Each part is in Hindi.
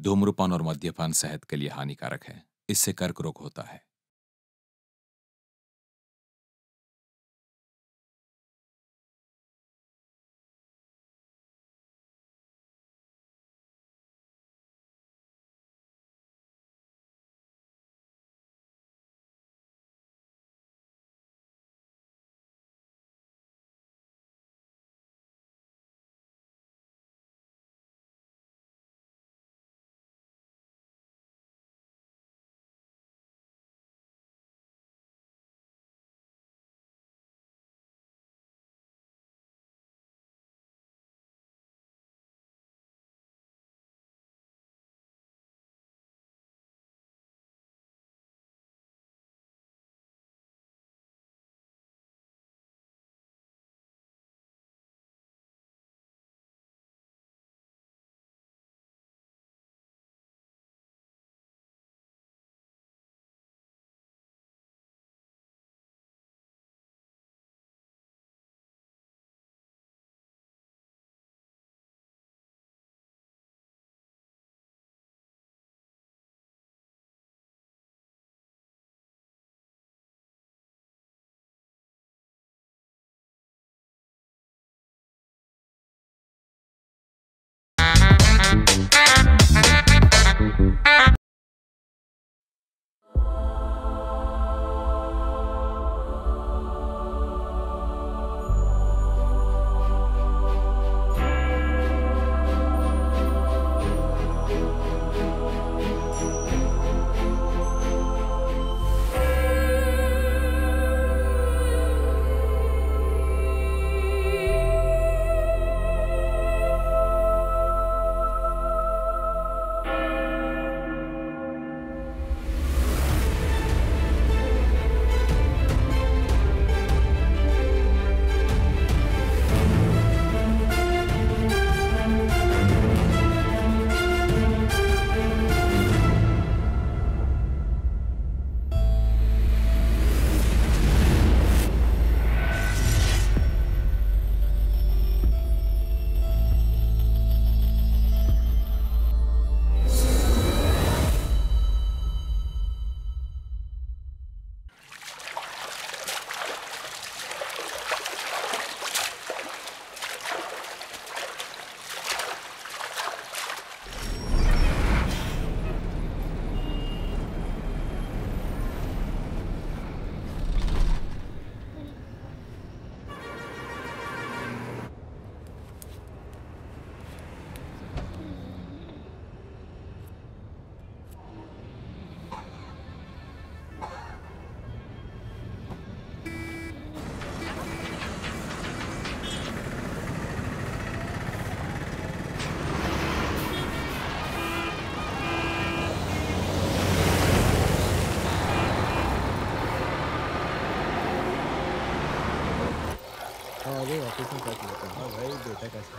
धूम्रपान और मद्यपान सेहत के लिए हानिकारक है। इससे कर्क रोग होता है।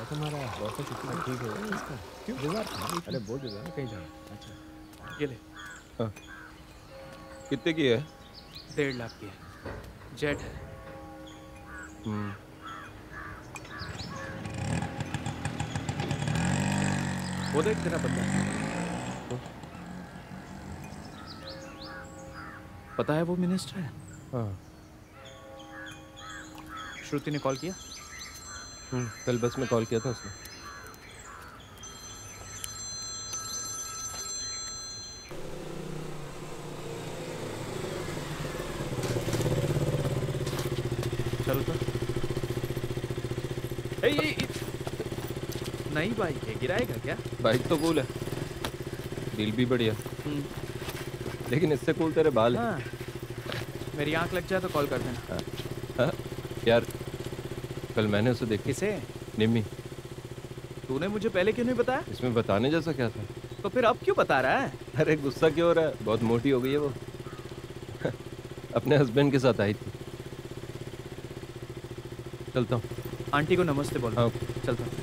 तुम्हारा बहुत सा ठीक है। इसका क्यों था। अरे बोल कहीं जाना। अच्छा। ये ले। कितने की है? डेढ़ लाख की है। जेट है। हम्म, वो देख तेरा बंदा। पता है वो मिनिस्टर है? हाँ। श्रुति ने कॉल किया? कल बस में कॉल किया था उसने। चलो तो ए, नई बाइक है गिराएगा क्या? बाइक तो कूल है। डील भी बढ़िया। लेकिन इससे कूल तेरे बाल हाँ। मेरी आँख लग जाए तो कॉल कर देना। हाँ। हाँ? यार कल मैंने उसे देखी। किसे? निम्मी। तूने मुझे पहले क्यों नहीं बताया? इसमें बताने जैसा क्या था? तो फिर अब क्यों बता रहा है? अरे गुस्सा क्यों हो रहा है? बहुत मोटी हो गई है वो। अपने हस्बैंड के साथ आई थी। चलता हूँ। आंटी को नमस्ते बोल। हाँ चलता हूँ।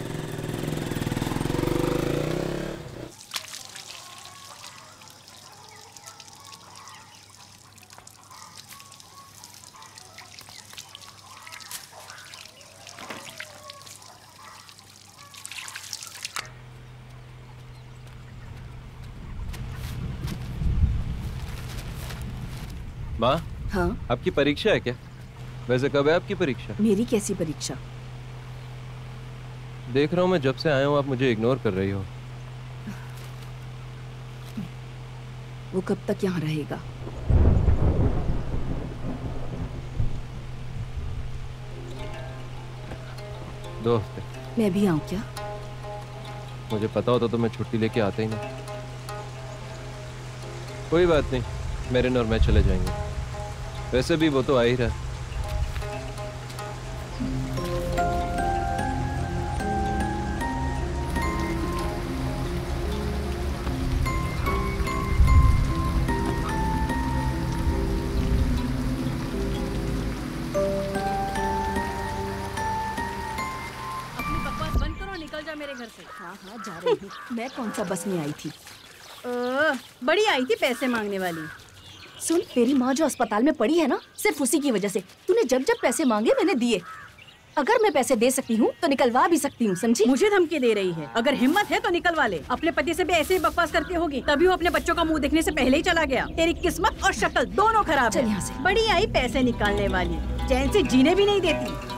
माँ? हाँ। आपकी परीक्षा है क्या? वैसे कब है आपकी परीक्षा? मेरी कैसी परीक्षा? देख रहा हूँ मैं जब से आया हूँ आप मुझे इग्नोर कर रही हो। वो कब तक यहाँ रहेगा? दो हफ़्ते मैं भी आऊँ क्या? मुझे पता होता तो मैं छुट्टी लेके आता ही नहीं। कोई बात नहीं मेरे और मैं चले जाएँगे। वैसे भी वो तो आ ही रहा। है अपनी बकवास बंद करो निकल जा मेरे घर से। हाँ हाँ जा रही हूँ। मैं कौन सा बस में आई थी? ओह, बड़ी आई थी पैसे मांगने वाली। सुन तेरी माँ जो अस्पताल में पड़ी है ना सिर्फ़ उसी की वजह से। तूने जब जब पैसे मांगे मैंने दिए। अगर मैं पैसे दे सकती हूँ तो निकलवा भी सकती हूँ समझी? मुझे धमकी दे रही है। अगर हिम्मत है तो निकलवा ले। अपने पति से भी ऐसे ही बकवास करती होगी तभी वो अपने बच्चों का मुँह देखने से पहले ही चला गया। तेरी किस्मत और शक्ल दोनों खराब चल है। यहाँ से। बड़ी आई पैसे निकालने वाली। चैन से जीने भी नहीं देती।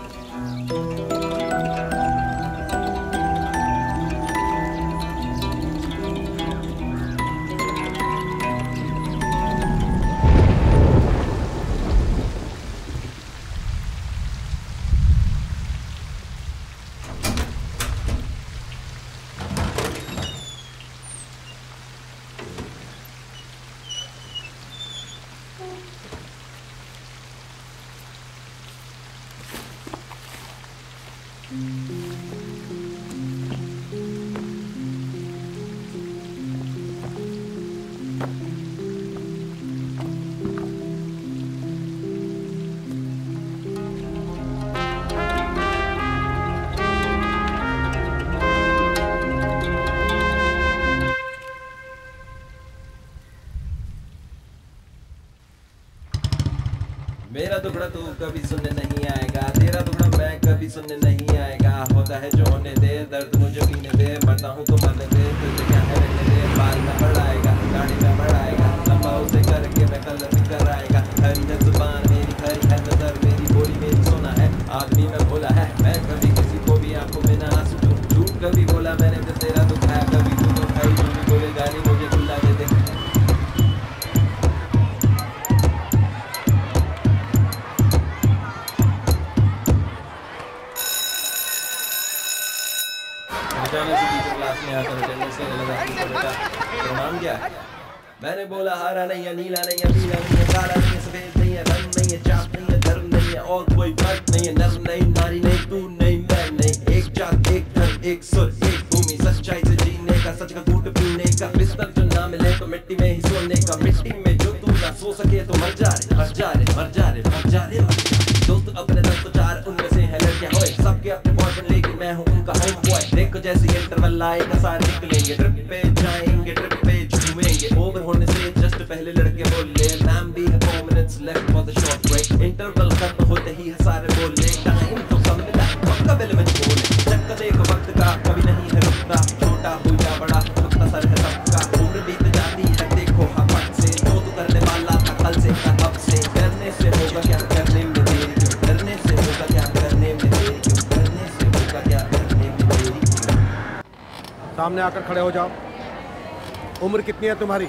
जाओ। उम्र कितनी है तुम्हारी?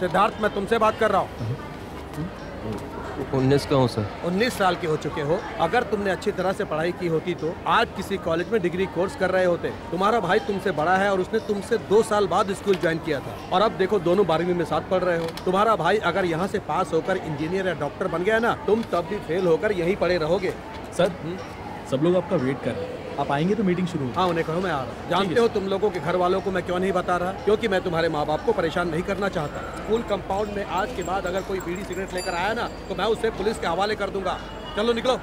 सिद्धार्थ मैं तुमसे बात कर रहा हूँ। उन्नीस का हूँ सर। उन्नीस साल के हो चुके हो। अगर तुमने अच्छी तरह से पढ़ाई की होती तो आज किसी कॉलेज में डिग्री कोर्स कर रहे होते। तुम्हारा भाई तुमसे बड़ा है और उसने तुमसे दो साल बाद स्कूल ज्वाइन किया था। और अब देखो दोनों बारहवीं में साथ पढ़ रहे हो। तुम्हारा भाई अगर यहाँ से पास होकर इंजीनियर या डॉक्टर बन गया ना तुम तब भी फेल होकर यहीं पड़े रहोगे। सर सब लोग आपका वेट कर रहे हैं। आप आएँगे तो मीटिंग शुरू हाँ उन्हें कहो मैं आ रहा हूँ। जानते हो तुम लोगों के घर वालों को मैं क्यों नहीं बता रहा? क्योंकि मैं तुम्हारे माँ बाप को परेशान नहीं करना चाहता। स्कूल कंपाउंड में आज के बाद अगर कोई बीड़ी सिगरेट लेकर आया ना तो मैं उसे पुलिस के हवाले कर दूँगा। चलो निकलो।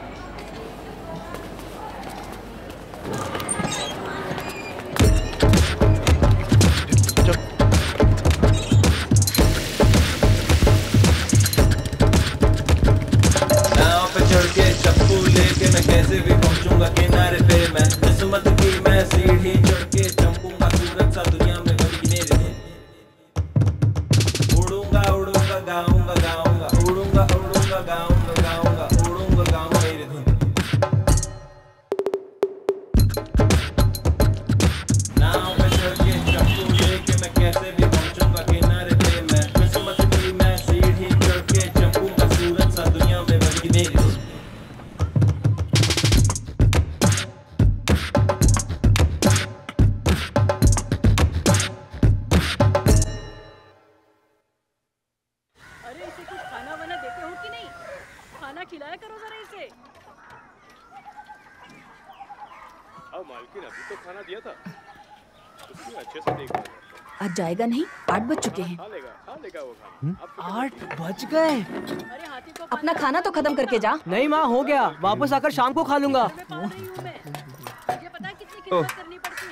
जाएगा नहीं? आठ बज चुके हैं। खा लेगा खा लेगा वो खाना अब आठ बज गए। अरे हाथी को अपना खाना तो खत्म करके जा। नहीं माँ हो गया। वापस आकर शाम को खा लूँगा। हूँ है है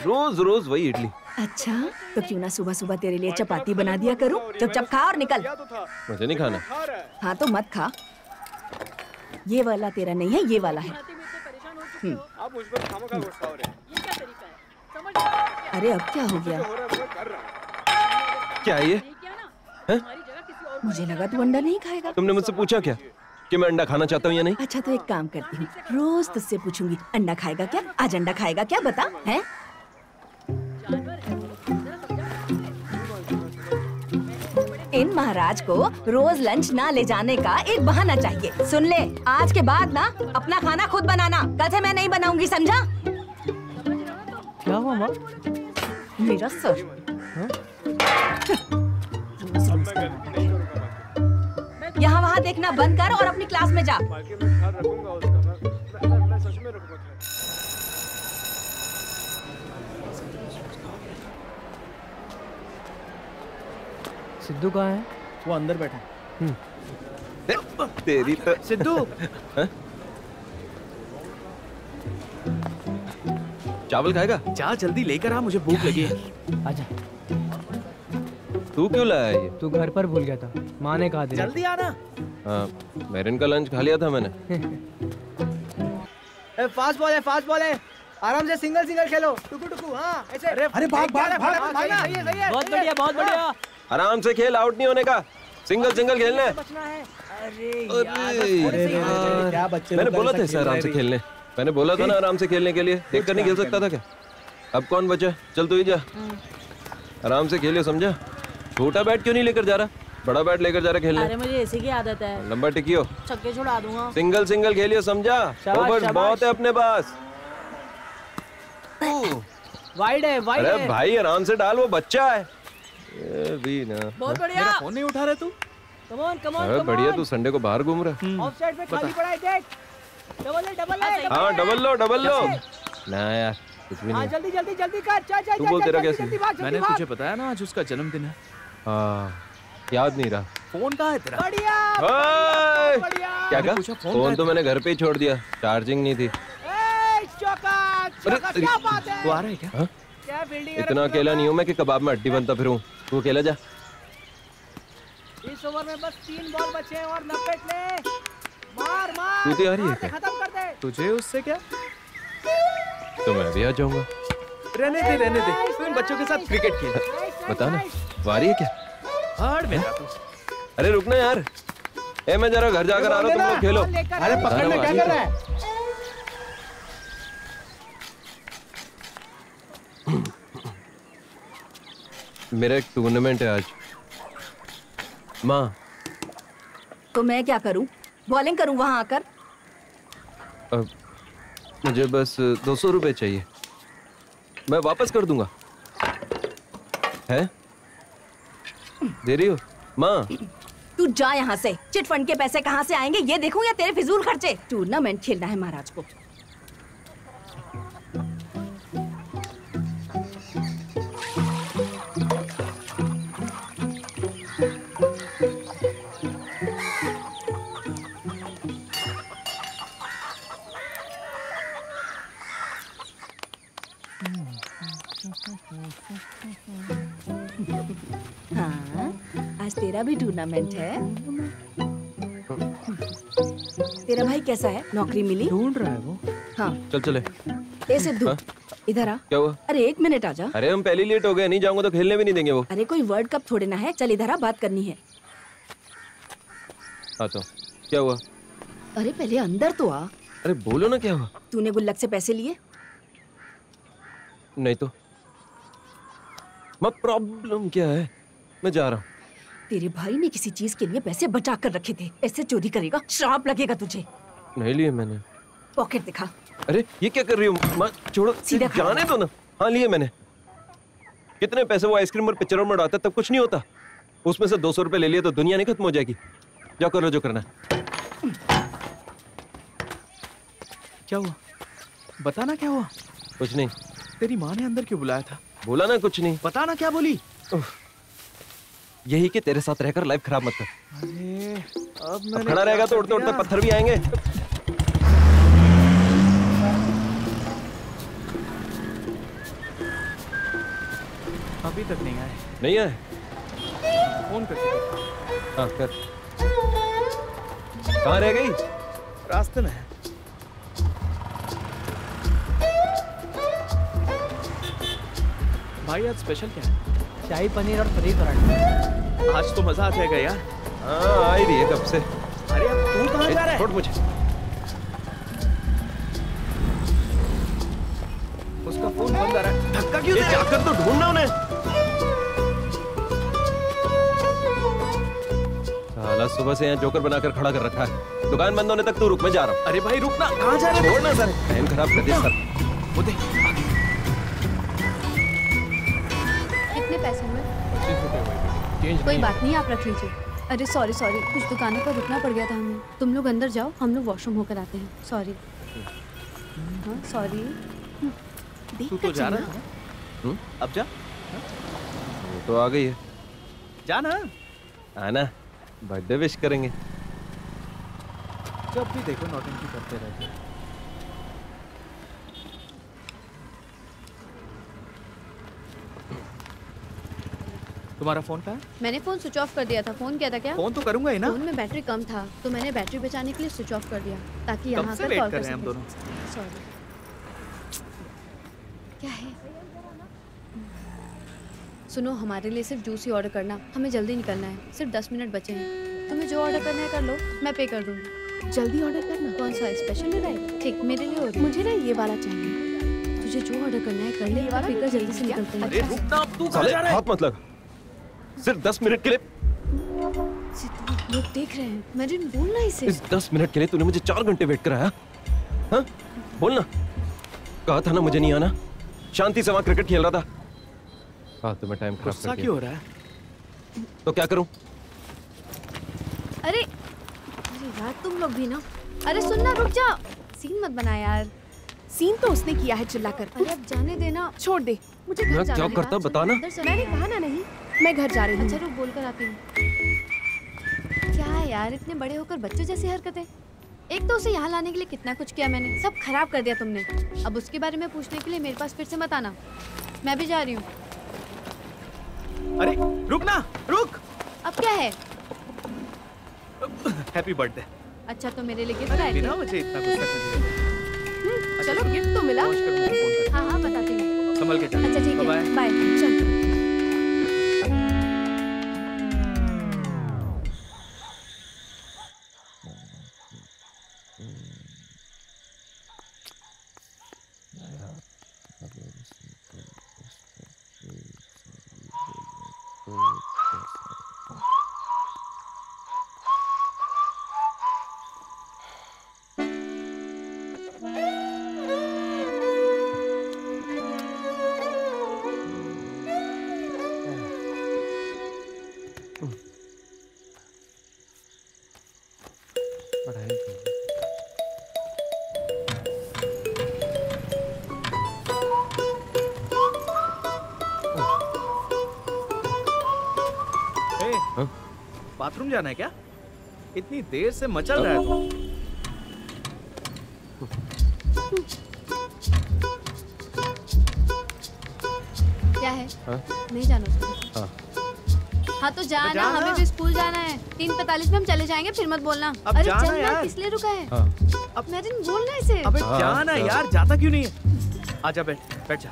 रोज रोज वही इडली। अच्छा तो क्यों ना सुबह सुबह तेरे लिए चपाती बना दिया करूँ? करूँ चुपचाप खा और निकल। मुझे नहीं खाना। है तो मत खा। ये वाला तेरा नहीं है ये वाला है। खाते में इतने परेशान हो चुके हो आप मुझ पर खामा का गुस्सा हो रहे हैं। ये क्या तरीका है समझ नहीं आ रहा अरे अब क्या हो गया? क्या है? ये मुझे लगा तू अंडा नहीं खाएगा। तुमने मुझसे पूछा क्या कि मैं अंडा खाना चाहता हूँ या नहीं? अच्छा तो एक काम करती हूँ। रोज तुझसे पूछूँगी अंडा खाएगा क्या? आज अंडा खाएगा क्या? बता है? जानवर है जरा समझा इन महाराज को रोज लंच ना ले जाने का एक बहाना चाहिए। सुन ले आज के बाद ना अपना खाना खुद बनाना। कल से मैं नहीं बनाऊँगी समझा? क्या हुआ माँ? मेरा सर। यहाँ वहाँ देखना बंद कर और अपनी क्लास में जा। बाकी मैं ख्याल रखूँगा उसका मैं मैं, मैं, मैं सच में रखूँगा ख्याल सिद्धू कहाँ है? वो अंदर बैठा है। तेरी तो सिद्धू! चावल खाएगा? जा जल्दी लेकर आ मुझे भूख लगी है। आजा तू क्यों लाया ये? तू घर पर भूल गया था। माँ ने कहा जल्दी आना। हाँ मेरिन का लंच खा लिया था मैंने। फास्ट बॉल है फास्ट बॉल है। आराम से सिंगल सिंगल खेलो। टुकु टुकु हाँ ऐसे। अरे अरे भाग भाग। भाग सही है सही है बहुत बढ़िया बहुत बढ़िया। आराम से खेल आउट नहीं होने का। सिंगल सिंगल खेलना। है। अरे यार, मैंने बोला था आराम से खेलने। मैंने बोला था ना आराम से खेलने के लिए। देख कर नहीं खेल सकता था क्या? अब कौन बचा? चल तू ही जा। आराम से खेलियो समझा? छोटा बैट क्यों नहीं लेकर जा रहा? बड़ा बैट लेकर जा रहा खेलने। अरे मुझे ऐसे की आदत है। लंबा टिकियो छक्के छुड़ा दूँगा। सिंगल सिंगल खेलियो समझा? ओवर्स बहुत है अपने पास। वाइड है वाइड अरे है। भाई आराम से डाल वो बच्चा है। ये भी ना। बहुत बढ़िया। मेरा फ़ोन नहीं उठा रहे तू? कम ऑन कम ऑन अरे बढ़िया तू संडे को बाहर घूम रहा है। ऑफ़ साइड पे खाली पड़ा है देख। डबल है डबल है हाँ डबल लो डबल लो। ना यार कुछ भी हाँ नहीं जल्दी जल्दी जल्दी कर चल चल तू चल, बोल तेरा मैंने तुझे बताया ना आज उसका जन्मदिन है। हाँ। याद नहीं रहा। फ़ोन कहाँ है तेरा? बढ़िया क्या कहा? फ़ोन फ़ोन तो मैंने घर पे ही छोड़ दिया चार्जिंग नहीं थी। चौका चौका अरे, क्या बात है? तू आ रहा है क्या? हाँ? क्या फील्डिंग इतना अकेला नहीं हूँ मैं कि कबाब में हड्डी बनता फिरूं। तू अकेला जा। इस ओवर में बस तीन बॉल बचे हैं और लपेट ले मार मार। तू तो आ रही है क्या? खत्म कर दे। तुझे उससे क्या? तो मैं भी आ जाऊँगा। रहने दे रहने दे। तू इन बच्चों के साथ क्रिकेट खेल। बता ना वारी है क्या? हार्ड में जा तू अरे रुकना यार। ए मैं जरा घर जाकर आ रहा हूँ तुम लोग खेलो। अरे पकड़ ले, क्या कर रहा है? मेरा एक टूर्नामेंट है आज। माँ। तो मैं क्या करूँ? बॉलिंग करूँ वहाँ आकर? अब मुझे बस दो सौ रुपये चाहिए। मैं वापस कर दूँगा। है? दे रही हो? माँ। तू जा यहाँ से। चिट फंड के पैसे कहाँ से आएँगे, ये देखूँ या तेरे फिजूल खर्चे? टूर्नामेंट खेलना है महाराज को। तेरा भी टूर्नामेंट है? तेरा भाई कैसा है? नौकरी मिली? ढूंढ रहा है वो। हाँ। चल चले। ए सिद्धू इधर आ। क्या हुआ? अरे एक मिनट आ जा। अरे हम पहले लेट हो गए नहीं जाऊँगा तो खेलने भी नहीं देंगे वो। अरे कोई वर्ल्ड कप थोड़े ना है। चल इधर आ बात करनी है। आता क्या हुआ? अरे पहले अंदर तो आ। अरे बोलो ना क्या हुआ? तूने गुल्लक से पैसे लिए? नहीं तो। मैं प्रॉब्लम क्या है? मैं जा रहा हूँ। तेरे भाई ने किसी चीज़ के लिए पैसे बचा कर रखे थे। ऐसे चोरी करेगा श्राप लगेगा तुझे। नहीं लिए मैंने। पॉकेट दिखा। अरे ये क्या कर रही हो? माँ छोड़ो। सीधा जाने दो ना। हाँ लिए मैंने। कितने पैसे वो आइसक्रीम और पिक्चरों में उड़ाता तब कुछ नहीं होता। उसमें से दो सौ रुपए ले लिए तो दुनिया नहीं खत्म हो जाएगी। जाओ करो जो करना क्या हुआ? बताना क्या हुआ? कुछ नहीं। तेरी माँ ने अंदर क्यों बुलाया था? बोला ना कुछ नहीं। पता ना क्या बोली? यही कि तेरे साथ रहकर लाइफ खराब मत कर। अरे अब अब खड़ा रहेगा तो कर उड़ते उड़ते पत्थर भी आएँगे। अभी तक नहीं आए। नहीं आए? फ़ोन देखा। हाँ कर। कहाँ रह गई? रास्ते में है। भाई आज स्पेशल क्या है? शाही पनीर और फ्री पराठा। आज तो मज़ा आ जाएगा यार। हाँ आ ही रही है कब से। अरे तू कहाँ जा रहा है? छोड़ मुझे। उसका फ़ोन बंद आ रहा है। धक्का क्यों दे रहा है? जाकर तो ढूंढना उन्हें। साला सुबह से यहाँ जोकर बनाकर खड़ा कर रखा है। दुकान बंद होने तक तू रुक मैं जा रहा हूँ। अरे भाई रुकना। कहाँ जा रहे हो? छोड़ना सर टाइम खराब कर दिया सर। वो देख। चेंज कोई बात नहीं आप रख लीजिए। अरे सॉरी सॉरी कुछ दुकानों पर रुकना पड़ गया था हमें। तुम लोग अंदर जाओ हम लोग वॉशरूम होकर आते हैं। सॉरी हाँ सॉरी तू तो जा रहा है हम्म? अब जा। वो तो आ गई है। जा ना। आना बर्थडे विश करेंगे। जब भी देखो नौटंकी करते रहते हैं। तुम्हारा फ़ोन कहाँ है? मैंने फ़ोन स्विच ऑफ़ कर दिया था। फ़ोन किया था क्या? फ़ोन तो करूँगा ही ना। फ़ोन में बैटरी कम था तो मैंने बैटरी बचाने के लिए स्विच ऑफ़ कर दिया ताकि यहाँ पर कॉल कर कर हम दोनों? सॉरी क्या है? सुनो हमारे लिए सिर्फ़ जूस ही ऑर्डर करना। हमें जल्दी निकलना है। सिर्फ़ दस मिनट बचे हैं। तुम्हें जो ऑर्डर करना है कर लो। मैं पे कर दूँगी। जल्दी ऑर्डर करना। कौन सा स्पेशल डिलाइट ठीक मेरे लिए और मुझे ना ये वाला चाहिए। तुझे जो ऑर्डर करना है कर ले ये वाला जल्दी से निकलते हैं। अरे रुक ना अब तू कहाँ जा रहा है? हाथ मत लगा। सिर्फ़ दस मिनट के लिए। लोग देख रहे हैं। मरीन बोलना इसे। इस दस मिनट के लिए तूने मुझे चार घंटे वेट कराया हाँ? बोलना। कहा था ना मुझे नहीं आना। शांति से वहाँ क्रिकेट खेल रहा था। हाँ तुम्हें टाइम खराब गुस्सा क्यों हो रहा है? तो क्या करूँ? अरे अरे यार तुम लोग भी ना। अरे सुनना रुक जा। सीन मत बना यार। सीन तो उसने किया है चिल्लाकर। अरे अब जाने देना। छोड़ दे। मुझे मैं घर जाना क्या है। करता बता ना अंदर चलो। मैंने कहा ना नहीं मैं घर जा रही अच्छा हूँ रुक बोल कर आती हूँ। क्या है यार इतने बड़े होकर बच्चों जैसी हरकतें? एक तो उसे यहाँ लाने के लिए कितना कुछ किया मैंने सब खराब कर दिया तुमने। अब उसके बारे में पूछने के लिए मेरे पास फिर से मत आना। मैं भी जा रही हूँ। अरे रुक ना रुक। अब क्या है? हैप्पी बर्थडे अच्छा तो मेरे लिए गिफ्ट लाए बिना मुझे इतना गुस्सा कर दिया चलो गिफ्ट तो मिला। हाँ हाँ बताती हूँ। संभल के जा अच्छा ठीक है बाय बाय चल। हाँ? बाथरूम जाना है क्या? इतनी देर से मचल रहा है। क्या है? हाँ? नहीं जाना हाँ। हाँ तो जाना जाना। हमें भी स्कूल जाना है। तीन पैतालीस में हम चले जाएँगे फिर मत बोलना। अब अरे जाना चलना यार। किस लिए रुका है? हाँ। अब मैरिन बोलना इसे। अबे हाँ, जाना हाँ। यार जाता क्यों नहीं है? आजा बैठ बैठ जा।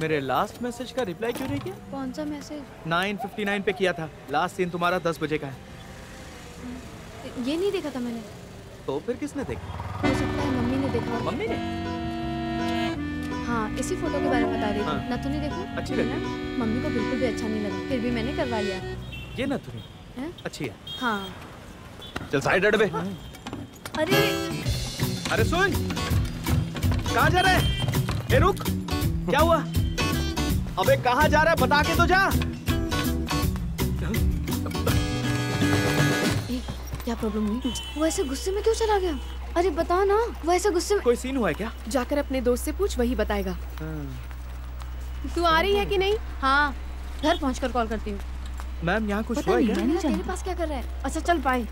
मेरे लास्ट मैसेज का रिप्लाई क्यों नहीं किया? कौन सा मैसेज 9:59 पे किया था। लास्ट सीन तुम्हारा 10 बजे का है। ये नहीं देखा था मैंने। तो फिर किसने देखा? हो सकता है मम्मी ने देखा। हो। मम्मी ने? हाँ इसी फ़ोटो के बारे में बता रही हाँ। थी। ना तूने देखो। अच्छी लगी। ना? मम्मी को बिल्कुल भी अच्छा नहीं लगा। फिर भी मैंने करवा लिया। ये ना तुम्हें हैं? अच्छी है। हाँ। चल साइड हट बे। अरे! अरे सुन! कहाँ जा रहा है? ए रुक! क्या हुआ? अबे कहाँ जा रहा है? बता के तो जा। क्या प्रॉब्लम हुई? वो ऐसे गुस्से में क्यों चला गया? अरे बताओ ना वो ऐसे गुस्से में कोई सीन हुआ है क्या? जाकर अपने दोस्त से पूछ वही बताएगा। तू आ रही है कि नहीं? हाँ घर पहुंचकर कॉल करती हूँ। मैम यहाँ कुछ पता हुआ है नहीं क्या? तेरे पास क्या कर रहा है? अच्छा चल बाय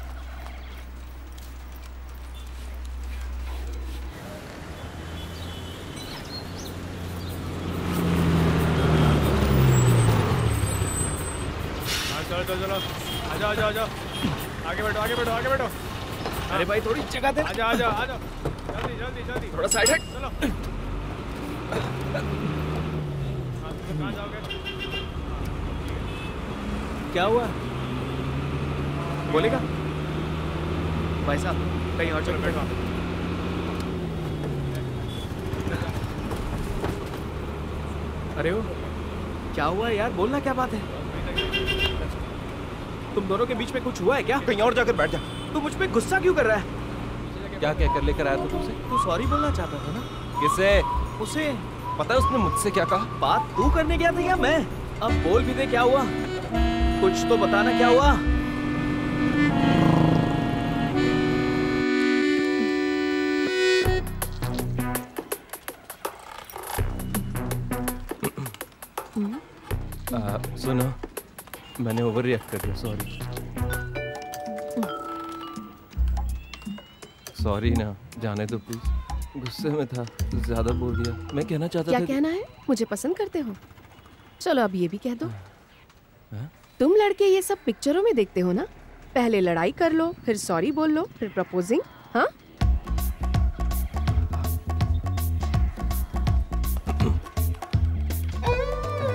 चलो चलो चलो आ जाओ आ जाओ आ जाओ आगे बैठो आगे बैठो आगे बैठो अरे भाई थोड़ी जगह दे। आ जाओ आ जाओ आ जाओ जल्दी जल्दी जल्दी। थोड़ा साइड हट चलो। हाँ, कहाँ जाओगे? क्या हुआ? बोलेगा? भाई साहब कहीं और चलो। बैठो। अरे वो क्या हुआ यार? बोलना क्या बात है? तुम दोनों के बीच में कुछ हुआ है क्या? कहीं और जाकर बैठ जा। तू मुझ पे गुस्सा क्यों कर रहा है? क्या क्या कर लेकर आया था तुमसे? तू सॉरी बोलना चाहता था ना? किससे उसे। पता है उसने मुझसे क्या कहा? बात तू करने गया था या मैं? अब बोल भी दे क्या हुआ? कुछ तो बताना क्या हुआ? आ, सुनो मैंने ओवर रिएक्ट कर दिया सॉरी सॉरी ना जाने दो प्लीज़ गुस्से में था ज़्यादा बोल दिया। मैं कहना चाहता क्या था कहना है? मुझे पसंद करते हो। चलो अब ये भी कह दो। हाँ? तुम लड़के ये सब पिक्चरों में देखते हो ना? पहले लड़ाई कर लो फिर सॉरी बोल लो फिर प्रपोजिंग हाँ?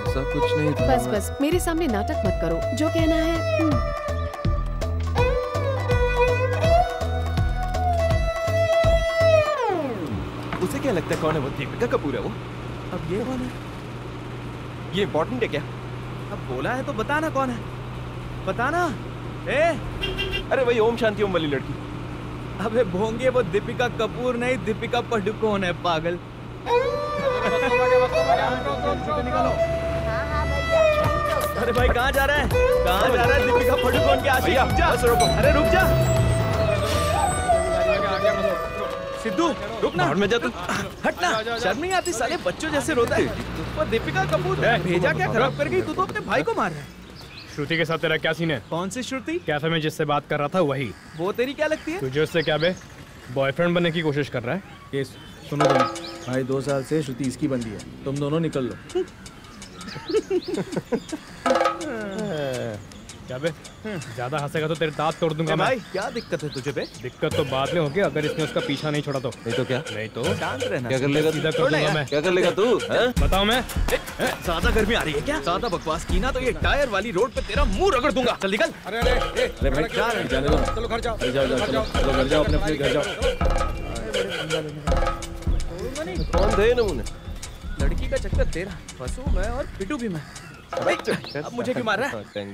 ऐसा कुछ नहीं था। बस बस मेरे सामने नाटक मत करो। जो कहना है क्या लगता है कौन है वो दीपिका कपूर है वो? अब ये कौन है? ये इम्पोर्टेंट है क्या? अब बोला है तो बताना कौन है? बताना। ए! अरे वही ओम शांति ओम वाली लड़की। अबे भोंगे वो दीपिका कपूर नहीं दीपिका पडुकोन है पागल। अरे भाई कहाँ जा रहा है? कहाँ जा रहा है दीपिका पडुकोन के आशिक? रुक जा। अरे रुक जा। सिद्धू रुक ना। में जा तू। हट शर्म नहीं आती? साले बच्चों जैसे रोता है। वो दीपिका कपूर भेजा क्या खराब कर गई? तू तो अपने भाई को मार रहा है। श्रुति के साथ तेरा क्या सीन है? कौन सी श्रुति? कैफ़े में जिससे बात कर रहा था वही। वो तेरी क्या लगती है? तुझे उससे क्या बे? बॉयफ्रेंड बनने की कोशिश कर रहा है? ये सुनो तुम। भाई दो साल से श्रुति इसकी बंदी है। तुम दोनों निकल लो। क्या बे? ज़्यादा हंसेगा तो तेरे दांत तोड़ दूँगा भाई क्या दिक्कत है तुझे बे? दिक्कत तो बाद में होगी अगर इसने उसका पीछा नहीं छोड़ा तो। नहीं तो क्या? नहीं तो। शांत रहना। क्या कर लेगा सीधा कर दूँगा मैं। क्या कर लेगा तू? बताओ मैं। ज़्यादा गर्मी आ रही है क्या? ज़्यादा बकवास की ना तो ये टायर वाली रोड पे तेरा मुँह रगड़ दूँगा। चल निकल। अरे अरे अरे भाई जा जाने दो। चलो घर जाओ। जाओ जाओ चलो चलो घर जाओ अपने अपने घर जाओ। कौन थे नमूने? लड़की का चक्कर तेरा। फंसू मैं और पिटू भी मैं। अब मुझे क्यों मार रहा है?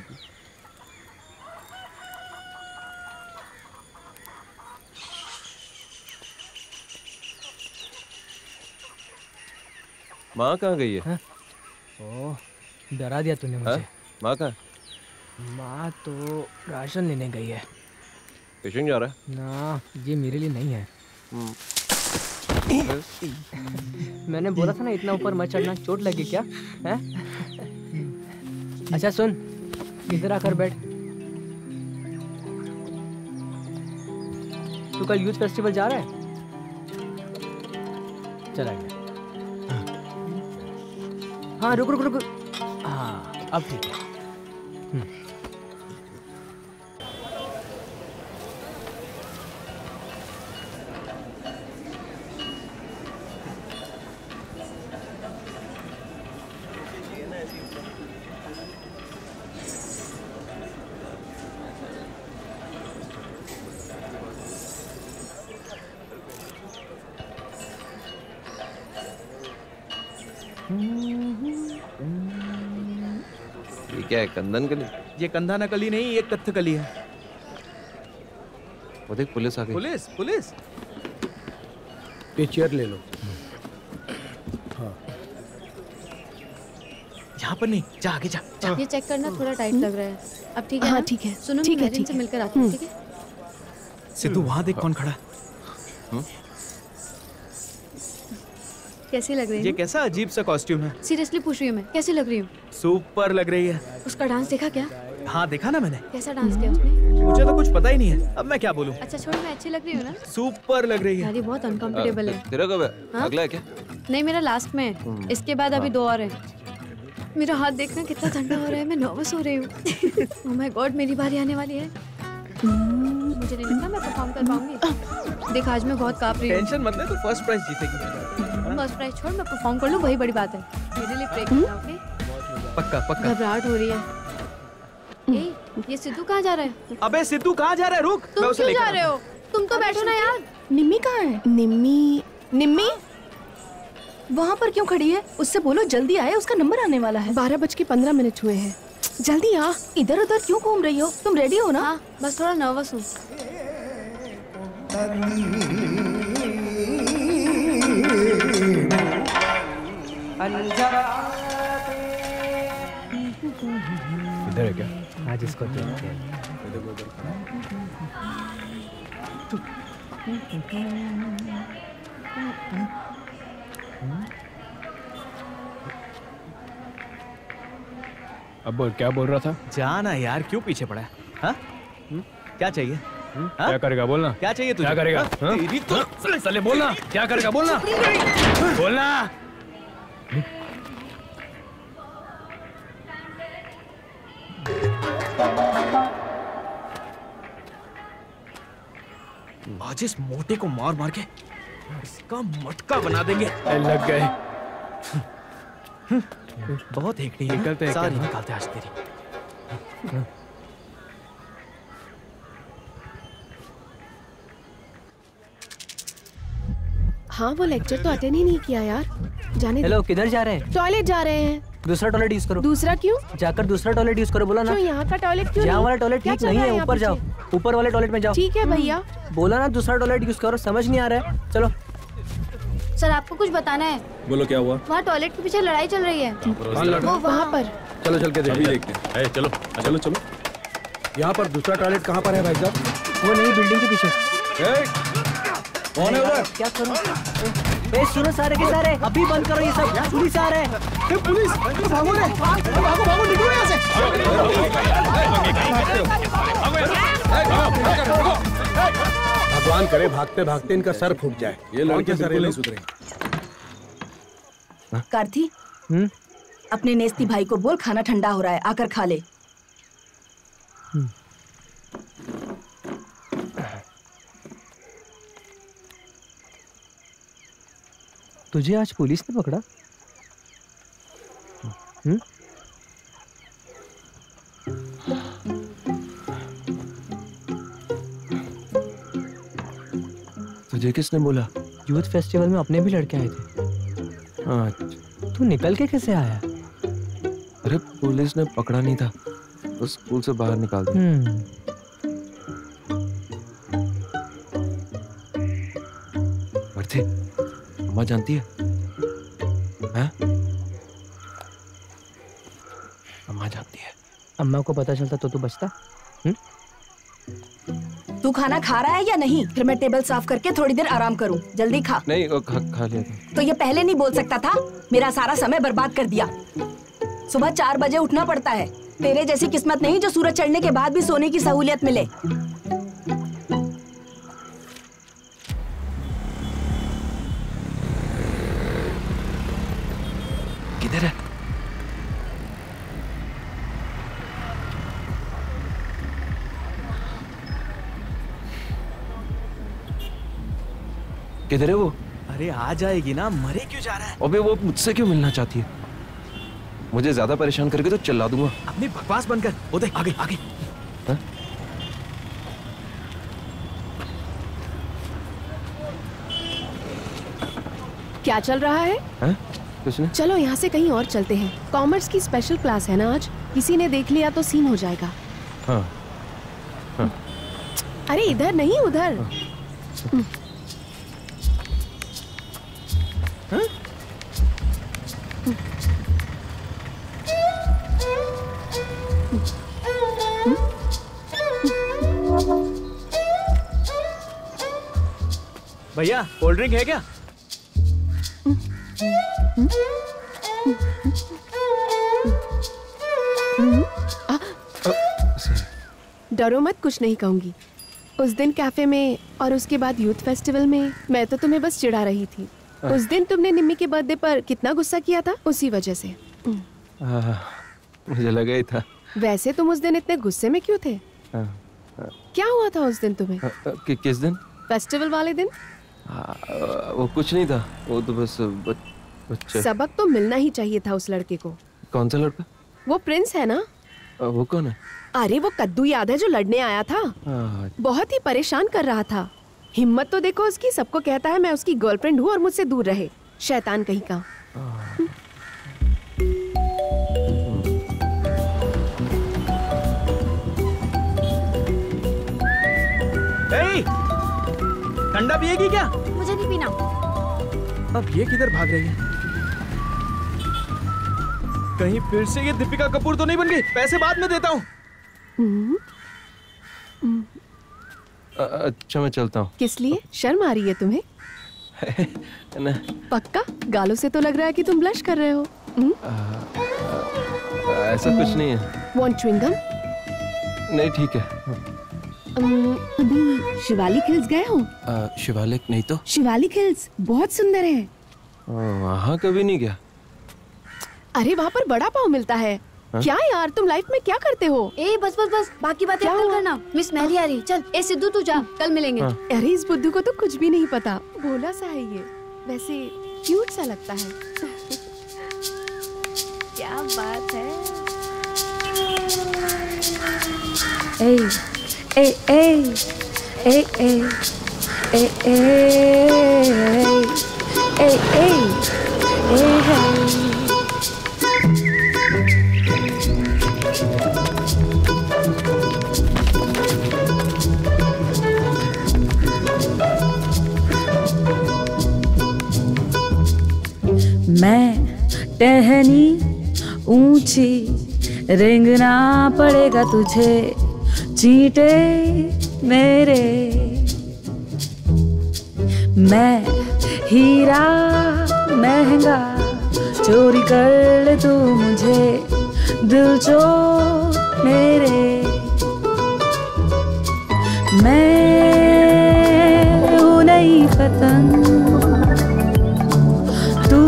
माँ कहाँ गई है? ओह डरा दिया तूने हाँ? मुझे माँ कहाँ? माँ तो राशन लेने गई है। फिशिंग जा रहा है? ना ये मेरे लिए नहीं है। हम्म। मैंने बोला था ना इतना ऊपर मत चढ़ना चोट लगी क्या? है? अच्छा सुन इधर आकर बैठ। तू कल यूथ फेस्टिवल जा रहा है? चला गया। हाँ रुक रुक रुक। हाँ अब ठीक है। कंदन के लिए ये कंधा नकली नहीं ये कथकली है। वो देख पुलिस आ गई। Police police. ये चेयर ले। लो यहाँ पर नहीं जा आगे जा ये चेक करना थोड़ा टाइट लग रहा है। अब ठीक है हाँ, ठीक है। सुनो ठीक है, ठीक है। मिलकर आती हूँ हम्म। ठीक है? सिद्धू वहाँ देख कौन खड़ा है। कैसी लग रही है? ये कैसा अजीब सा कॉस्ट्यूम है। सीरियसली पूछ रही हूँ मैं कैसी लग रही हूँ? सुपर लग रही है। उसका डांस देखा क्या? हाँ देखा ना मैंने। कैसा डांस किया उसने? मुझे तो कुछ पता ही नहीं है। अब मैं क्या बोलूँ? अच्छा छोड़ मैं अच्छी लग रही हूँ ना? सुपर लग रही है। बहुत अनकंफर्टेबल है। तेरा कब है? हाँ? अगला है क्या? नहीं मेरा लास्ट में है। इसके बाद अभी दो और है। मेरा हाथ देखना कितना ठंडा हो रहा है मैं नर्वस हो रही हूँ। ओह माय गॉड मेरी बारी आने वाली है। मुझे नहीं लगता मैं परफॉर्म कर पाऊँगी। देख आज मैं बहुत काँप रही हूँ। टेंशन मत ले तो फ़र्स्ट प्राइज जीतेगी। फ़र्स्ट प्राइज छोड़ मैं परफॉर्म कर लूँ वही बड़ी बात है। मेरे लिए प्रे करना ओके पक्का पक्का। घबराहट हो रही है। ए, ये सिद्धू कहाँ जा रहा है? अबे सिद्धू कहाँ जा रहा है? रुक तुम मैं उसे क्यों लेकर जा रहे हो? तुम तो बैठो ना यार। निम्मी कहाँ है? निम्मी? निम्मी? वहाँ पर क्यों खड़ी है? उससे बोलो जल्दी आए उसका नंबर आने वाला है। बारह बज के पंद्रह मिनट हुए हैं। जल्दी आ इधर उधर क्यों घूम रही हो? तुम रेडी हो ना? हाँ बस थोड़ा नर्वस हूँ। इधर है क्या? आज इसको देखते हैं अब बोल क्या बोल रहा था? जाना यार क्यों पीछे पड़ा है? हाँ? हम्म? क्या चाहिए? हाँ? क्या करेगा? बोलना। क्या चाहिए तुझे? क्या करेगा? हाँ? हाँ? तेरी तो हाँ? साले बोलना। क्या करेगा? बोलना। बोलना। आज इस मोटे को मार मार के इसका मटका बना देंगे। लग गए। बहुत हेकड़ी है। निकलते सारी निकालते आज तेरी। हाँ वो लेक्चर तो अटेंड ही नहीं किया यार। जाने हेलो किधर जा रहे हैं? टॉयलेट जा रहे हैं। दूसरा टॉयलेट यूज़ करो। दूसरा क्यों? जाकर दूसरा टॉयलेट यूज़ करो बोला ना। यहाँ का टॉयलेट क्यों यहाँ वाला टॉयलेट ठीक नहीं है ऊपर जाओ। ऊपर वाले टॉयलेट में जाओ। ठीक है भैया। बोला ना दूसरा टॉयलेट यूज़ करो समझ नहीं आ रहा है। चलो। सर आपको कुछ बताना है? बोलो क्या हुआ? वहाँ टॉयलेट के पीछे लड़ाई चल रही है। वो वहाँ पर। चलो चल के देखते देखते हैं। चलो। चलो चलो। यहाँ पर दूसरा टॉयलेट कहाँ पर है भाई साहब? वो नहीं बिल्डिंग के पीछे। कौन है उधर क्या करूँ? ए सुनो सारे के सारे। अभी बंद करो ये सब। पुलिस आ रहे हैं पुलिस भागो रे। भागो भागो निकलो यहाँ से। भगवान करे भागते भागते इनका सर फूट जाए। ये लड़के सर नहीं सुधरे। कार्थी अपने नेस्ती भाई को बोल खाना ठंडा हो रहा है आकर खा ले। तुझे आज पुलिस ने पकड़ा? हम्म? तुझे किसने बोला? यूथ फेस्टिवल में अपने भी लड़के आए थे। हाँ। तू निकल के कैसे आया? अरे पुलिस ने पकड़ा नहीं था। बस स्कूल से बाहर निकाल दिया। हम्म। अम्मा जानती है? हैं? अम्मा जानती है। अम्मा को पता चलता तो तू बचता। तू खाना खा रहा है या नहीं? फिर मैं टेबल साफ़ करके थोड़ी देर आराम करूँ। जल्दी खा। नहीं वो खा, खा लिया था। तो ये पहले नहीं बोल सकता था? मेरा सारा समय बर्बाद कर दिया। सुबह चार बजे उठना पड़ता है। तेरे जैसी किस्मत नहीं जो सूरज चढ़ने के बाद भी सोने की सहूलियत मिले। किधर है वो? अरे आ जाएगी ना मरे क्यों जा रहा है? अबे वो मुझसे क्यों मिलना चाहती है? मुझे ज़्यादा परेशान करके तो चिल्ला दूँगा। अपनी बकवास बंद कर। वो देख आगे। आगे क्या चल रहा है? हैं? कुछ नहीं। चलो यहाँ से कहीं और चलते हैं। कॉमर्स की स्पेशल क्लास है ना आज? किसी ने देख लिया तो सीन हो जाएगा। हाँ। हाँ। अरे इधर नहीं उधर। भैया कोल्ड ड्रिंक है क्या? डरो मत कुछ नहीं कहूँगी। उस दिन कैफ़े में और उसके बाद यूथ फेस्टिवल में मैं तो तुम्हें बस चिढ़ा रही थी। उस दिन तुमने निम्मी के बर्थडे पर कितना गुस्सा किया था? उसी वजह से। आ, मुझे लगा ही था। वैसे तुम उस दिन इतने गुस्से में क्यों थे? आ, आ, क्या हुआ था उस दिन तुम्हें? आ, आ, कि, किस दिन? फेस्टिवल वाले दिन? आ, आ, वो कुछ नहीं था। वो तो बस बच, बच्चे। सबक तो मिलना ही चाहिए था उस लड़के को। कौन सा लड़का? वो प्रिंस है ना? आ, वो कौन है? अरे वो कद्दू याद है जो लड़ने आया था। आ, बहुत ही परेशान कर रहा था। हिम्मत तो देखो उसकी सबको कहता है मैं उसकी गर्लफ्रेंड हूँ और मुझसे दूर रहे। शैतान कहीं का। ए, ठंडा पिएगी क्या? मुझे नहीं पीना। अब ये किधर भाग रही है? कहीं फिर से ये दीपिका कपूर तो नहीं बन गई? पैसे बाद में देता हूँ। अच्छा मैं चलता हूँ। किस लिए? शर्म आ रही है तुम्हें? ना। पक्का? गालों से तो लग रहा है कि तुम ब्लश कर रहे हो। हम्म? आ, आ, ऐसा कुछ नहीं है। Want chewing नहीं ठीक है। अभी शिवालिक हिल्स गए हो? शिवालिक नहीं तो। शिवालिक हिल्स बहुत सुंदर है। वहाँ कभी नहीं गया। अरे वहाँ पर बड़ा पाव मिलता है। हाँ? क्या यार तुम लाइफ में क्या करते हो? ए बस बस बस बाकी बातें कल करना। मिस मैली आ रही चल ए सिद्धू तू जा कल मिलेंगे। हाँ। अरे इस बुद्धू को तो कुछ भी नहीं पता। भोला सा है ये। वैसे क्यूट सा लगता है। क्या बात है। Ey, ey, ey, ey, ey, ey, ey, ey, ey, ey, मैं टहनी ऊँची रेंगना पड़ेगा तुझे चीटे मेरे। मैं हीरा महँगा, चोरी कर ले तू मुझे, दिल चो मेरे। मैं हूँ नई पतंग, तू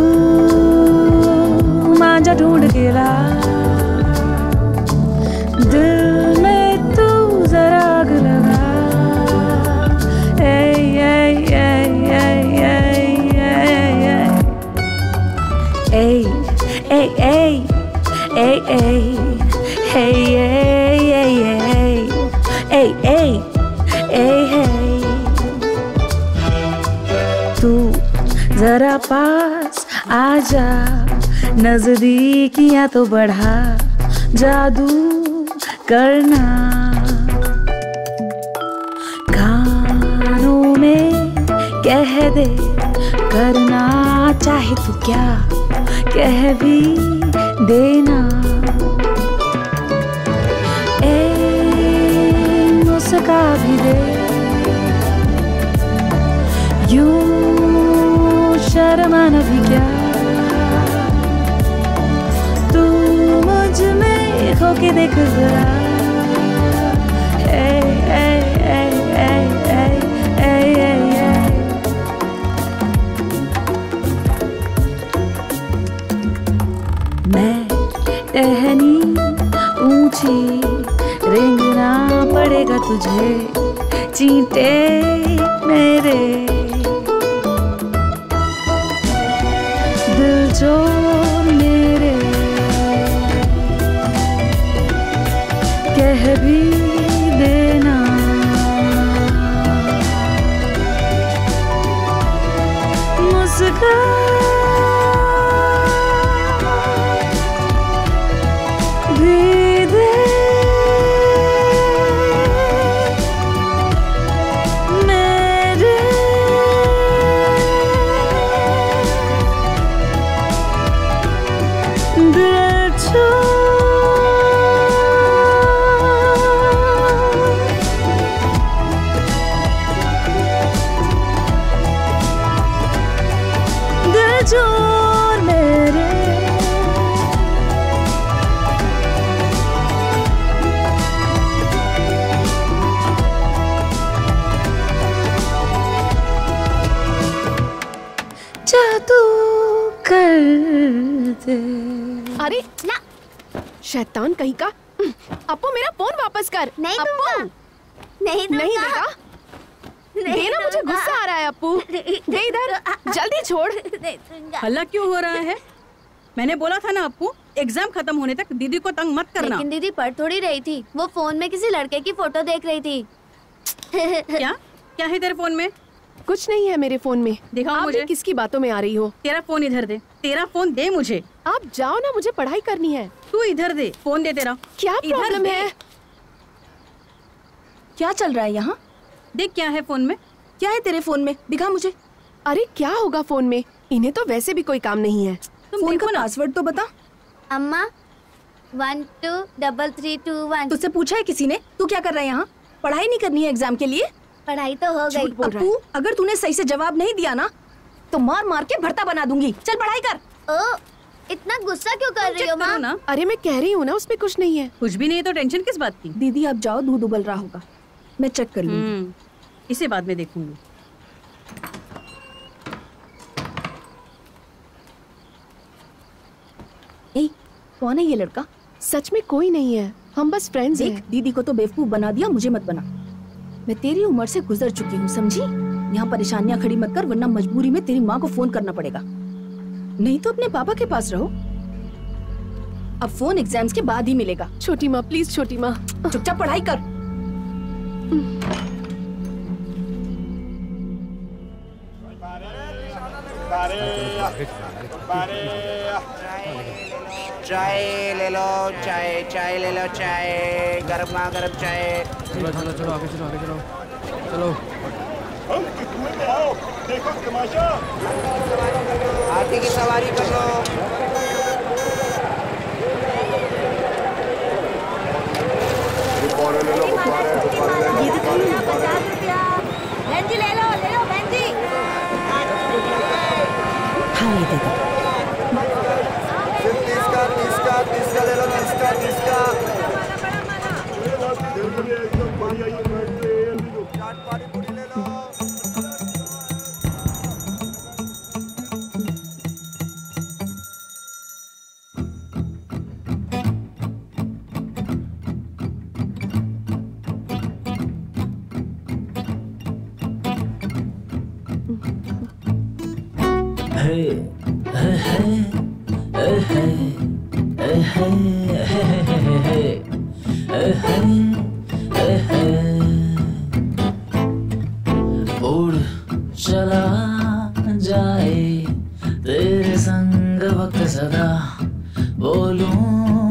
मांझा ढूंढ के ला। दिल ey, ey, hey, ey, ey, ey, ey, ey, ey, hey. तू जरा पास आ जा नजदीकियाँ तो बढ़ा जादू करना कानों में कह दे करना चाहे तू क्या कह भी देना मुस्का भी दे। यूँ भी क्या? तू मुझमें खो देख जरा। तुझे चींटे मेरे हल्ला क्यों हो रहा है? मैंने बोला था ना आपको एग्ज़ाम खत्म होने तक दीदी को तंग मत करना। लेकिन दीदी पढ़ थोड़ी रही थी। वो फ़ोन में किसी लड़के की फ़ोटो देख रही थी। क्या? क्या है तेरे फ़ोन में? कुछ नहीं है मेरे फ़ोन में। दिखाओ आप मुझे। किसकी बातों में आ रही हो? तेरा फ़ोन इधर दे। तेरा फ़ोन दे मुझे। आप जाओ ना मुझे पढ़ाई करनी है। तू इधर दे फ़ोन दे तेरा। क्या प्रॉब्लम है? क्या चल रहा है यहाँ? देख क्या है फ़ोन में। क्या है तेरे फ़ोन में? दिखा मुझे। अरे क्या होगा फ़ोन में? इन्हें तो वैसे भी कोई काम नहीं है। फ़ोन का पासवर्ड तो बता। अम्मा one two double three two one. तुझसे पूछा है किसी ने? तू क्या कर रहा है यहाँ? पढ़ाई नहीं करनी है एग्ज़ाम के लिए? पढ़ाई तो हो गई। अपू अगर तूने सही से जवाब नहीं दिया ना तो मार मार के भरता बना दूँगी। चल पढ़ाई कर। ओ इतना गुस्सा क्यों कर रही हो माँ? ना। अरे मैं कह रही हूँ ना उसमें कुछ नहीं है। कुछ भी नहीं है तो टेंशन किस बात की? दीदी आप जाओ दूध उबल रहा होगा। मैं चेक कर लूँगी। हम्म, इसे बाद में देखूँगी। ए, कौन है ये लड़का सच में कोई नहीं है हम बस फ्रेंड्स हैं दीदी को तो बेवकूफ़ बना दिया मुझे मत बना मैं तेरी उम्र से गुजर चुकी हूँ समझी यहाँ परेशानियाँ खड़ी मत कर वरना मजबूरी में तेरी माँ को फ़ोन करना पड़ेगा नहीं तो अपने पापा के पास रहो अब फ़ोन एग्ज़ाम्स के बाद ही मिलेगा छोटी माँ प्लीज़ छोटी माँ चुपचाप पढ़ाई कर चाय ले लो चाय चाय ले लो चाय। गरम गरम चाय। चलो चलो चलो आगे चलो आगे चलो। चलो। हाथी की सवारी कर लो। बहन जी ले लो ले लो बहन जी। हाँ ये दे तीसका उड़ चला जाए तेरे संग वक्त सदा बोलूँ।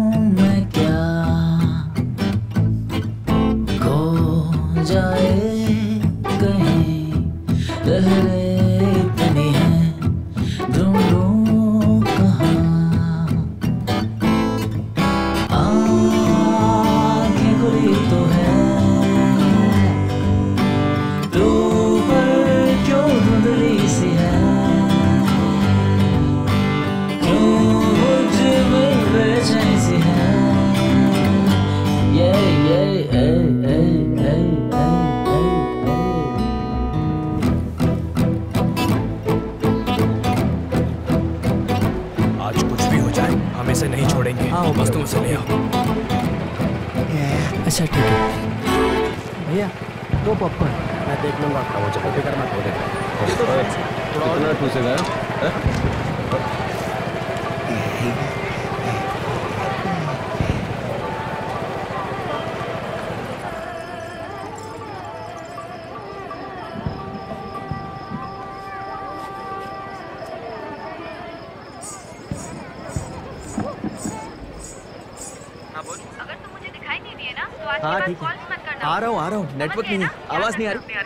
नेटवर्क नहीं आवाज़ नहीं आ रही।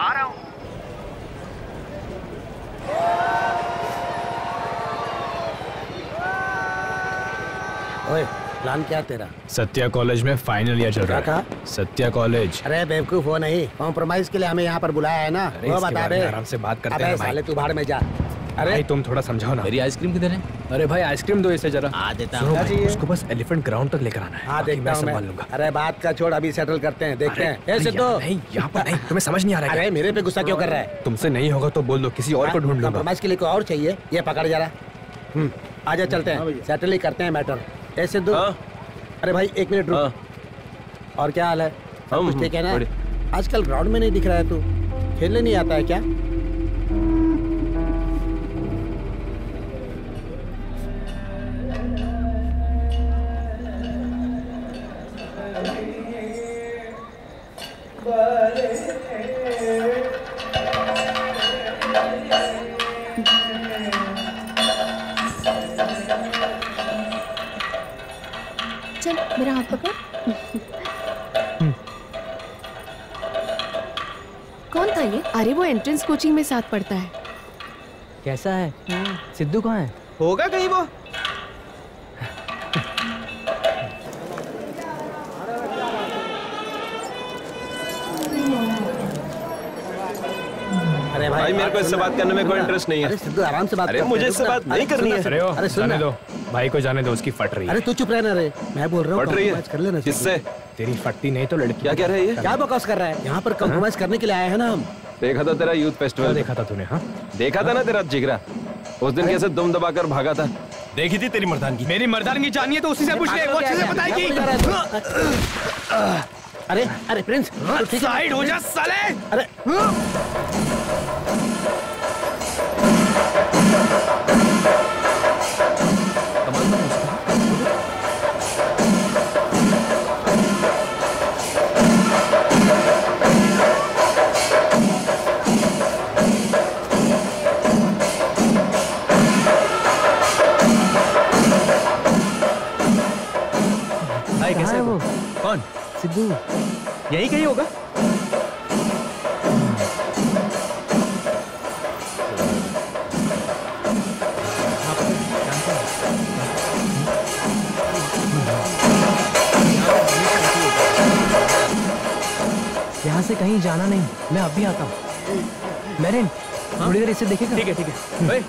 आ रहा हूँ। ओए प्लान क्या तेरा? सत्या कॉलेज में फाइनल ईयर चल रहा है। सत्या कॉलेज। अरे बेवकूफ़ हो नहीं। कॉम्प्रोमाइज के लिए हमें यहाँ पर बुलाया है ना। वो बता रहे दे। आराम से बात करते हैं भाई। साले तू भाड़ में जा। अरे भाई तुम थोड़ा समझाओ ना। मेरी आइसक्रीम किधर है? अरे भाई आइसक्रीम दो इसे जरा। आ देता हूँ। भाई, उसको बस एलिफेंट ग्राउंड तक लेकर आना है। हाँ देखता मैं हूँ संभाल मैं लूँगा। अरे बात का छोड़ अभी सेटल करते हैं देखते हैं। ऐसे तो नहीं यहाँ पर नहीं तुम्हें समझ नहीं आ रहा है अरे मेरे पे गुस्सा क्यों कर रहा है? तुमसे नहीं होगा तो बोल दो किसी और को ढूंढ लूँगा। कॉम्प्रोमाइज के लिए कोई और चाहिए? ये पकड़ जा जरा। हम्म आजा चलते हैं। सेटल ही करते हैं मैटर ऐसे दो अरे भाई एक मिनट रुक। और क्या हाल है? ठीक है ना? आजकल ग्राउंड में नहीं दिख रहा है तू। खेलने नहीं आता है क्या? कोचिंग में साथ पढ़ता है। कैसा है? सिद्धू कहाँ है? होगा कहीं वो। अरे भाई मेरे को इससे बात करने में कोई इंटरेस्ट नहीं है। अरे सिद्धू आराम से बात अरे मुझे इससे बात नहीं करनी है। अरे जाने। दो। भाई को जाने दो उसकी फट रही है। अरे तू चुप रहना रे। मैं बोल रहा हूँ फट रही है। कर लेना किससे? तेरी फटती नहीं तो लड़की क्या कह रहे है ये? क्या बकवास कर रहा है? यहाँ पर कॉम्प्रोमाइज करने के लिए आए हैं ना हम। देखा था तेरा यूथ फेस्टिवल देखा था तूने हाँ। देखा था ना तेरा जिगरा? उस दिन कैसे दुम दबाकर भागा था? देखी थी तेरी मर्दानगी मेरी मर्दानगी जानी है तो उसी से पूछ ले वो अच्छे से बताएगी अरे अरे प्रिंस है? साइड हो जा साले। अरे। सिद्धू यही कहीं होगा यहाँ से कहीं जाना नहीं। मैं अभी आता हूँ। मेरिन थोड़ी देर इसे देखेगा ठीक है ठीक है।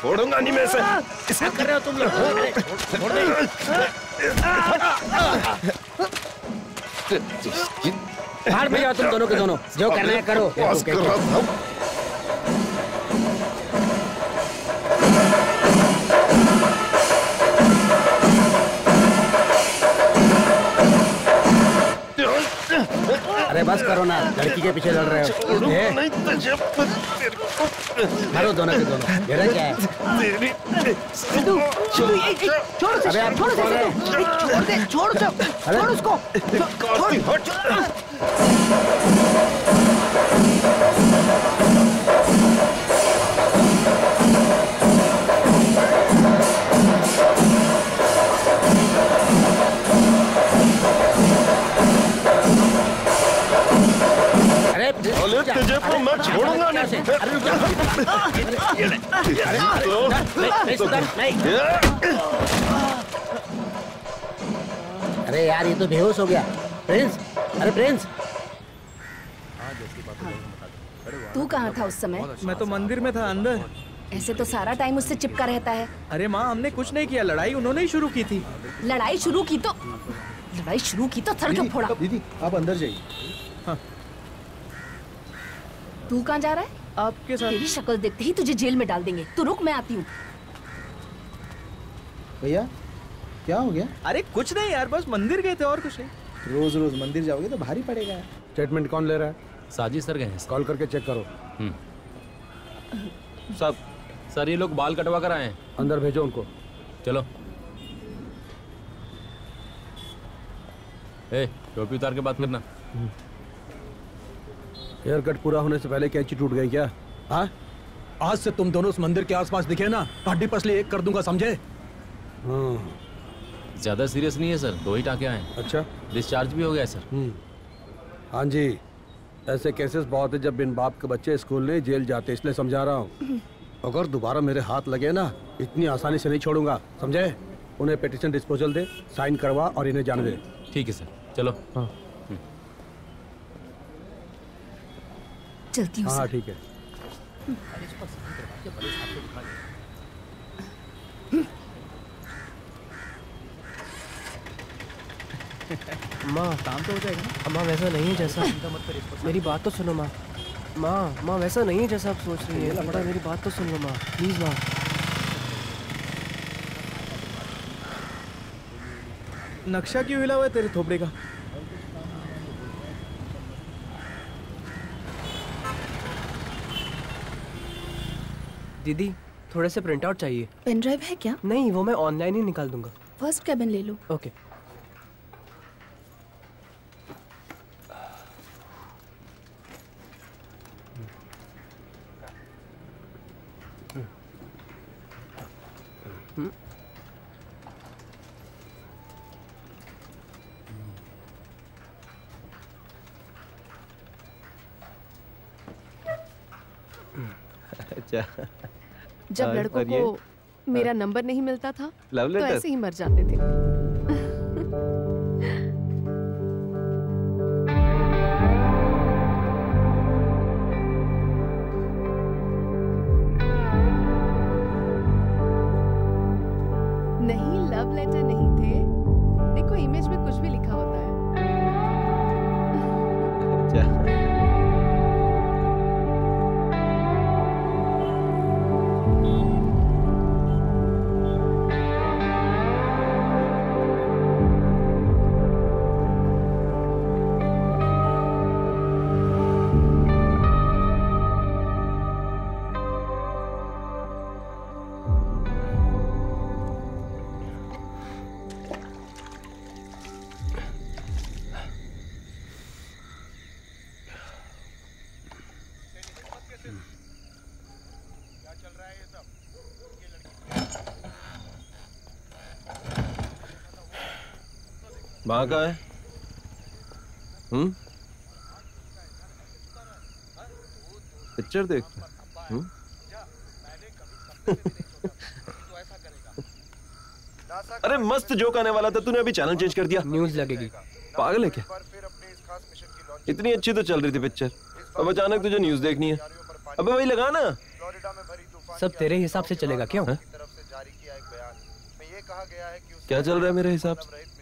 छोड़ूँगा नहीं मैं इसे क्या कर रहे हो तुम लोग छोड़ दे। बाहर में जाओ तुम दोनों के दोनों जो करना है करो बस कर ना लड़की के पीछे लड़ रहे हो मारो दोनों के दोनों ये क्या है सिद्धू सिद्धू ये ये, छोड़ अबे आप छोड़ से है? छोड़ दे छोड़ उसे छोड़ उसको छोड़ तो मैं छोड़ूँगा नहीं अरे रुक जा। अरे नहीं, नहीं, सुधर, नहीं। अरे यार ये तो बेहोश हो गया। प्रिंस अरे प्रिंस। तू कहाँ था उस समय? मैं तो मंदिर में था अंदर। ऐसे तो सारा टाइम उससे चिपका रहता है। अरे माँ हमने कुछ नहीं किया। लड़ाई उन्होंने ही शुरू की थी। लड़ाई शुरू की तो लड़ाई शुरू की तो सर क्यों फोड़ा। दीदी आप अंदर जाइए। तू कहाँ जा रहा है? आपके साथ। तेरी शक्ल देखते ही तुझे जेल में डाल देंगे। तू रुक मैं आती हूँ। भैया क्या हो गया? अरे कुछ नहीं यार बस मंदिर गए थे और कुछ नहीं। रोज रोज मंदिर जाओगे तो भारी पड़ेगा। स्टेटमेंट कौन ले रहा है? साजिद सर गए हैं कॉल करके चेक करो। सब। सर ये लोग बाल कटवा कर आए हैं। अंदर भेजो उनको। चलो। ए टोपी उतार के बात करना। हेयर कट पूरा होने से पहले कैंची टूट गई क्या? हाँ? आज से तुम दोनों उस मंदिर के आसपास दिखे ना हड्डी पसली एक कर दूँगा समझे? हाँ। ज़्यादा सीरियस नहीं है सर। दो ही टाके आए। अच्छा। डिस्चार्ज भी हो गया सर। हम्म। हाँ जी। ऐसे केसेस बहुत है जब बिन बाप के बच्चे स्कूल नहीं जेल जाते इसलिए समझा रहा हूँ। अगर दोबारा मेरे हाथ लगे ना इतनी आसानी से नहीं छोड़ूँगा समझे? उन्हें पिटिशन डिस्पोजल दे साइन करवा और इन्हें जाने दे। ठीक है सर। चलो। हाँ। चलती हूँ हाँ ठीक है। माँ काम तो हो जाएगा ना? माँ वैसा नहीं है जैसा। चिंता मत कर इसको मेरी बात तो सुनो माँ। माँ माँ वैसा नहीं है जैसा आप सोच रही है। बेटा मेरी बात तो सुन लो माँ प्लीज़ माँ। नक्शा क्यों हिला हुआ है तेरे थोपड़े का? दीदी थोड़े से प्रिंट आउट चाहिए। पेन ड्राइव है क्या? नहीं वो मैं ऑनलाइन ही निकाल दूँगा। फ़र्स्ट कैबिन ले लो। ओके अच्छा। जब लड़कों को मेरा नंबर नहीं मिलता था तो ऐसे ही मर जाते थे। वहाँ कहाँ है? हम्म? पिक्चर देख। हम्म? अरे मस्त जोक आने वाला था तूने अभी चैनल चेंज कर दिया। न्यूज़ लगेगी। पागल है क्या? इतनी अच्छी तो चल रही थी पिक्चर अब अचानक तुझे न्यूज़ देखनी है। अबे वही लगा ना। सब तेरे हिसाब से चलेगा क्यों? है? क्या चल रहा है मेरे हिसाब से?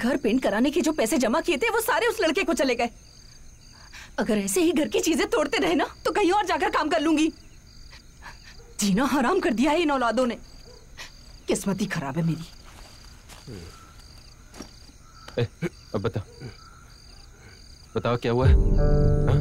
घर पेंट कराने के जो पैसे जमा किए थे वो सारे उस लड़के को चले गए। अगर ऐसे ही घर की चीज़ें तोड़ते रहे ना तो कहीं और जाकर काम कर लूँगी। जीना हराम कर दिया है इन औलादों ने। किस्मत ही खराब है मेरी। ए, अब बता। बताओ क्या हुआ? है? हाँ?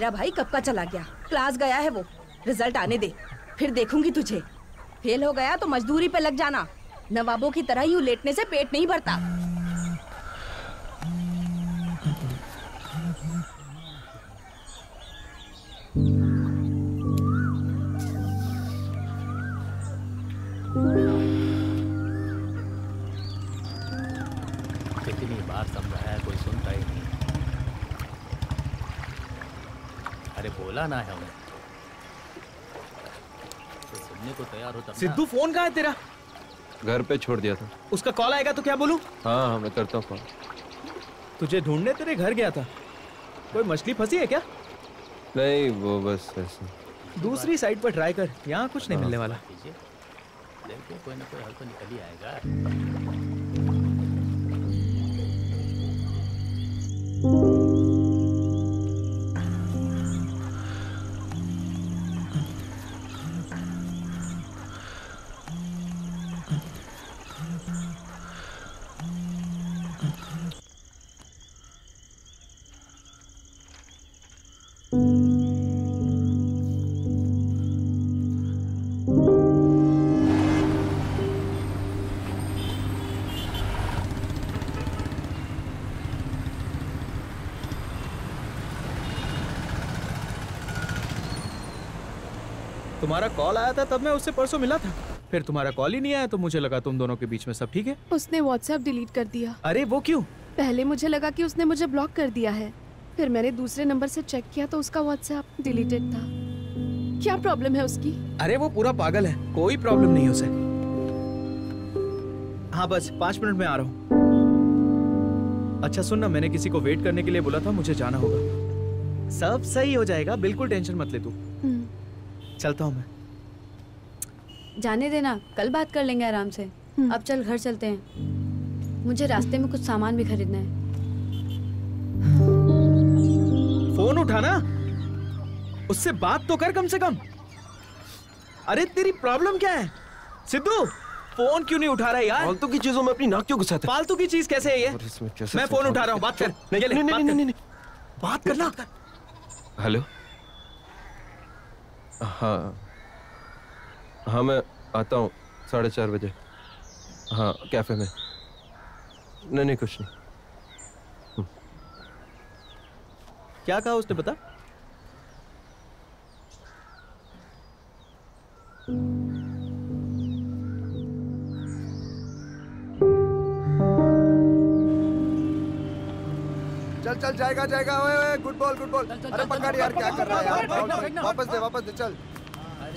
तेरा भाई कब का चला गया? क्लास गया है वो। रिज़ल्ट आने दे। फिर देखूँगी तुझे। फेल हो गया तो मजदूरी पे लग जाना। नवाबों की तरह यूँ लेटने से पेट नहीं भरता। अरे है हमें। तो सुनने को तैयार होता सिद्धू फ़ोन कहाँ है तेरा? घर पे छोड़ दिया था। उसका कॉल आएगा तो क्या बोलूँ? हाँ हाँ मैं करता हूँ फ़ोन तुझे ढूँढने तेरे घर गया था। कोई मछली फंसी है क्या? नहीं वो बस ऐसे। दूसरी साइड पर ट्राई कर यहाँ कुछ नहीं हाँ। मिलने वाला। कोई ना कोई हल तो निकल ही आएगा। तुम्हारा कॉल आया था तब मैं उससे परसों मिला था। फिर तुम्हारा कॉल ही नहीं आया तो मुझे लगा तुम दोनों के बीच में सब ठीक है। उसने व्हाट्सएप डिलीट कर दिया। अरे वो क्यों? पहले मुझे लगा कि उसने मुझे ब्लॉक कर दिया है। फिर मैंने दूसरे नंबर से चेक किया तो उसका व्हाट्सएप डिलीटेड था। क्या प्रॉब्लम है उसकी? अरे वो पूरा पागल है। कोई प्रॉब्लम नहीं उसे। हाँ बस पाँच मिनट में आ रहा हूँ। अच्छा सुन ना मैंने किसी को वेट करने के लिए बोला था मुझे जाना होगा। सब सही हो जाएगा बिल्कुल टेंशन मत ले तू। चलता हूँ मैं। जाने देना कल बात कर लेंगे आराम से। अब चल घर चलते हैं। मुझे रास्ते में कुछ सामान भी खरीदना है। फ़ोन उठाना? उससे बात तो कर कम से कम। अरे तेरी प्रॉब्लम क्या है? सिद्धू फ़ोन क्यों नहीं उठा रहा है यार? फालतू की चीज़ों में अपनी नाक क्यों घुसाता? है फालतू की चीज़ कैसे है ये? मैं फ़ोन उठा रहा हूँ बात कर। नहीं नहीं नहीं नहीं नहीं। बात करना। हेलो? हाँ। हाँ मैं आता हूँ साढ़े चार बजे। हाँ कैफ़े में। नहीं नहीं, कुछ नहीं। क्या कहा उसने बता जाएगा जाएगा। ओए ओए गुड बॉल गुड बॉल अरे पकड़ यार क्या कर रहा है यार। वापस दे वापस दे चल।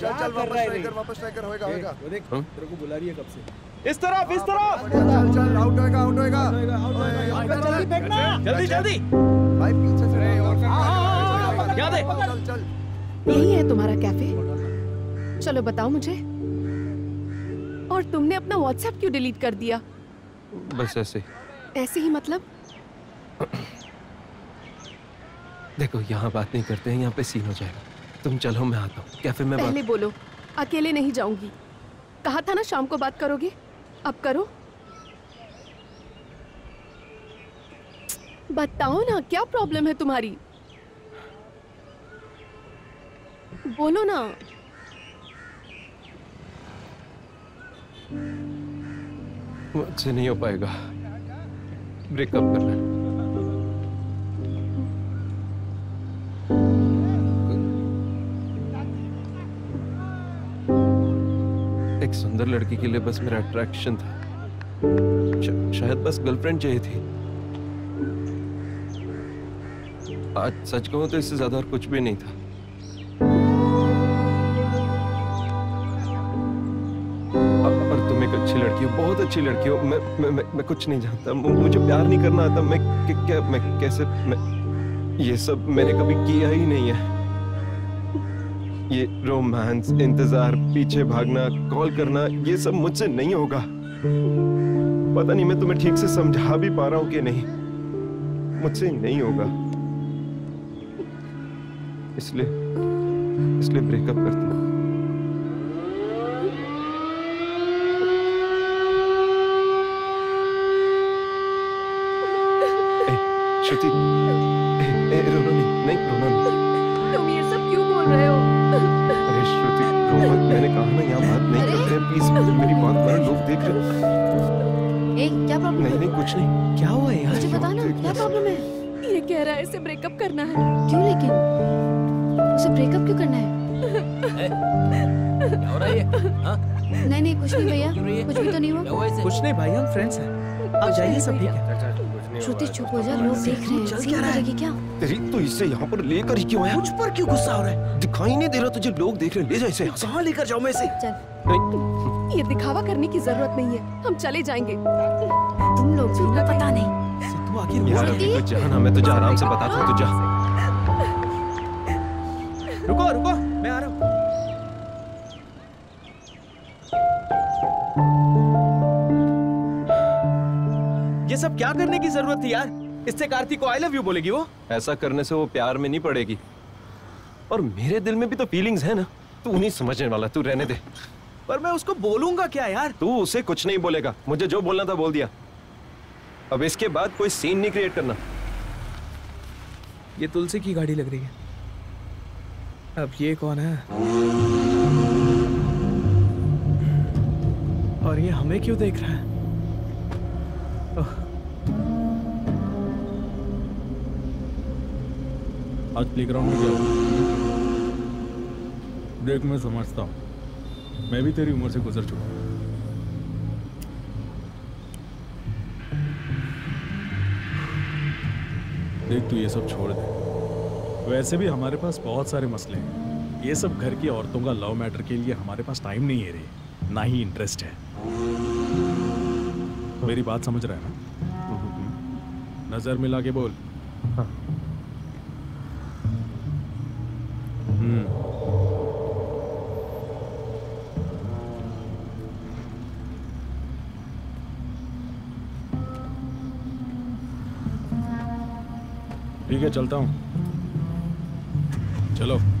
चल चल वापस स्ट्राइकर वापस स्ट्राइकर होएगा होएगा। देख तेरे को बुला रही है कब से? इस तरफ़ इस तरफ़। चल चल आउट होएगा आउट होएगा। जल्दी फेंकना जल्दी जल्दी। भाई पीछे से और क्या दे चल चल यही है तुम्हारा कैफ़े चलो बताओ मुझे। और तुमने अपना व्हाट्सएप क्यों डिलीट कर दिया? बस ऐसे। ऐसे ही मतलब? देखो यहाँ बात नहीं करते हैं यहाँ पे सीन हो जाएगा। तुम चलो मैं आता हूँ। कैफ़े में पहले बात बोलो अकेले नहीं जाऊँगी। कहा था ना शाम को बात करोगे? अब करो। बताओ ना क्या प्रॉब्लम है तुम्हारी? बोलो ना। मुझसे नहीं हो पाएगा। ब्रेकअप करना सुंदर लड़की के लिए बस मेरा अट्रैक्शन था। शायद बस गर्लफ्रेंड चाहिए थी। आज सच कहूँ तो इससे ज़्यादा और कुछ भी नहीं था। और तुम एक अच्छी लड़की हो बहुत अच्छी लड़की हो। मैं मैं मैं, मैं कुछ नहीं जानता। मुझे प्यार नहीं करना आता। मैं क्या मैं कैसे मैं ये सब मैंने कभी किया ही नहीं है। ये रोमांस इंतज़ार पीछे भागना कॉल करना ये सब मुझसे नहीं होगा। पता नहीं मैं तुम्हें ठीक से समझा भी पा रहा हूँ कि नहीं। मुझसे नहीं होगा। इसलिए इसलिए ब्रेकअप करती हूँ। श्रुति ए, ए, मत मैंने कहा ना यहाँ बात नहीं करते प्लीज़ मेरी बात मानो लोग देख रहे ए क्या प्रॉब्लम नहीं नहीं कुछ नहीं। क्या हुआ यार? मुझे बता ना क्या प्रॉब्लम है। ये कह रहा है इसे ब्रेकअप करना है। क्यों लेकिन? उसे ब्रेकअप क्यों करना है? क्या हो रहा है हाँ? नहीं नहीं कुछ नहीं भैया। कुछ भी तो नहीं हुआ। कुछ नहीं भाई हम फ्रेंड्स हैं। आप जाइए सब ठीक है। श्रुति चुप हो जा लोग देख रहे हैं। चल क्या रहा है? क्या? तेरी तो इसे यहाँ पर लेकर ही क्यों आया? मुझ पर क्यों गुस्सा हो रहा है? दिखाई नहीं दे रहा तुझे लोग देख रहे हैं। ले जा इसे कहाँ लेकर जाऊँ मैं इसे? चल। ये दिखावा करने की ज़रूरत नहीं है। हम चले जाएँगे। तुम लोग पता नहीं। तू आखिर तो जाना मैं तुझे आराम से बताता हूँ तू करने की ज़रूरत थी यार। इससे कार्तिक को आई लव यू बोलेगी वो। ऐसा करने से वो प्यार में नहीं पड़ेगी। और मेरे दिल में भी तो फीलिंग्स है ना। तू नहीं समझने वाला तू रहने दे। पर मैं उसको बोलूँगा क्या यार? तू उसे कुछ नहीं बोलेगा। मुझे जो बोलना था बोल दिया। अब इसके बाद कोई सीन नहीं क्रिएट करना। ये तुलसी की गाड़ी लग रही है। अब ये कौन है? और ये हमें क्यों देख रहा है? आज प्लेग्राउंड में हुआ देख मैं समझता हूँ। मैं भी तेरी उम्र से गुजर चुका हूँ। देख तू ये सब छोड़ दे। वैसे भी हमारे पास बहुत सारे मसले हैं। ये सब घर की औरतों का लव मैटर के लिए हमारे पास टाइम नहीं है रे। ना ही इंटरेस्ट है। मेरी बात समझ रहा है ना? नज़र मिला के बोल। ठीक है चलता हूँ। चलो।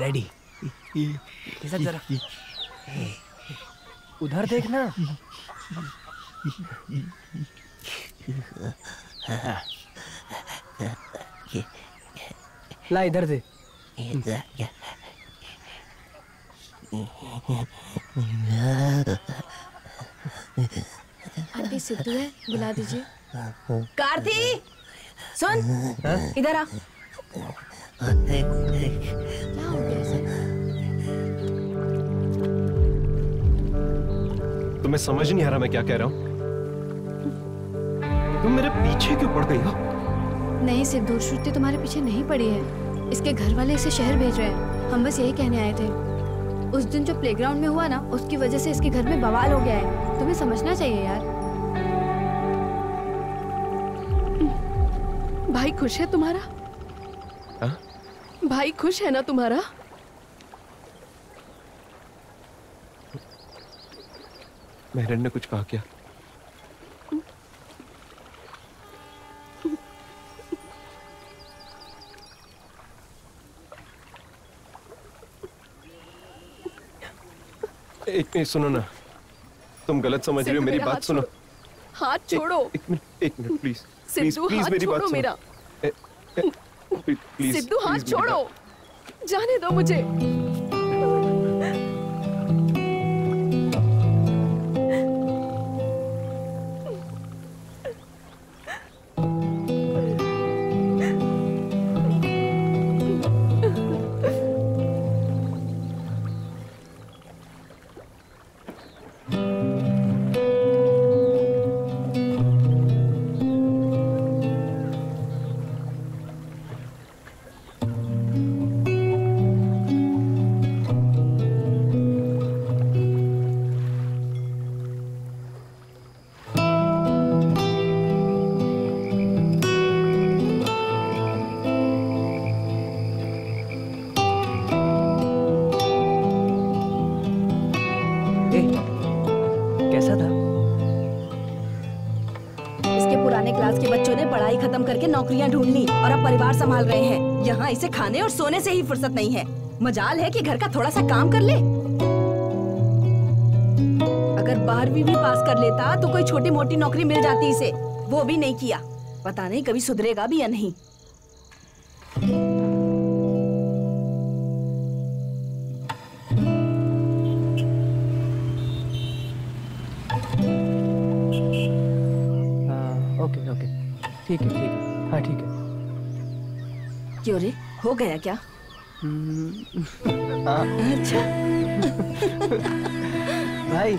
रेडी। किसक जरा। उधर देखना। ला इधर दे आंटी सिद्धू है बुला दीजिए। कार्ती सुन इधर आ। तुम्हें समझ नहीं आ रहा मैं क्या कह रहा हूँ। तुम मेरे पीछे क्यों पड़ गई हो? नहीं सिद्धू श्रुति तुम्हारे पीछे नहीं पड़ी है। इसके घर वाले इसे शहर भेज रहे हैं। हम बस यही कहने आए थे। उस दिन जो प्लेग्राउंड में हुआ ना उसकी वजह से इसके घर में बवाल हो गया है। तुम्हें समझना चाहिए यार। भाई खुश है तुम्हारा? हाँ? भाई खुश है ना तुम्हारा? मेहरन ने कुछ कहा क्या? एक मिनट सुनो ना। तुम गलत समझ रही हो मेरी बात सुनो। हाथ छोड़ो। एक मिनट एक minute please please Sidhu please मेरी बात सुनो। मेरा। सिद्धू हाथ छोड़ो। जाने दो मुझे। यहाँ इसे खाने और सोने से ही फुर्सत नहीं है। मजाल है कि घर का थोड़ा सा काम कर ले। अगर बारहवीं भी पास कर लेता तो कोई छोटी मोटी नौकरी मिल जाती इसे। वो भी नहीं किया। पता नहीं कभी सुधरेगा भी या नहीं। हाँ ठीक है, ठीक हो गया क्या? हाँ अच्छा। भाई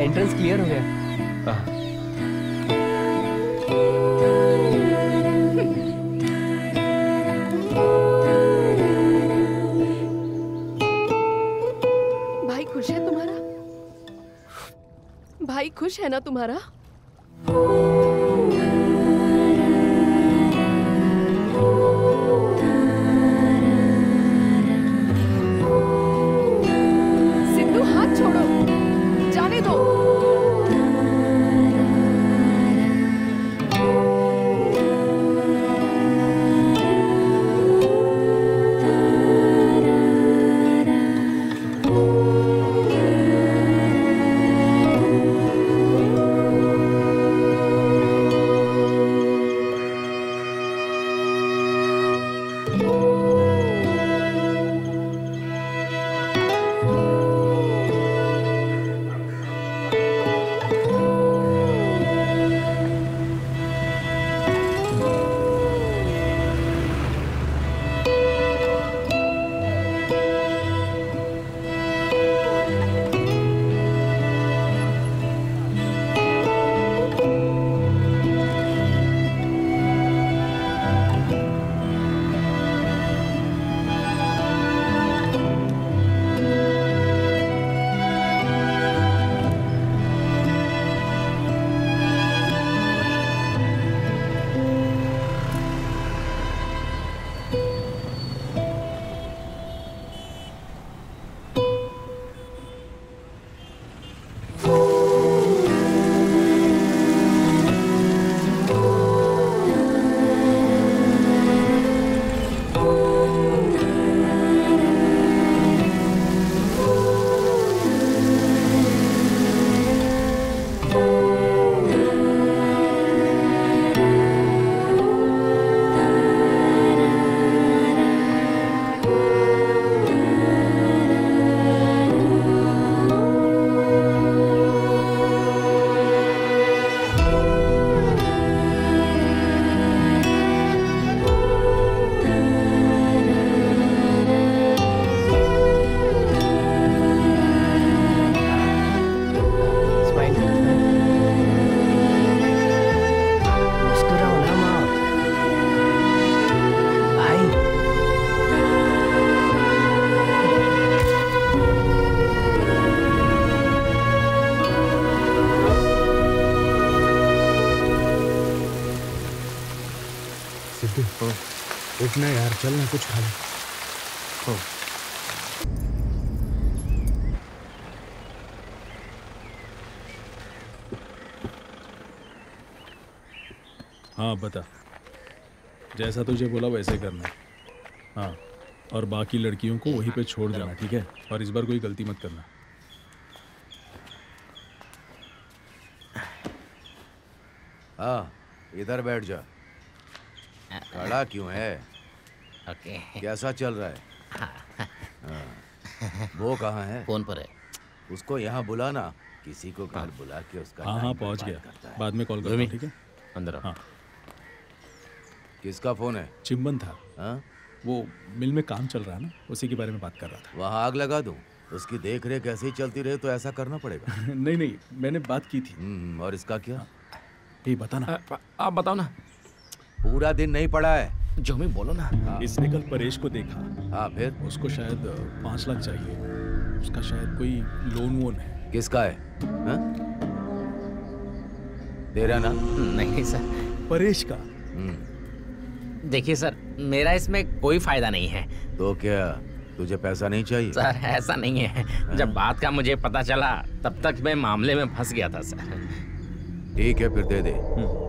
एंट्रेंस क्लियर हो गया। भाई खुश है तुम्हारा? भाई खुश है ना तुम्हारा? रुकना यार चल ना कुछ खा ले। हो। हाँ बता। जैसा तुझे बोला वैसे करना हाँ और बाकी लड़कियों को वहीं पे छोड़ देना ठीक है? और इस बार कोई गलती मत करना। हाँ इधर बैठ जा। खड़ा क्यों है? ओके। कैसा चल रहा है? हाँ। वो कहाँ है? फ़ोन पर है। उसको यहाँ बुलाना किसी को घर बुला के उसका हाँ हाँ पहुँच गया। बाद में कॉल करता हूँ ठीक है? अंदर हाँ। किसका फ़ोन है? चिंबन था। हाँ? वो मिल में काम चल रहा है ना उसी के बारे में बात कर रहा था। वहाँ आग लगा दूँ? उसकी देख रेख ऐसे ही चलती रहे तो ऐसा करना पड़ेगा। नहीं नहीं मैंने बात की थी। हम्म, और इसका क्या? ये बता ना आप बताओ ना। पूरा दिन नहीं पड़ा है। जो मैं बोलो ना। इसने कल परेश को देखा। हाँ फिर? उसको शायद पाँच लाख चाहिए। उसका शायद कोई लोन वोन है। किसका है? हाँ? तेरा ना? नहीं सर। परेश का? देखिए सर मेरा इसमें कोई फ़ायदा नहीं है। तो क्या तुझे पैसा नहीं चाहिए? सर ऐसा नहीं है। जब बात का मुझे पता चला तब तक मैं मामले में फंस गया था सर। ठीक है फिर दे दे।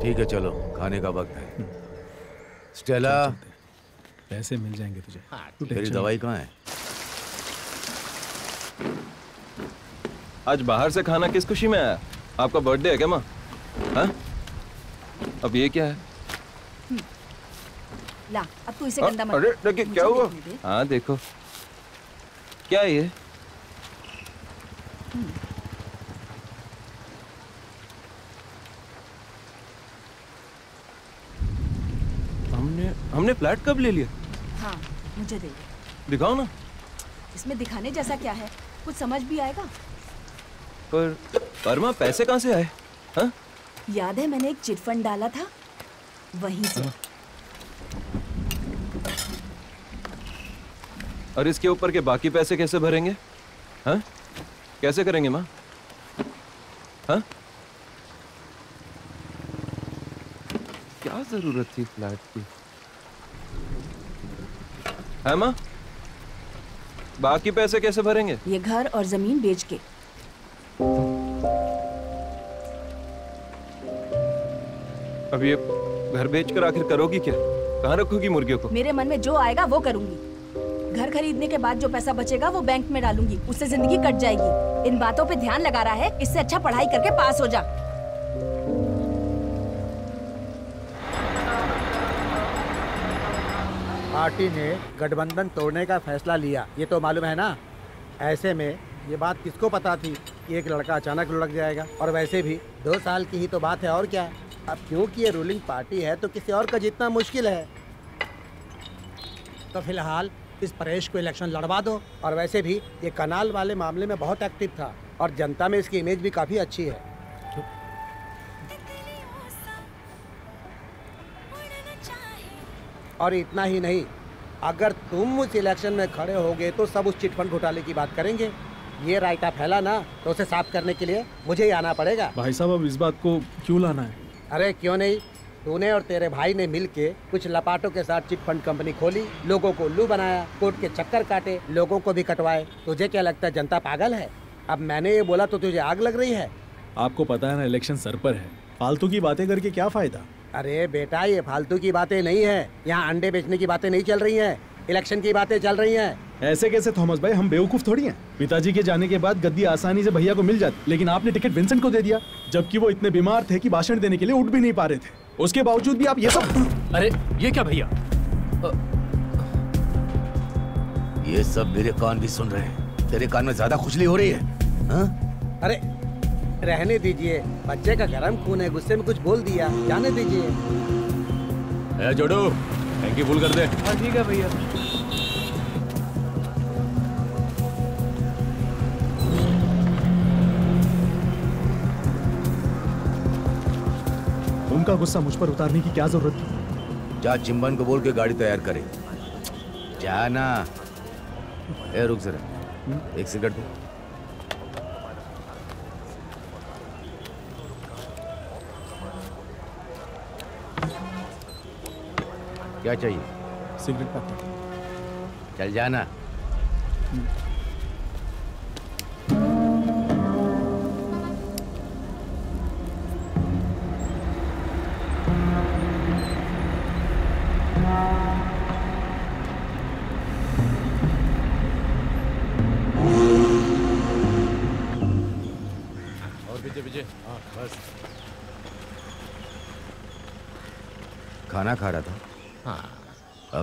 ठीक है चलो खाने का वक्त है। स्टेला। पैसे मिल जाएँगे तुझे। तू तेरी दवाई कहाँ है? आज बाहर से खाना किस खुशी में आया? आपका बर्थडे है क्या माँ? हाँ? अब ये क्या है? ला अब तू इसे गंदा मत अरे। देखिए क्या हुआ? हाँ देखो। क्या है ये? हमने फ्लैट कब ले लिया? हाँ मुझे दे दिखाओ ना। इसमें दिखाने जैसा क्या है? कुछ समझ भी आएगा? पर परमा पैसे कहाँ से आए? हाँ? याद है मैंने एक चिट फंड डाला था? वहीं से। और इसके ऊपर के बाकी पैसे कैसे भरेंगे? हाँ? कैसे करेंगे माँ? हाँ? क्या ज़रूरत थी फ्लैट की? है माँ बाकी पैसे कैसे भरेंगे? ये घर और ज़मीन बेच के। अब ये घर बेच कर आखिर करोगी क्या? कहाँ रखोगी मुर्गियों को? मेरे मन में जो आएगा वो करूँगी। घर खरीदने के बाद जो पैसा बचेगा वो बैंक में डालूँगी। उससे ज़िंदगी कट जाएगी। इन बातों पे ध्यान लगा रहा है इससे अच्छा पढ़ाई करके पास हो जा। पार्टी ने गठबंधन तोड़ने का फैसला लिया। ये तो मालूम है ना? ऐसे में ये बात किसको पता थी कि एक लड़का अचानक लुढ़क जाएगा? और वैसे भी दो साल की ही तो बात है, और क्या? अब क्योंकि ये रूलिंग पार्टी है तो किसी और का जीतना मुश्किल है। तो फ़िलहाल इस परेश को इलेक्शन लड़वा दो। और वैसे भी ये कनाल वाले मामले में बहुत एक्टिव था, और जनता में इसकी इमेज भी काफ़ी अच्छी है। और इतना ही नहीं अगर तुम उस इलेक्शन में खड़े होगे तो सब उस चिटफंड घोटाले की बात करेंगे। ये रायता फैला ना तो उसे साफ़ करने के लिए मुझे ही आना पड़ेगा। भाई साहब अब इस बात को क्यों लाना है? अरे क्यों नहीं? तूने और तेरे भाई ने मिलके कुछ लपाटों के साथ चिट फंड कंपनी खोली लोगों को उल्लू बनाया कोर्ट के चक्कर काटे लोगों को भी कटवाए। तुझे क्या लगता है जनता पागल है? अब मैंने ये बोला तो तुझे आग लग रही है। आपको पता है ना इलेक्शन सर पर है। फालतू की बातें करके क्या फ़ायदा? अरे बेटा ये फालतू की बातें नहीं है। यहाँ अंडे बेचने की बातें नहीं चल रही है। इलेक्शन की बातें चल रही हैं। ऐसे कैसे थॉमस भाई? हम बेवकूफ़ थोड़ी हैं। पिताजी के जाने के बाद गद्दी आसानी से भैया को मिल जाती लेकिन आपने टिकट विंसेंट को दे दिया जबकि वो इतने बीमार थे कि भाषण देने के लिए उठ भी नहीं पा रहे थे। उसके बावजूद भी आप ये सब अरे ये क्या भैया? ये सब मेरे कान भी सुन रहे हैं। तेरे कान में ज़्यादा खुजली हो रही है हाँ? अरे रहने दीजिए। बच्चे का गर्म खून है गुस्से में कुछ बोल दिया जाने दीजिए। ए जोड़ो टैंकी फुल कर दे। हाँ ठीक है भैया। उनका गुस्सा मुझ पर उतारने की क्या ज़रूरत थी? जा चिंबन को बोल के गाड़ी तैयार करे। जा ना। ए रुक जरा। एक सिगरेट दे क्या चाहिए? सिगरेट पैकेट चल जाना।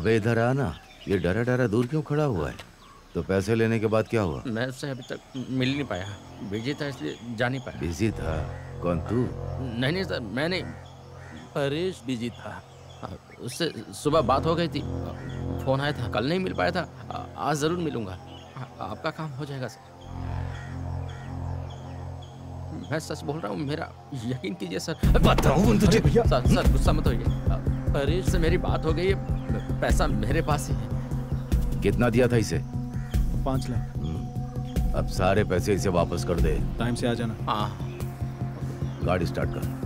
अबे इधर आ ना। ये डरा डरा दूर क्यों खड़ा हुआ है? तो पैसे लेने के बाद क्या हुआ? मैं उससे अभी तक मिल नहीं पाया। बिज़ी था इसलिए जा नहीं पाया। बिज़ी था? कौन तू? नहीं नहीं सर मैंने परेश बिज़ी था। हाँ, उससे सुबह बात हो गई थी। फ़ोन आया था कल नहीं मिल पाया था। आज ज़रूर मिलूँगा। आपका काम हो जाएगा सर। मैं सच बोल रहा हूँ मेरा यकीन कीजिए सर। बताऊँ तुझे सर सर गुस्सा मत होइए। परेश से मेरी बात हो गई है। पैसा मेरे पास ही है। कितना दिया था इसे? पाँच लाख। अब सारे पैसे इसे वापस कर दे। टाइम से आ जाना। हाँ। गाड़ी स्टार्ट कर।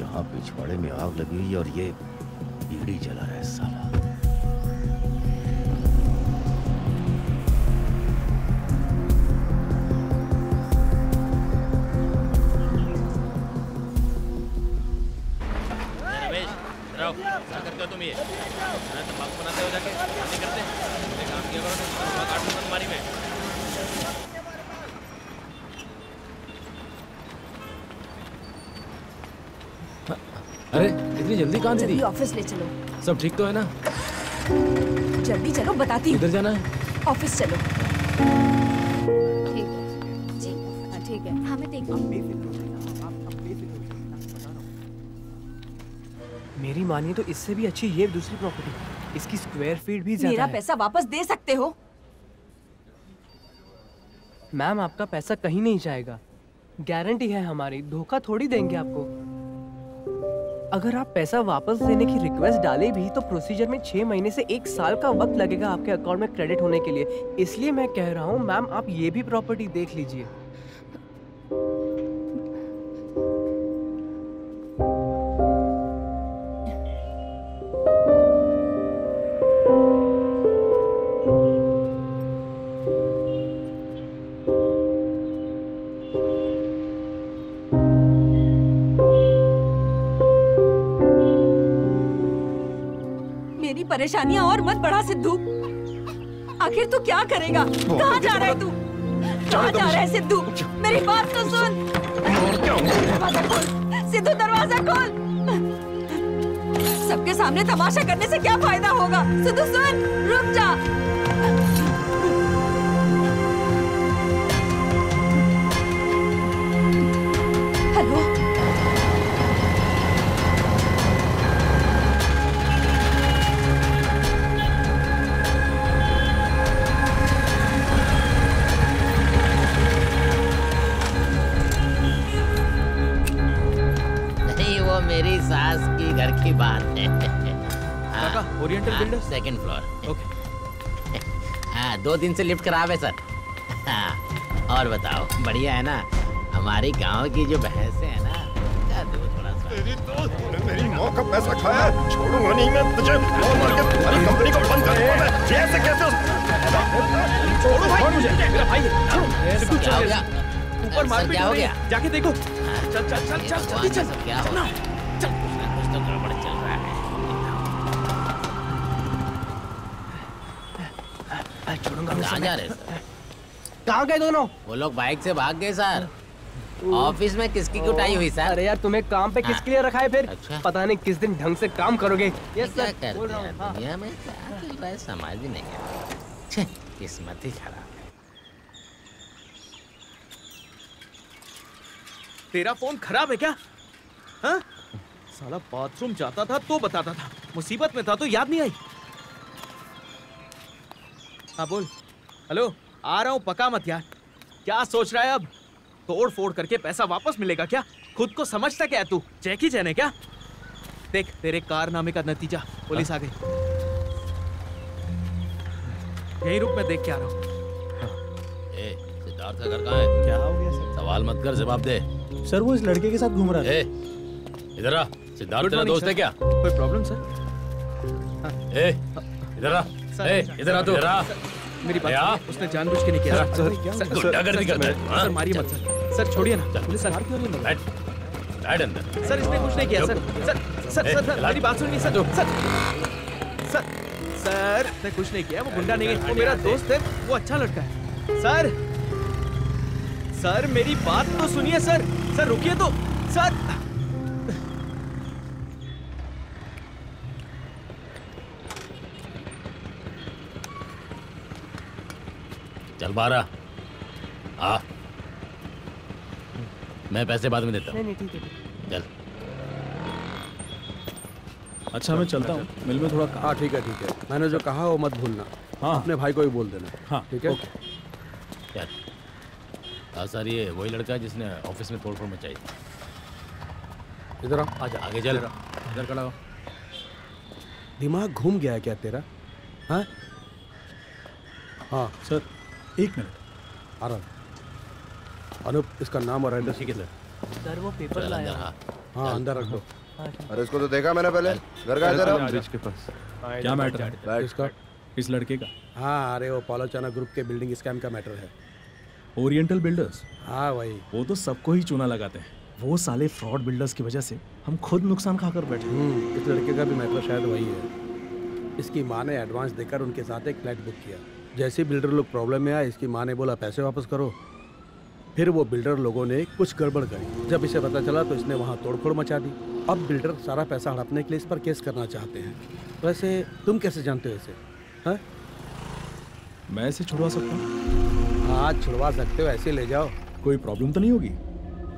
यहाँ पिछवाड़े में आग लगी हुई है और ये बीड़ी जला रहा है साला। रहो क्या करते हो तुम ये? मैं तंबाकू बनाते हो जाके नहीं करते काम किया करो नहीं काट दूँगा तुम्हारी मैं। अरे इतनी जल्दी कहाँ थी जल्दी ऑफ़िस ले चलो। सब ठीक तो है ना? जल्दी चलो बताती हूँ। किधर जाना है? ऑफ़िस चलो। ठीक है। जी। हाँ ठीक है। हमें देखिए मेरी मानिए तो इससे भी अच्छी ये दूसरी प्रॉपर्टी इसकी स्क्वायर फीट भी ज़्यादा मेरा पैसा वापस दे सकते हो? मैम आपका पैसा कहीं नहीं जाएगा। गारंटी है हमारी। धोखा थोड़ी देंगे आपको। अगर आप पैसा वापस देने की रिक्वेस्ट डाले भी तो प्रोसीजर में छह महीने से एक साल का वक्त लगेगा आपके अकाउंट में क्रेडिट होने के लिए। इसलिए मैं कह रहा हूँ मैम आप ये भी प्रॉपर्टी देख लीजिए। मेरी परेशानियाँ और मत बढ़ा सिद्धू। आखिर तू क्या करेगा? कहाँ जा रहा है तू? कहाँ जा रहा है सिद्धू? मेरी बात तो सुन। दरवाज़ा खोल। सिद्धू दरवाज़ा खोल। सबके सामने तमाशा करने से क्या फ़ायदा होगा? सिद्धू सुन रुक जा। सास की घर की बात। है काका, Oriental Builders? Second floor okay हाँ दो दिन से लिफ्ट खराब है सर हाँ और बताओ बढ़िया है ना? हमारी गाँव की जो भैंसें है ना उनका थोड़ा सा। तेरी दोस्त तूने मेरी माँ का पैसा खाया छोड़ूँगा नहीं मैं तुझे मार मार के तुम्हारी कंपनी को बंद कर दूँगा। मैं जैसे कैसे छोड़ो भाई। मुझे। मेरा भाई है। हो चल गया? ऊपर हो हो गया? जाके देखो। चल चल चल चल जल्दी चल क्या हो कहाँ जा रहे सर। कहाँ गए दोनों? वो लोग बाइक से भाग गए सर। ऑफ़िस में किसकी कुटाई हुई सर? अरे यार तुम्हें काम पे किसके लिए रखा है फिर? अच्छा। पता नहीं किस दिन ढंग से काम करोगे। यस क्या सर बोल रहा हूँ? हाँ। दुनिया में क्या चल रहा है? समझ ही नहीं किस्मत ही खराब तेरा फ़ोन खराब है क्या? हाँ? साला बाथरूम जाता था तो बताता था। मुसीबत में था तो याद नहीं आई? हाँ बोल। हेलो आ रहा हूँ पका मत यार। क्या सोच रहा है अब? तोड़ फोड़ करके पैसा वापस मिलेगा क्या? खुद को समझता क्या है तू? जैन है क्या? देख तेरे कारनामे का नतीजा पुलिस आ गई। यही रुक मैं देख के आ रहा हूँ। ए सिद्धार्थ का घर कहाँ है? क्या हो गया सर? सवाल मत कर जवाब दे। सर वो इस लड़के के साथ घूम रहा ए था इधर आ। सिद्धार्थ तेरा दोस्त है क्या? कोई प्रॉब्लम सर ए इधर आ। इधर आ तू मेरी बात उसने जानबूझ के नहीं किया सर, गुंडागर्दी करता है, सर, हाँ? मारिए मत सर सर छोड़िए ना पुलिस सर बैठ बैठ अंदर सर इसने कुछ नहीं किया sir sir sir sir sir मेरी बात सुनिए सर सर सर सर इसने कुछ नहीं किया वो गुंडा नहीं है वो मेरा दोस्त है वो अच्छा लड़का है सर सर मेरी बात तो सुनिए सर सर रुकिए तो सर चल बारह आ। मैं पैसे बाद में देता हूँ। नहीं ठीक है चल। अच्छा मैं चलता हूँ। मिल में थोड़ा हाँ ठीक है ठीक है। मैंने जो कहा वो मत भूलना। हाँ। अपने भाई को भी बोल देना। हाँ ठीक है? चल। हाँ सर ये वही लड़का है जिसने ऑफ़िस में तोड़फोड़ मचाई इधर आ आजा आगे चल। इधर खड़ा हो। दिमाग घूम गया है क्या तेरा? हाँ हाँ? सर एक मिनट। आ रहा अनूप इसका नाम और एड्रेस है सर सर वो पेपर लाया। हाँ। हाँ अंदर रख दो। अरे इसको तो देखा मैंने पहले। घर का इधर। ब्रिज के पास। क्या मैटर है इसका? इस लड़के का? हाँ अरे वो पॉलोचाना ग्रुप के बिल्डिंग स्कैम का मैटर है। ओरिएंटल बिल्डर्स हाँ वही। वो तो सबको ही चूना लगाते हैं। वो साले फ्रॉड बिल्डर्स की वजह से हम खुद नुकसान खाकर बैठे हैं। हम्म, इस लड़के का भी मैटर शायद वही है। इसकी माँ ने एडवांस देकर उनके साथ एक फ्लैट बुक किया। जैसे बिल्डर लोग प्रॉब्लम में आए इसकी माँ ने बोला पैसे वापस करो। फिर वो बिल्डर लोगों ने कुछ गड़बड़ करी। जब इसे पता चला तो इसने वहाँ तोड़फोड़ मचा दी। अब बिल्डर सारा पैसा हड़पने के लिए इस पर केस करना चाहते हैं। वैसे तुम कैसे जानते हो इसे? हाँ? मैं इसे छुड़वा सकता हूँ। हाँ छुड़वा सकते हो ऐसे ले जाओ। कोई प्रॉब्लम तो नहीं होगी?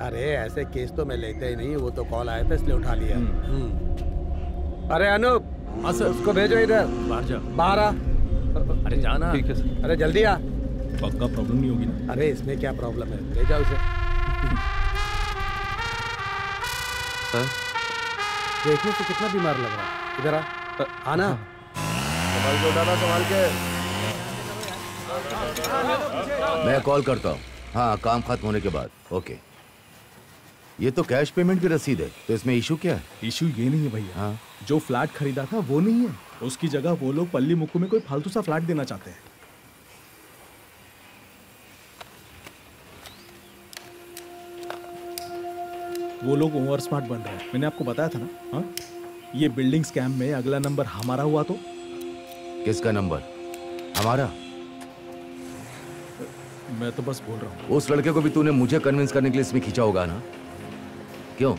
अरे ऐसे केस तो मैं लेते ही नहीं वो तो कॉल आया था इसलिए उठा लिया। हम्म। अरे अनूप! हाँ सर। उसको भेजो इधर। बाहर जा बाहर आ। अरे जाना। ठीक है सर। अरे जल्दी आ। पक्का प्रॉब्लम नहीं होगी ना? अरे इसमें क्या प्रॉब्लम है? ले जाओ इसे। सर? देखने से कितना बीमार लग रहा है। इधर आ। आना। संभाल के उठाना संभाल के। मैं कॉल करता हूँ। हाँ काम खत्म होने के बाद। ओके ये तो कैश पेमेंट की रसीद है। तो इसमें इशू क्या है? इशू ये नहीं है भैया। हाँ। जो फ्लैट खरीदा था वो नहीं है। उसकी जगह वो लोग पल्ली मुक्कू में कोई फालतू सा फ्लैट देना चाहते हैं। वो लोग ओवर स्मार्ट बन रहे हैं। मैंने आपको बताया था ना? हाँ? ये बिल्डिंग स्कैम में अगला नंबर हमारा हुआ तो? किसका नंबर? हमारा? मैं तो बस बोल रहा हूँ। उस लड़के को भी तूने मुझे कन्विंस करने के लिए इसमें खींचा होगा ना? क्यों?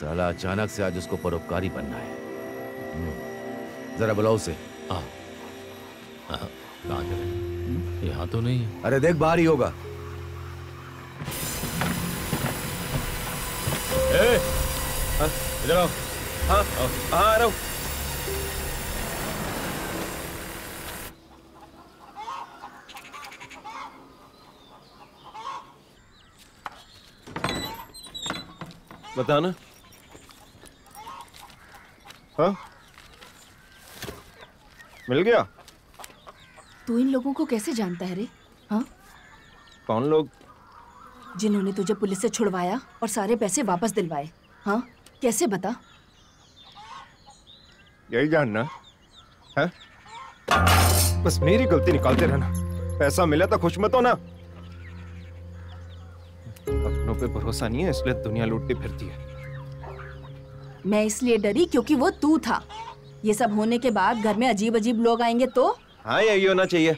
साला अचानक से आज उसको परोपकारी बनना है। जरा बुलाओ उसे। हाँ। हाँ, कहाँ चले? यहाँ तो नहीं। है अरे देख बाहर ही होगा। ए, इधर आओ। हाँ हाँ आ रहा हूँ? बताना। हाँ? मिल गया। तू इन लोगों को कैसे जानता है रे? हाँ? कौन लोग? जिन्होंने तुझे पुलिस से छुड़वाया और सारे पैसे वापस दिलवाए। हाँ? कैसे बता? यही जानना। है? बस मेरी गलती निकालते रहना। पैसा मिला तो खुश मत हो ना अपनों पे भरोसा नहीं है इसलिए दुनिया लूटती फिरती है। मैं इसलिए डरी क्योंकि वो तू था। ये सब होने के बाद घर में अजीब अजीब लोग आएँगे तो? हाँ यही होना चाहिए।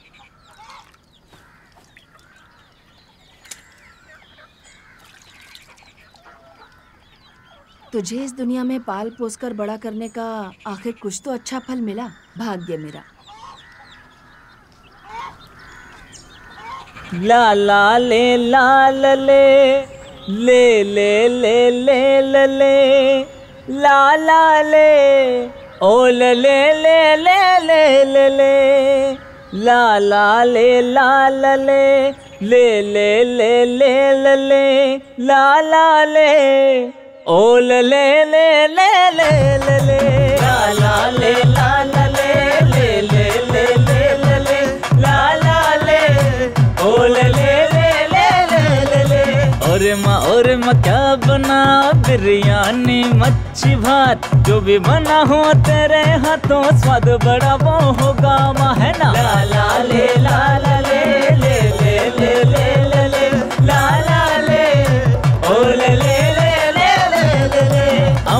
तुझे इस दुनिया में पाल पोस कर बड़ा करने का आखिर कुछ तो अच्छा फल मिला भाग्य मेरा। ला ला ले ला ल ले ले ले ले ले ल ले ला ला ले। ओ ल ले ले ले ले ले ले ला ला ले ला ल ले ले ले ले ले ल ले ला ला ले ओ ल ले ले ले ले ले ले ला ला ले ला ल ले ले ले ले ले ले ले ला ला ओ ले और मक्का बना बिरयानी मच्छी भात, जो भी बना हो तेरे हाथों, स्वाद बड़ा वो होगा महना ले, ला ला, ले ले ले ले ले।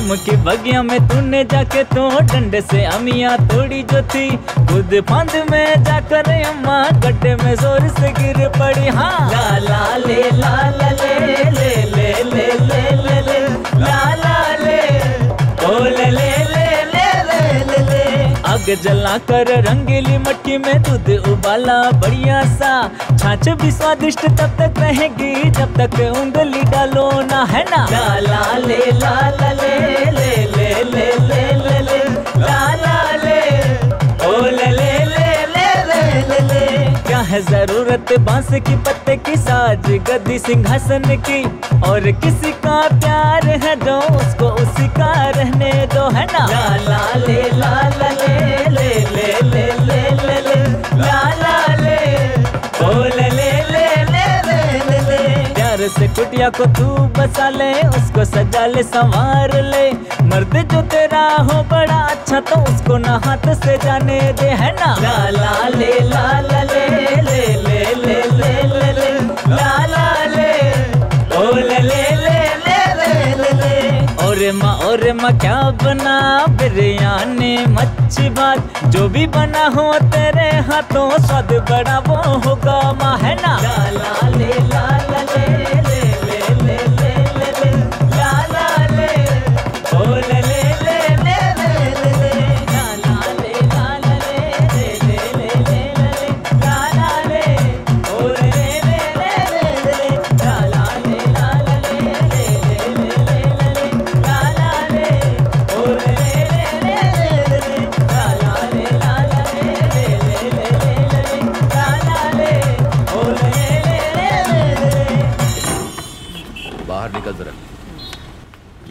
आम के बगिया में तूने जाके तो डंडे से अमिया थोड़ी जो थी खुद फंद में जाकर अम्मा गड्ढे में ज़ोर से गिर पड़ी। हाँ। ला ला, ले, ला ला, ले ले ले ले ले ले ले, ला ला। ओ, ले ले आग जला कर रंगीली मट्टी में दूध उबाला बढ़िया सा छाछ भी स्वादिष्ट तब तक रहेगी जब तक उंगली डालो ना है ना ला ला ले ला ला ले ले ले ले ले ले ले ओ ले ले ले ले ले ले है ज़रूरत बाँस की, पत्ते की, साज गद्दी, सिंहासन की। और किसी का प्यार है दो, उसको उसी का रहने दो, है ना? ला ला, ले, ला ला, ले ले ले ले ले ले ले से कुटिया को तू बसा ले, उसको सजा ले, संवार ले। मर्द जो तेरा हो बड़ा अच्छा तो उसको ना हाथ से जाने दे, है ना? ला ला, ले, ला ला, ले ले ले ले ले ले ले ओरे माँ और माँ क्या बना? बिरयानी मच्छी बात जो भी बना हो तेरे हाथों, स्वाद बड़ा वो होगा माँ, है ना? ले, ला ला, ले ला, ले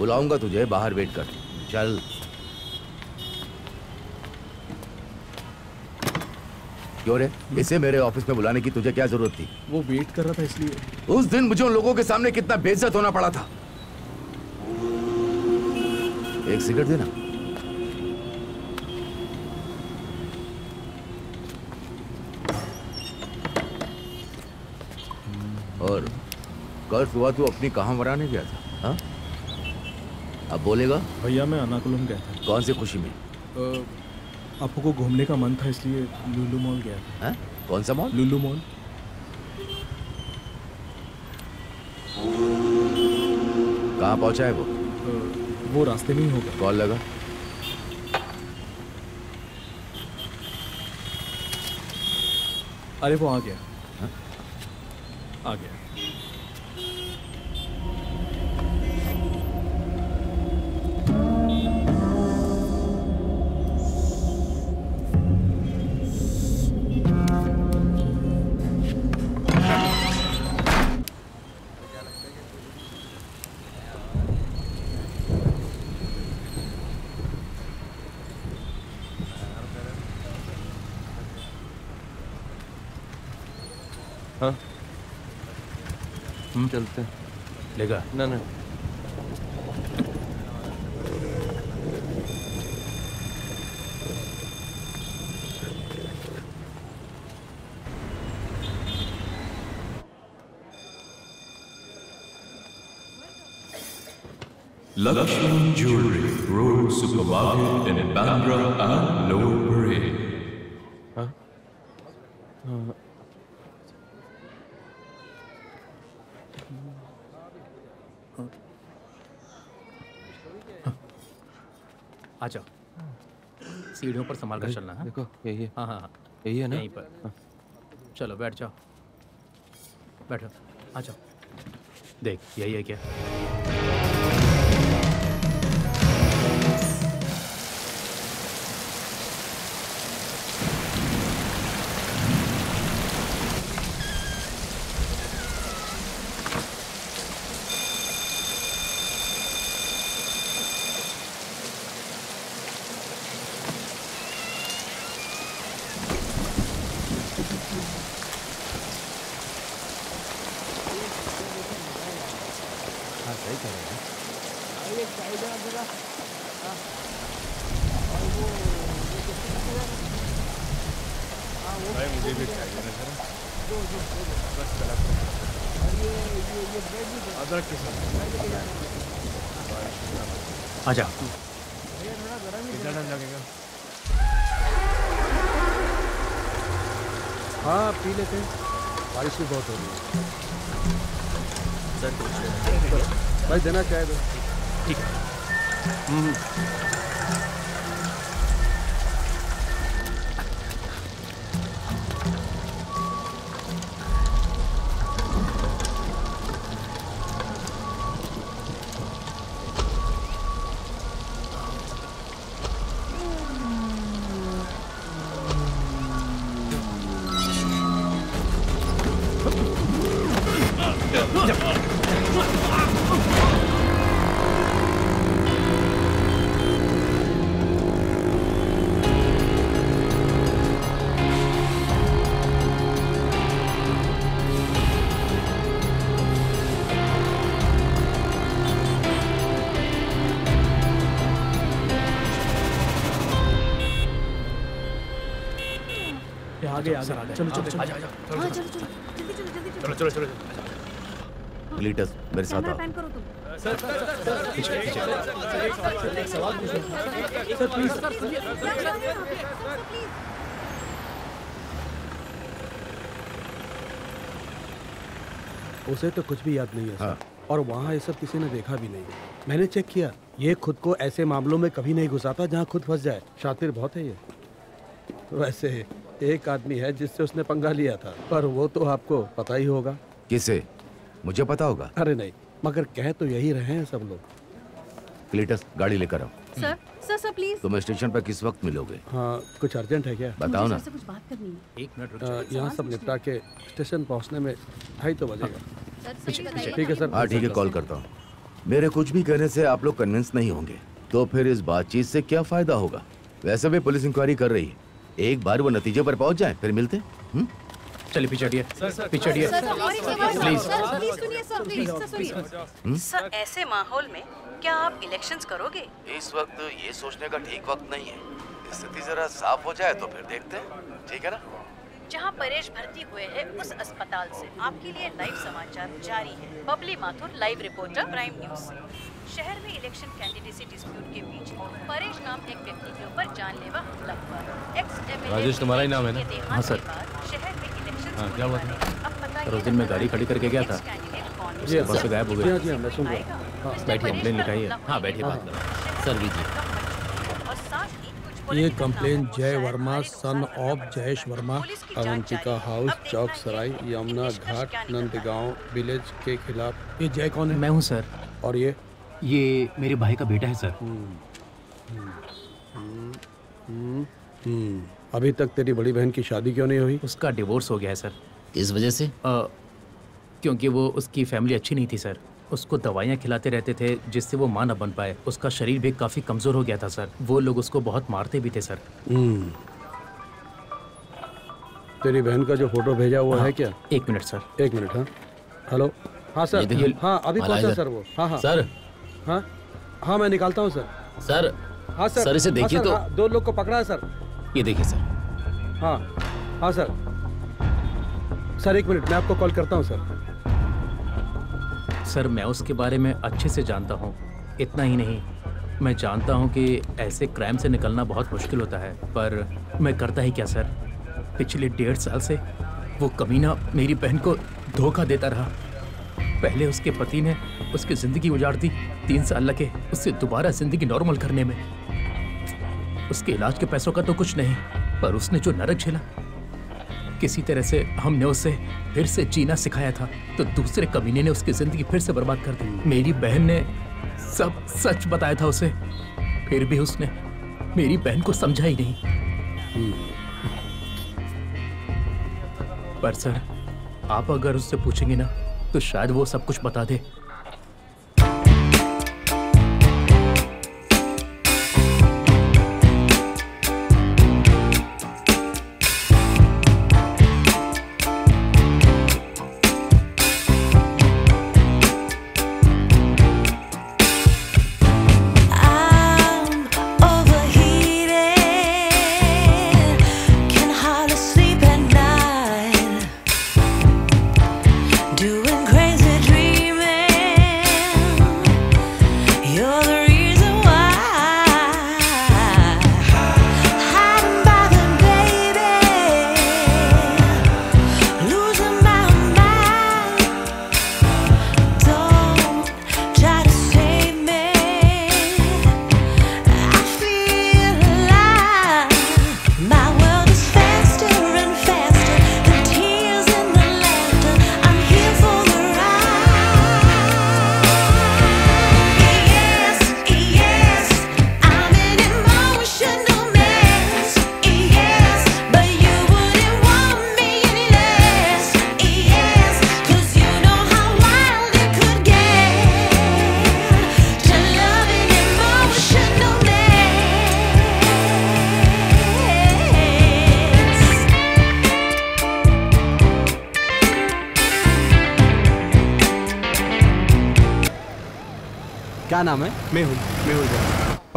बुलाऊँगा तुझे बाहर वेट कर। चल। क्यों रे? इसे मेरे ऑफ़िस में बुलाने की तुझे क्या ज़रूरत थी? वो वेट कर रहा था इसलिए। उस दिन मुझे उन लोगों के सामने कितना बेइज्जत होना पड़ा था। एक सिगरेट देना। और कल सुबह तू अपनी कहाँ मराने गया था हाँ? अब बोलेगा? भैया मैं अनाकुलम गया था। कौन सी खुशी में? आपको को घूमने का मन था इसलिए लुलु मॉल गया था। हाँ? कौन सा मॉल? लुलु मॉल। कहाँ पहुँचा है वो? वो रास्ते में ही होगा। कॉल लगा। अरे वो आ गया। आ गया। हम चलते हैं लेगा ना ना Lakshman Jewelry, Road Supermarket in Bandra and Lower Parade. हाँ हाँ आ जाओ सीढ़ियों पर संभाल कर चलना है? देखो यही है। हाँ हाँ हाँ। यही है ना? यहीं पर। चलो बैठ जाओ। बैठो। आ जाओ। देख यही है क्या? आगे आगे चलो चलो चलो चलो, हाँ चलो चलो चलो चलो चलो चलो चलो ग्लीटस मेरे साथ आओ पैन करो पीछे पीछे एक सवाल पूछो सर प्लीज़ उसे तो कुछ भी याद नहीं है हाँ। और वहाँ ये सब किसी ने देखा भी नहीं मैंने चेक किया ये खुद को ऐसे मामलों में कभी नहीं घुसाता जहाँ खुद फंस जाए शातिर बहुत है ये वैसे एक आदमी है जिससे उसने पंगा लिया था। पर वो तो आपको पता ही होगा। किसे? मुझे पता होगा। अरे नहीं मगर कह तो यही रहे हैं सब लोग। ग्लीटस गाड़ी लेकर आओ। सर सर सर प्लीज़ तुम स्टेशन पर किस वक्त मिलोगे? हाँ कुछ अर्जेंट है क्या? बताओ ना। कुछ बात करनी है। एक मिनट यहाँ सब निपटा के स्टेशन पहुँचने में ढाई तो बजेगा। ठीक है सर। हाँ ठीक है कॉल करता हूँ। मेरे कुछ भी कहने से आप लोग कन्विंस नहीं होंगे। तो फिर इस बातचीत से क्या फ़ायदा होगा? वैसे भी पुलिस इंक्वायरी कर रही है। एक बार वो नतीजे पर पहुँच जाए फिर मिलते हैं। हम्म? चलिए पीछे हटिए पीछे हटिए please please sir please sir सुनिए सर ऐसे माहौल में क्या आप इलेक्शंस करोगे? इस वक्त ये सोचने का ठीक वक्त नहीं है। स्थिति जरा साफ़ हो जाए तो फिर देखते हैं। ठीक है ना? जहाँ परेश भर्ती हुए हैं उस अस्पताल से। आपके लिए लाइव समाचार जारी है। Babli Mathur live reporter prime news शहर में इलेक्शन कैंडिडेसी डिस्प्यूट के बीच परेश नाम एक व्यक्ति के ऊपर जानलेवा हमला हुआ। एक्स राजेश, तुम्हारा ही नाम है ना? हाँ, सर। शहर में इलेक्शन हाँ, क्या हुआ था? अब पता उस दिन मैं गाड़ी खड़ी करके गया था। जी बस से गायब हो हाँ जी मैं सुन रहा हूँ। हाँ बैठिए कंप्लेन लिखाइए हाँ बैठिए बात करो। सर जी ही ये complain Jai Verma son of Jayesh Verma Avantika house Chowk Sarai Yamuna Ghat Nandgaon village के खिलाफ। ये जय कौन है? मैं हूँ सर। और ये? ये मेरे भाई का बेटा है सर। हम्म, हम्म, अभी तक तेरी बड़ी बहन की शादी क्यों नहीं हुई? उसका डिवोर्स हो गया है सर। इस वजह से? आ, क्योंकि वो उसकी फैमिली अच्छी नहीं थी सर। उसको दवाइयाँ खिलाते रहते थे जिससे वो माँ न बन पाए। उसका शरीर भी काफ़ी कमज़ोर हो गया था सर। वो लोग उसको बहुत मारते भी थे सर। हम्म। तेरी बहन का जो फ़ोटो भेजा हुआ है क्या? एक मिनट सर। एक मिनट हाँ। हेलो। हाँ सर। हाँ अभी पहुँचा सर वो। हाँ हाँ। सर हाँ? हाँ मैं निकालता हूँ सर। सर हाँ सर। सर, इसे हाँ, देखिए सर, तो। हाँ, दो लोग को पकड़ा है सर। ये देखिए सर। हाँ हाँ सर। सर एक मिनट मैं आपको कॉल करता हूँ सर। सर मैं उसके बारे में अच्छे से जानता हूँ। इतना ही नहीं मैं जानता हूँ कि ऐसे क्राइम से निकलना बहुत मुश्किल होता है पर मैं करता ही क्या सर? पिछले डेढ़ साल से वो कमीना मेरी बहन को धोखा देता रहा। पहले उसके पति ने उसकी ज़िंदगी उजाड़ दी, तीन साल लगे उससे दोबारा ज़िंदगी नॉर्मल करने में। उसके इलाज के पैसों का तो कुछ नहीं, पर उसने जो नरक झेला, किसी तरह से हमने उसे फिर से जीना सिखाया था तो दूसरे कमीने ने उसकी ज़िंदगी फिर से बर्बाद कर दी। मेरी बहन ने सब सच बताया था उसे, फिर भी उसने मेरी बहन को समझा ही नहीं। पर सर, आप अगर उससे पूछेंगे ना तो शायद वो सब कुछ बता दे।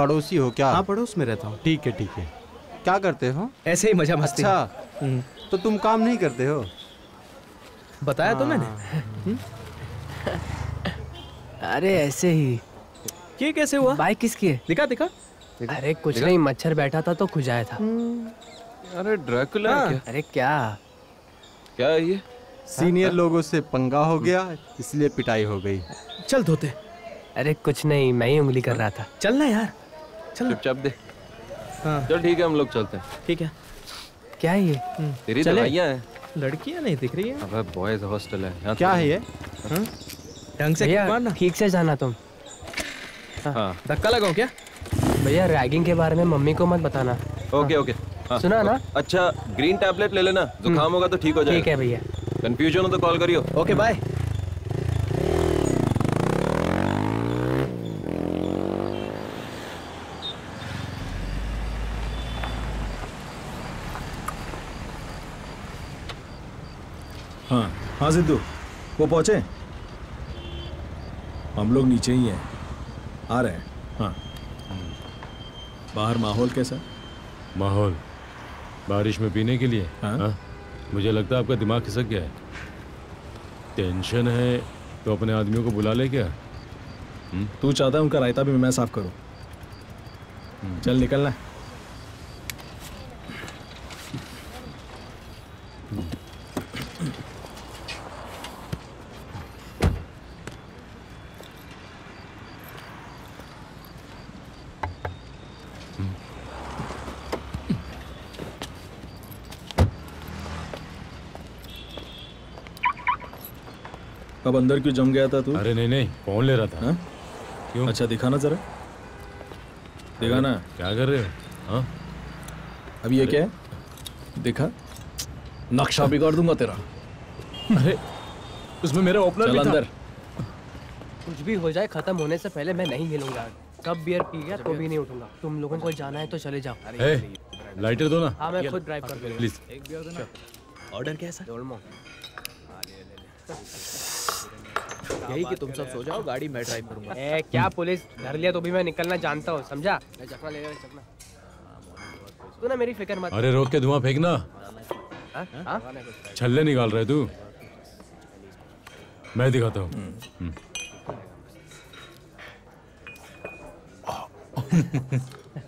पड़ोसी हो क्या? हाँ पड़ोस में रहता हूँ। ठीक है ठीक है। क्या करते हो? ऐसे ही मज़ा मस्ती। अच्छा तो तुम काम नहीं करते हो? बताया तो मैंने। हाँ। अरे ऐसे ही। ये कैसे हुआ? बाइक किसकी है? दिखा दिखा। अरे कुछ दिखा? नहीं मच्छर बैठा था तो खुजाया था। अरे ड्रैकुला। हाँ। क्या अरे क्या? क्या ये? सीनियर लोगों से पंगा हो गया इसलिए पिटाई हो गई। चल धोते। अरे कुछ नहीं मैं ही उंगली कर रहा था। चलना यार। चल चुपचाप दे। हाँ। चल ठीक है हम लोग चलते हैं। ठीक है। क्या है ये? तेरी चले। दवाइयाँ हैं। लड़कियाँ नहीं दिख रही है। अबे बॉयज़ हॉस्टल है। यहाँ क्या तो- है ये? हाँ? ढंग से ठीक से जाना तुम। हाँ। धक्का लगाओ क्या? भैया रैगिंग के बारे में मम्मी को मत बताना। Okay okay. हाँ, सुना ना? अच्छा ग्रीन टैबलेट ले लेना। जुकाम होगा तो ठीक हो जाएगा। ठीक है भैया। कंफ्यूजन हो तो कॉल करियो। ओके बाय हाँ सिद्धू। वो पहुँचे? हम लोग नीचे ही हैं। आ रहे हैं। हाँ। बाहर माहौल कैसा? माहौल? बारिश में पीने के लिए? हाँ? हाँ? मुझे लगता है आपका दिमाग खिसक गया है। टेंशन है तो अपने आदमियों को बुला ले क्या? तू चाहता है उनका रायता भी मैं साफ़ करूँ? चल निकलना। है अब अंदर क्यों जम गया था तू? अरे नहीं नहीं फ़ोन ले रहा था? हाँ? क्यों? अच्छा दिखाना जरा। दिखाना। क्या कर रहे हो? हाँ? अब ये क्या है? दिखा? नक्शा बिगाड़ दूँगा तेरा। अरे उसमें मेरा ओपनर भी था। अंदर। कुछ भी हो जाए खत्म होने से पहले मैं नहीं मिलूँगा। कब बियर पी गया तो भी नहीं उठूँगा। तुम लोगों को जाना है तो चले जाओ। ए, लाइटर दो ना। हाँ मैं खुद ड्राइव कर प्लीज़ एक बियर दो ना। ऑर्डर कैसा यही कि तुम सब सो जाओ गाड़ी मैं ड्राइव करूँगा। ए क्या पुलिस धर लिया? तो भी मैं निकलना जानता हूँ समझा? चकना ले चकना तू ना मेरी फ़िक्र मत अरे रोक के धुआँ फेंकना। हाँ? हाँ? छल्ले निकाल रहे तू। मैं दिखाता हूँ। हम्म।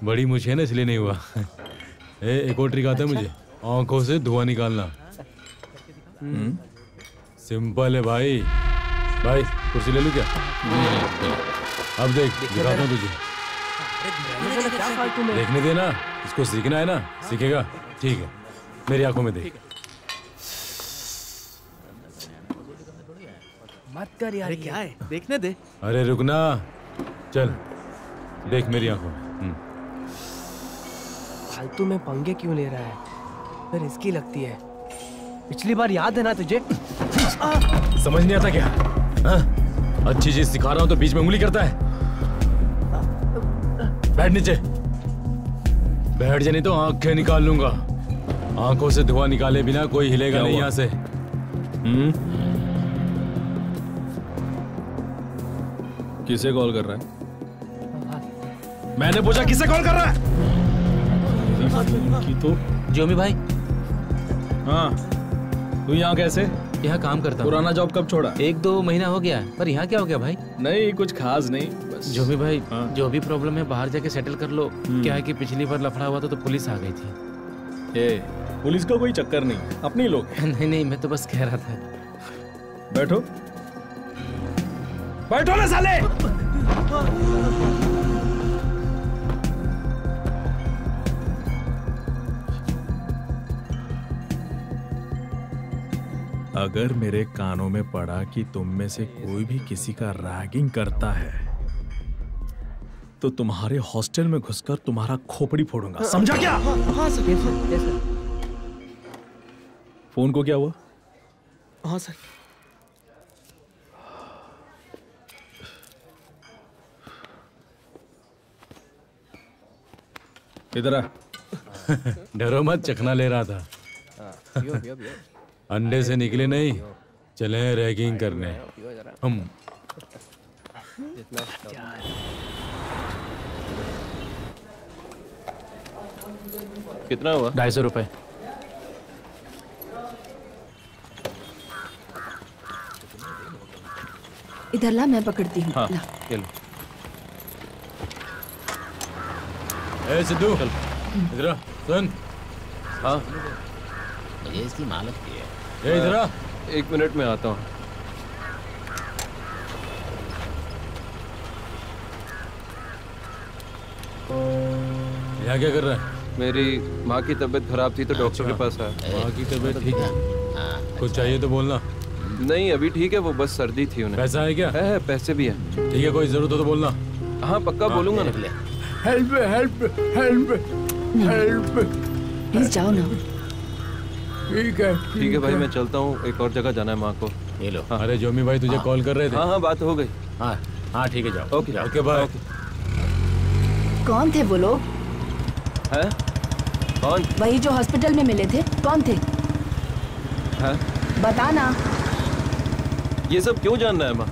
बड़ी मुझे ना इसलिए नहीं हुआ। ए, एक और ट्रिक आता है मुझे। आँखों से धुआँ निकालना। सिंपल है भाई। भाई कुर्सी ले लूँ क्या? अब देख दिखाता हूँ तुझे। देखने देना इसको सीखना है ना? सीखेगा? ठीक है। मेरी आँखों में देख। मत कर यार क्या है? देखने दे। अरे रुकना। चल देख मेरी आँखों में। हम्म। फालतू में पंगे क्यों ले रहा है? फिर इसकी लगती है। पिछली बार याद है ना तुझे? समझ नहीं आता क्या? हाँ? अच्छी चीज़ सिखा रहा हूँ तो बीच में उंगली करता है। बैठ नीचे। बैठ जा नहीं तो आँखें निकाल लूँगा। आँखों से धुआँ निकाले बिना कोई हिलेगा नहीं? यहाँ से। हम्म? किसे कॉल कर रहा है? मैंने पूछा किसे कॉल कर रहा है? की तो। जोमी भाई। हाँ। तू यहाँ कैसे? यहाँ काम करता हूँ। पुराना जॉब कब छोड़ा? एक दो महीना हो गया पर यहाँ क्या हो गया भाई? नहीं कुछ खास नहीं बस। भी भाई हाँ। जो भी प्रॉब्लम है बाहर जाके सेटल कर लो। क्या है कि पिछली बार लफड़ा हुआ था तो पुलिस आ गई थी। ए पुलिस का कोई चक्कर नहीं अपने लोग। नहीं नहीं मैं तो बस कह रहा था। बैठो। बैठो ना साले! अगर मेरे कानों में पड़ा कि तुम में से कोई भी किसी का रैगिंग करता है तो तुम्हारे हॉस्टल में घुसकर तुम्हारा खोपड़ी फोड़ूँगा। समझा क्या? हाँ सर। यस सर फ़ोन को क्या हुआ? हाँ सर। इधर आ। डरो मत चखना ले रहा था। अंडे से निकले नहीं चले रैगिंग करने। हम। कितना हुआ? ढाई सौ रुपये इधर ला मैं पकड़ती हूँ। हाँ ए सिद्धू इधर सुन। हाँ। मुझे इसकी मालूम की है। इधर आ। एक मिनट में आता हूँ। यहाँ क्या कर रहा है? मेरी माँ की तबीयत खराब थी तो डॉक्टर के पास आया। माँ की तबीयत ठीक है? कुछ चाहिए तो बोलना। नहीं अभी ठीक है वो बस सर्दी थी उन्हें। पैसा है क्या? है, है पैसे भी है। ठीक है कोई ज़रूरत हो तो बोलना। हाँ पक्का बोलूँगा ना। Help help help help. Please जाओ ना। ठीक है ठीक है भाई मैं चलता हूँ। एक और जगह जाना है माँ को। ये लो। हाँ। अरे जोमी भाई तुझे कॉल कर रहे थे? हाँ हाँ बात हो गई। हाँ हाँ ठीक है जाओ। Okay okay bye. कौन थे वो लोग? है? कौन? वही जो हॉस्पिटल में मिले थे कौन थे? है? बता ये सब क्यों जानना है माँ?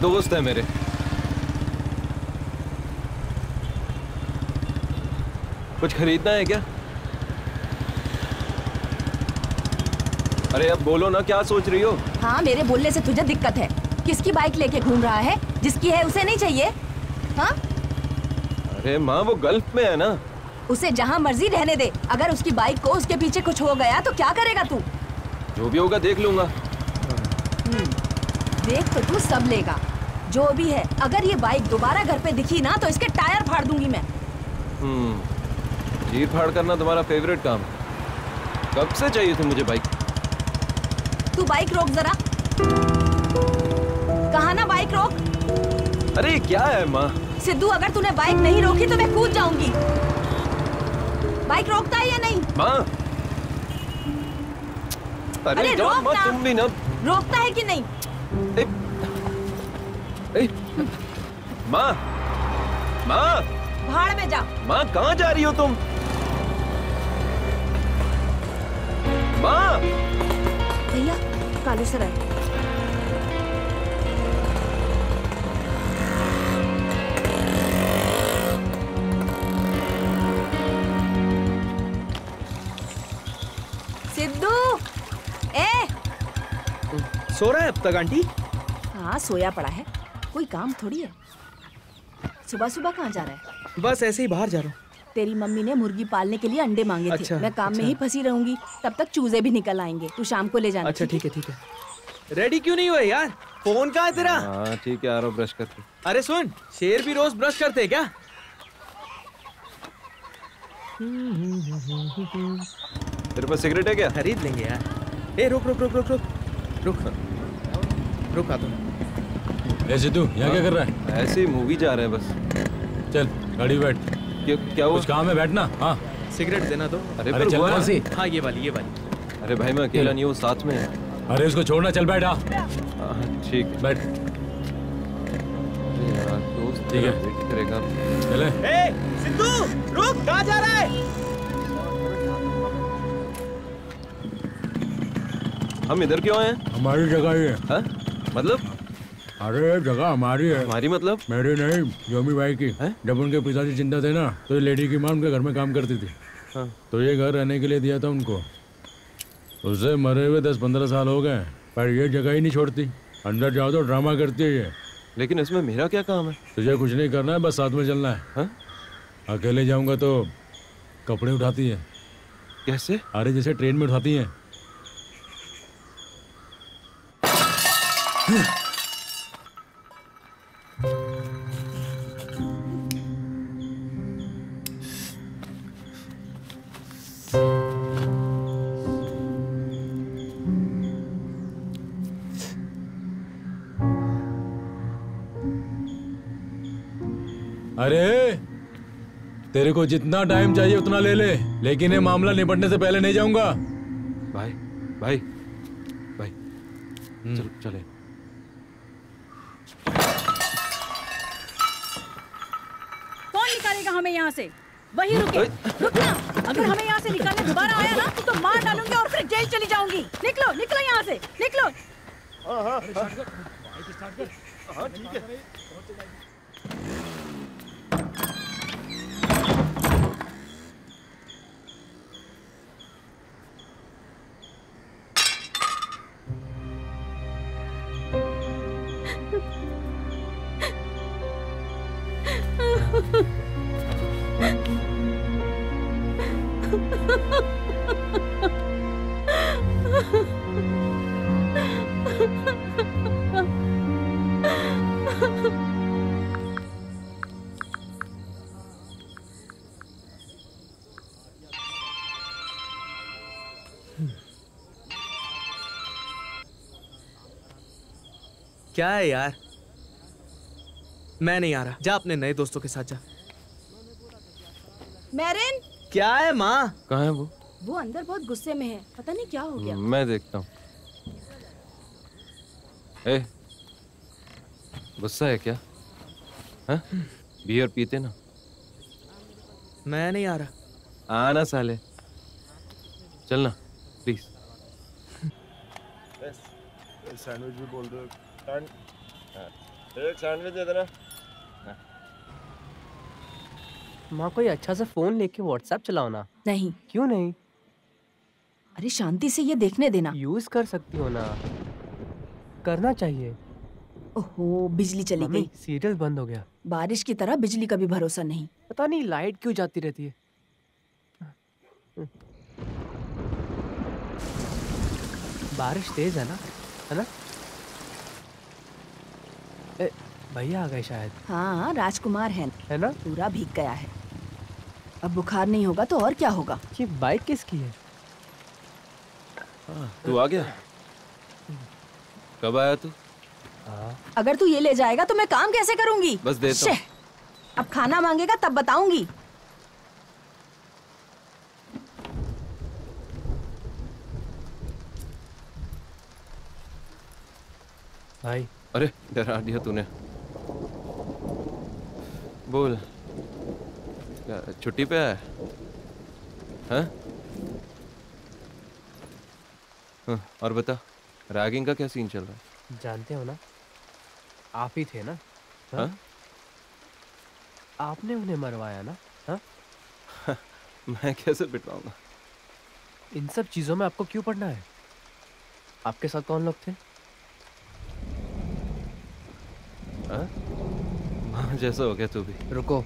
दोस्त है मेरे। कुछ खरीदना है क्या? अरे अब बोलो ना क्या सोच रही हो? हाँ मेरे बोलने से तुझे दिक्कत है। किसकी बाइक लेके घूम रहा है? जिसकी है उसे नहीं चाहिए। हाँ? अरे माँ वो गल्फ में है ना। उसे जहाँ मर्ज़ी रहने दे। अगर उसकी बाइक को उसके पीछे कुछ हो गया तो क्या करेगा तू? जो भी होगा देख लूँगा। देख तो तू सब लेगा। जो भी है अगर ये बाइक दोबारा घर पे दिखी ना तो इसके टायर फाड़ दूँगी मैं। हम्म चीर फाड़ करना तुम्हारा फेवरेट काम है। कब से चाहिए थी मुझे बाइक तू बाइक रोक जरा। कहा ना बाइक रोक? अरे क्या है माँ? सिद्धू अगर तूने बाइक नहीं रोकी तो मैं कूद जाऊँगी। बाइक रोकता है या नहीं? माँ? अरे, अरे रोक ना। तुम भी ना। रोकता है कि नहीं? ए, ए, माँ माँ। भाड़ में जा। माँ कहाँ जा रही हो तुम? माँ। भैया कालू सर आए। सिद्धू ए। सो रहा है अब तक आंटी? हाँ सोया पड़ा है। कोई काम थोड़ी है। सुबह सुबह कहाँ जा रहा है? बस ऐसे ही बाहर जा रहा हूँ। तेरी मम्मी ने मुर्गी पालने के लिए अंडे मांगे थे। अच्छा, मैं काम अच्छा। में। ही फंसी रहूँगी। तब तक चूजे भी निकल आएँगे। तू शाम को ले जाना अच्छा ठीक है? ठीक है रेडी क्यों नहीं हुए यार? फ़ोन कहाँ है तेरा? हाँ ठीक है आ रहा ब्रश करके। अरे सुन शेर भी रोज ब्रश करते क्या? तेरे पास सिगरेट है क्या? खरीद लेंगे यार। ए रुक रुक रुक रुक रुक। रुक। रुक आता। हूँ ए सिद्धू यहाँ क्या कर रहा है? ऐसे ही मूवी जा रहे हैं बस। चल गाड़ी बैठ। क्या क्या हुआ? कुछ काम है बैठना हाँ। सिगरेट देना तो। अरे अरे चल कौन सी? हाँ ये वाली ये वाली। अरे भाई मैं अकेला नहीं हूँ साथ में अरे उसको छोड़ना चल बैठा। हाँ, ठीक। है बैठ ठीक है। वेट करेगा। चले। ए सिद्धू रुक कहाँ जा रहा है? हम इधर क्यों आए हमारी जगह ही है? हैं? मतलब? अरे जगह हमारी है। हमारी मतलब? मेरी नहीं जोमी भाई की। जब उनके पिताजी ज़िंदा थे ना तो लेडी की माँ उनके घर में काम करती थी। हाँ। तो ये घर रहने के लिए दिया था उनको। उसे मरे हुए दस पंद्रह साल हो गए पर ये जगह ही नहीं छोड़ती। अंदर जाओ तो ड्रामा करती है ये। लेकिन इसमें मेरा क्या काम है? तुझे कुछ नहीं करना है बस साथ में चलना है। हाँ? अकेले जाऊँगा तो कपड़े उठाती है। कैसे? अरे जैसे ट्रेन में उठाती हैं। अरे तेरे को जितना टाइम चाहिए उतना ले ले लेकिन ये मामला निपटने से पहले नहीं जाऊँगा। भाई भाई भाई चल चले। कौन निकालेगा हमें यहाँ से? वही रुके रुकना अगर हमें यहाँ से निकालने दोबारा आया ना तो मार डालूँगी और फिर जेल चली जाऊँगी। निकलो निकलो यहाँ से निकलो। हाँ हाँ कर। हाँ ठीक है। क्या है यार? मैं नहीं आ रहा। जा अपने नए दोस्तों के साथ जा। मैरिन? क्या है माँ? कहाँ है वो? वो अंदर बहुत गुस्से में है। पता नहीं क्या हो गया। मैं देखता हूँ। ए गुस्सा है क्या? हाँ? बियर पीते ना? मैं नहीं आ रहा। आना साले। चलना प्लीज़ सैंडविच भी बोल रहे हो। सैंडविच दे देना। माँ कोई अच्छा सा फ़ोन लेके व्हाट्सएप चलाओ ना। नहीं। क्यों नहीं? अरे शांति से ये देखने देना। यूज़ कर सकती हो ना। करना चाहिए। ओहो बिजली चली गई। सीरियल बंद हो गया। बारिश की तरह बिजली का भी भरोसा नहीं। पता नहीं लाइट क्यों जाती रहती है। बारिश तेज है ना? है ना? भैया आ गए शायद। हाँ राजकुमार है। है ना? पूरा भीग गया है। अब बुखार नहीं होगा तो और क्या होगा? ये बाइक किसकी है? तू आ गया? कब आया तू? अगर तू ये ले जाएगा तो मैं काम कैसे करूँगी? बस देता हूँ। शे, अब खाना मांगेगा तब बताऊँगी। भाई अरे डरा दिया तूने। बोल। छुट्टी पे आया हाँ? हाँ और बता रैगिंग का क्या सीन चल रहा है? जानते हो ना? आप ही थे ना? हाँ? आपने उन्हें मरवाया ना? हाँ? मैं कैसे पिटवाऊँगा? इन सब चीज़ों में आपको क्यों पढ़ना है? आपके साथ कौन लोग थे? हाँ? जैसा हो गया तू भी। रुको।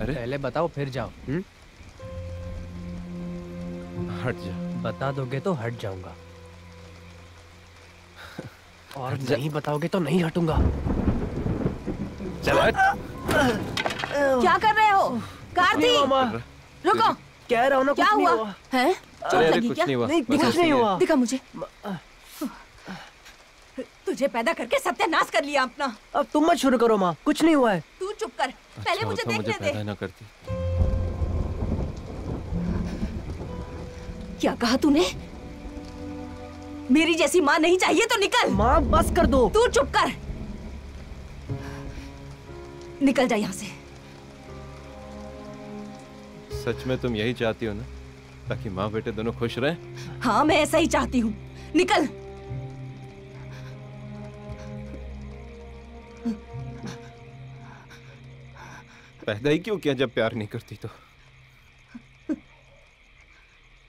अरे। पहले बताओ फिर जाओ। हुँ? हट जा। बता दोगे तो हट जाऊँगा। और हट जा। नहीं बताओगे तो नहीं हटूँगा। चल क्या कर रहे हो? कार्तिक! रुको। कह रहा हूँ ना क्या हुआ? हुआ। हैं? चोट लगी कुछ क्या? नहीं हुआ। दिखा मुझे। तुझे पैदा करके सत्यानाश कर लिया अपना। अब तुम मत शुरू करो माँ कुछ नहीं हुआ है। तू चुप कर पहले अच्छा मुझे मुझे देखने दे। ना करती। क्या कहा तूने? मेरी जैसी माँ नहीं चाहिए तो निकल। माँ बस कर दो। तू चुप कर। निकल जा यहाँ से। सच में तुम यही चाहती हो ना ताकि माँ बेटे दोनों खुश रहे? हाँ मैं ऐसा ही चाहती हूँ। निकल। पैदा ही क्यों किया जब प्यार नहीं करती तो?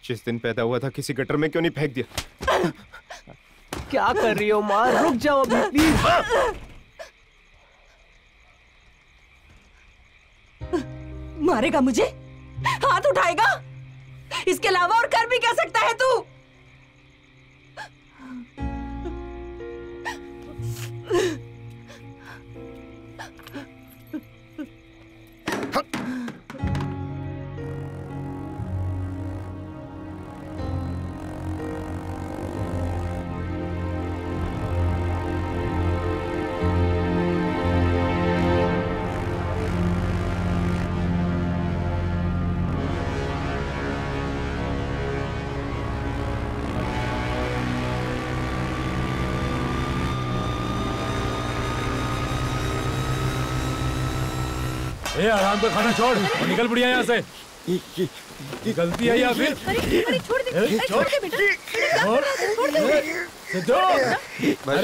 जिस दिन पैदा हुआ था, किसी गटर में क्यों नहीं फेंक दिया? क्या कर रही हो माँ? रुक जाओ अभी प्लीज़ मारेगा मुझे? हाथ उठाएगा? इसके अलावा और कर भी क्या सकता है तू? ए आराम खाना छोड़। और निकल बढ़िया यहाँ से। गलती है या फिर? अरे छोड़ दे छोड़ दे बेटा।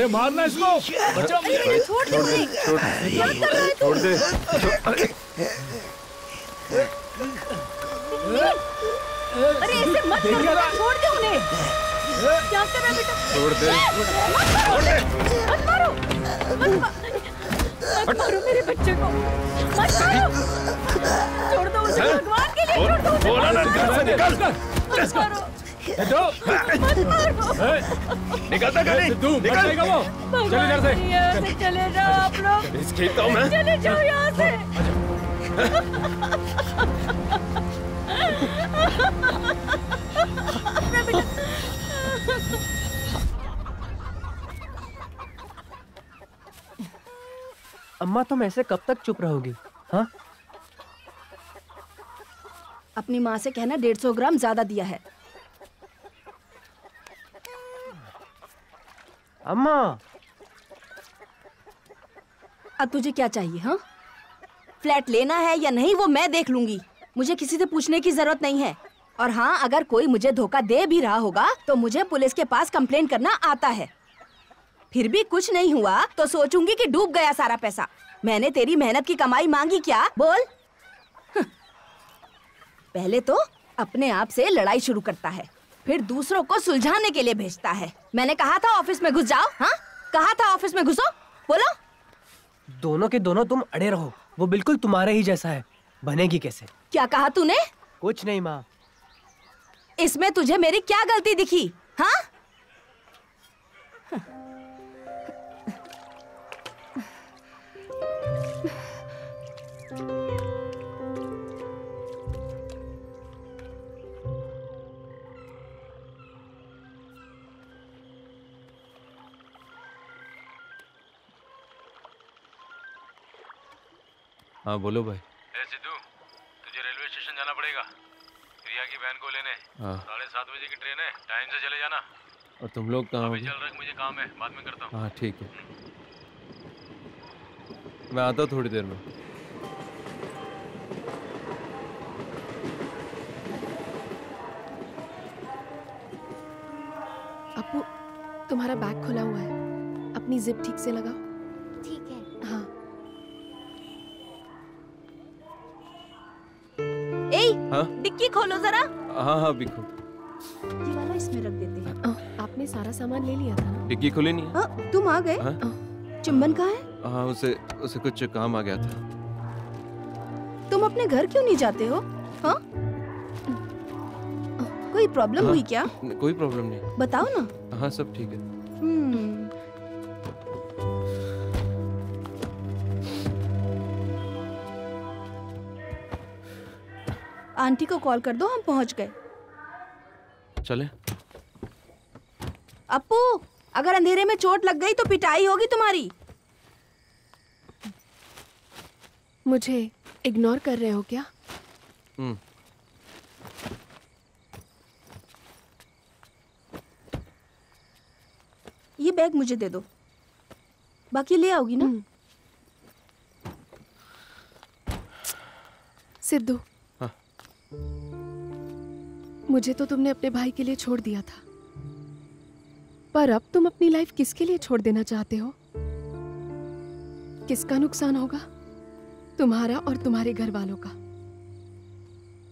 मारना इसको। बचाओ छोड़ दे? छोड़ दे अरे अरे ऐसे मत कर छोड़ दे उन्हें। क्या कर रहा है बेटा? छोड़ दे। मत मारो मत मारो। मत मारो मेरे बच्चे को। मत मारो। छोड़ दो उसे भगवान के लिए छोड़ दो उसे। बोला ना, घर से निकल। मत मारो। सिद्धू मत मारो। निकलता सिद्धू निकल। जाएगा वो। चल इधर से। यहाँ से चले जाओ आप लोग। इसकी तो मैं। चले जाओ यहाँ से। अपना बेटा अम्मा तुम ऐसे कब तक चुप रहोगी? हाँ? अपनी माँ से कहना डेढ़ सौ ग्राम ज़्यादा दिया है। अम्मा! अब तुझे क्या चाहिए हाँ? फ्लैट लेना है या नहीं वो मैं देख लूँगी। मुझे किसी से पूछने की ज़रूरत नहीं है। और हाँ अगर कोई मुझे धोखा दे भी रहा होगा तो मुझे पुलिस के पास कंप्लेन करना आता है। फिर भी कुछ नहीं हुआ तो सोचूँगी कि डूब गया सारा पैसा। मैंने तेरी मेहनत की कमाई मांगी क्या? बोल। पहले तो अपने आप से लड़ाई शुरू करता है फिर दूसरों को सुलझाने के लिए भेजता है। मैंने कहा था ऑफ़िस में घुस जाओ हाँ? कहा था ऑफ़िस में घुसो? बोलो। दोनों के दोनों तुम अड़े रहो वो बिल्कुल तुम्हारे ही जैसा है। बनेगी कैसे? क्या कहा तूने? कुछ नहीं माँ। इसमें तुझे मेरी क्या गलती दिखी हाँ? हाँ बोलो भाई। सिद्धू तुझे रेलवे स्टेशन जाना पड़ेगा। रिया की बहन को लेने। हाँ। साढ़े सात बजे की ट्रेन है। टाइम से चले जाना। और तुम लोग कहाँ अभी चल रहा मुझे काम है। बाद में करता हूँ। हाँ ठीक है। मैं आता हूँ थोड़ी देर में। तुम्हारा बैग खुला हुआ है। अपनी जिप ठीक से लगाओ। ठीक है। हाँ। ए हाँ? डिक्की खोलो जरा। हाँ हाँ बिल्कुल ये वाला इसमें रख देते हैं। आपने सारा सामान ले लिया था ना? डिग्गी खुली नहीं है? हाँ, तुम आ गए? चुम्बन चुंबन कहाँ है? हाँ उसे उसे कुछ काम आ गया था। तुम अपने घर क्यों नहीं जाते हो? हाँ? कोई प्रॉब्लम हाँ, हुई क्या? न- कोई प्रॉब्लम नहीं। बताओ ना। हाँ सब ठीक है। हम्म। आंटी को कॉल कर दो हम पहुँच गए। चले। अप्पू अगर अंधेरे में चोट लग गई तो पिटाई होगी तुम्हारी। मुझे इग्नोर कर रहे हो क्या? ये बैग मुझे दे दो। बाकी ले आओगी ना? सिद्धू। हाँ। मुझे तो तुमने अपने भाई के लिए छोड़ दिया था। पर अब तुम अपनी लाइफ किसके लिए छोड़ देना चाहते हो? किसका नुकसान होगा? तुम्हारा और तुम्हारे घर वालों का।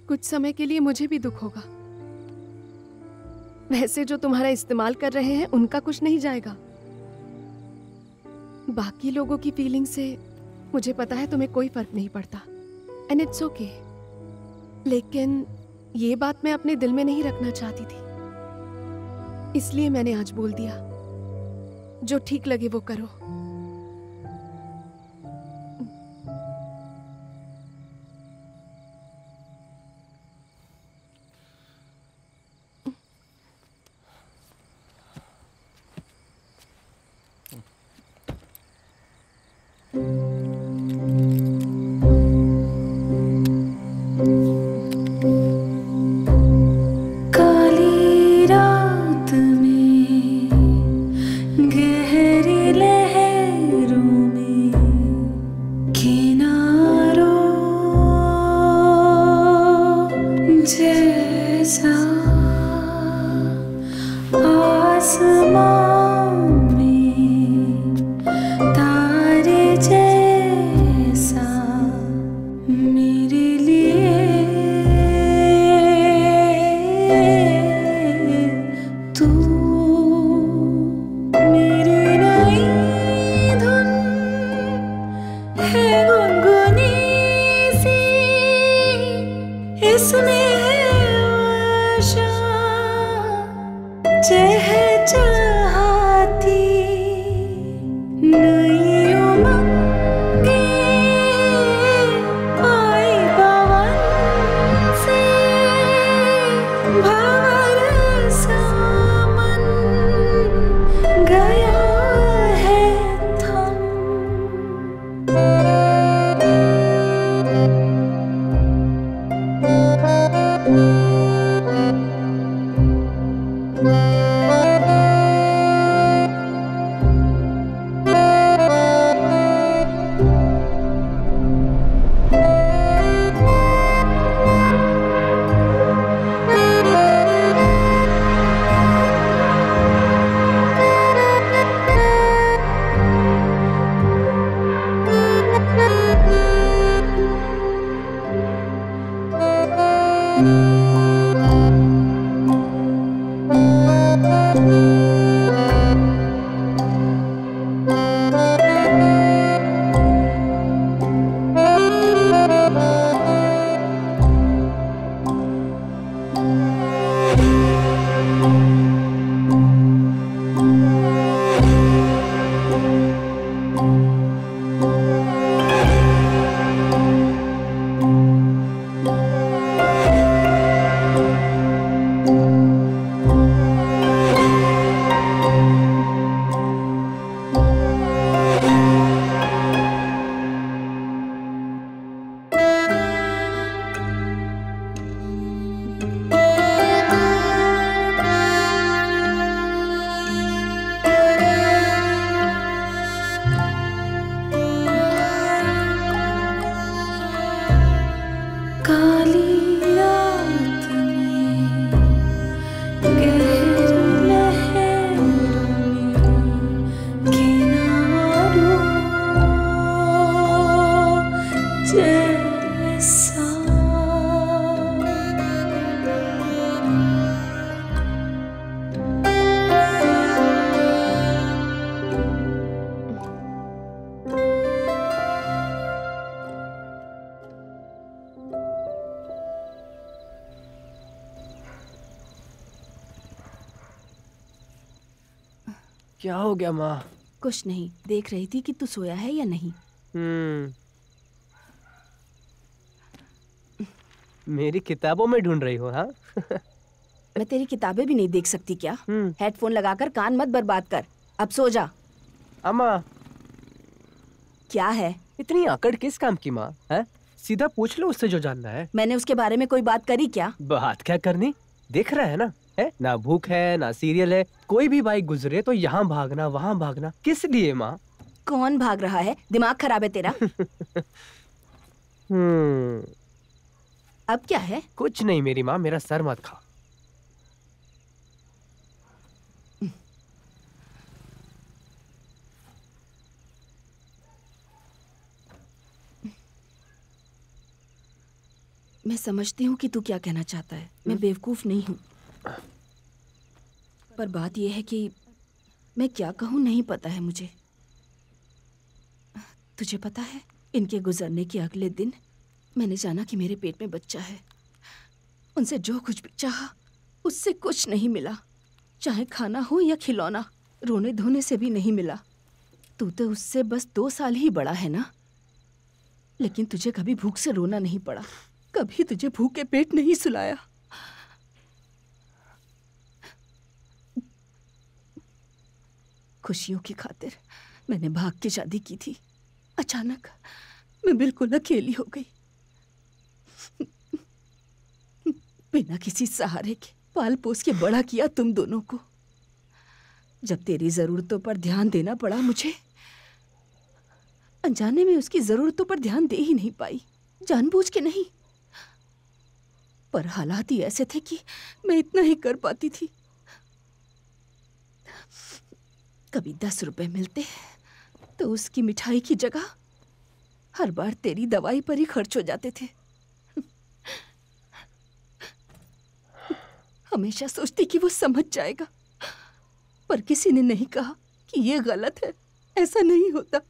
कुछ समय के लिए मुझे भी दुख होगा। वैसे जो तुम्हारा इस्तेमाल कर रहे हैं, उनका कुछ नहीं जाएगा। बाकी लोगों की फीलिंग से मुझे पता है तुम्हें कोई फ़र्क नहीं पड़ता। एंड इट्स ओके लेकिन ये बात मैं अपने दिल में नहीं रखना चाहती थी। इसलिए मैंने आज बोल दिया। जो ठीक लगे वो करो। हो गया माँ। कुछ नहीं देख रही थी कि तू सोया है या नहीं। हम्म। मेरी किताबों में ढूंढ रही हो हाँ? मैं तेरी किताबें भी नहीं देख सकती क्या? हेडफोन लगाकर कान मत बर्बाद कर। अब सो जा। अम्मा। क्या है? इतनी आकड़ किस काम की माँ है? सीधा पूछ लो उससे जो जानना है। मैंने उसके बारे में कोई बात करी क्या? बात क्या करनी? देख रहा है ना? है? ना भूख है ना सीरियल है। कोई भी बाइक गुजरे तो यहाँ भागना वहाँ भागना। किस लिए माँ? कौन भाग रहा है? दिमाग खराब है तेरा। हम्म। अब क्या है? कुछ नहीं मेरी माँ मेरा सर मत खा। मैं समझती हूँ कि तू क्या कहना चाहता है। मैं बेवकूफ़ नहीं हूँ। पर बात यह है कि मैं क्या कहूँ नहीं पता है मुझे। तुझे पता है, इनके गुजरने के अगले दिन मैंने जाना कि मेरे पेट में बच्चा है। उनसे जो कुछ भी चाहा, उससे कुछ नहीं मिला। चाहे खाना हो या खिलौना रोने धोने से भी नहीं मिला। तू तो उससे बस दो साल ही बड़ा है ना? लेकिन तुझे कभी भूख से रोना नहीं पड़ा। कभी तुझे भूखे पेट नहीं सुलाया। खुशियों की खातिर मैंने भाग के शादी की थी। अचानक मैं बिल्कुल अकेली हो गई। बिना किसी सहारे के पाल पोस के बड़ा किया तुम दोनों को। जब तेरी जरूरतों पर ध्यान देना पड़ा मुझे, अनजाने में उसकी जरूरतों पर ध्यान दे ही नहीं पाई, जानबूझ के नहीं। पर हालात ही ऐसे थे कि मैं इतना ही कर पाती थी। कभी दस रुपए मिलते तो उसकी मिठाई की जगह हर बार तेरी दवाई पर ही खर्च हो जाते थे। हमेशा सोचती कि वो समझ जाएगा, पर किसी ने नहीं कहा कि ये गलत है, ऐसा नहीं होता।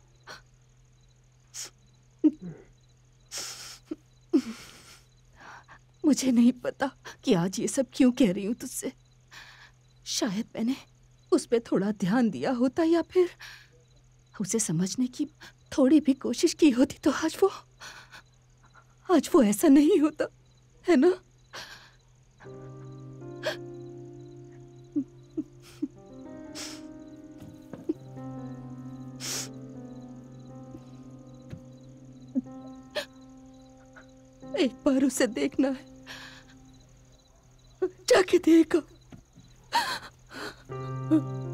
मुझे नहीं पता कि आज ये सब क्यों कह रही हूँ तुझसे। शायद मैंने उस पर थोड़ा ध्यान दिया होता या फिर उसे समझने की थोड़ी भी कोशिश की होती तो आज वो आज वो ऐसा नहीं होता, है ना? एक बार उसे देखना है। जाके देखो। हेलो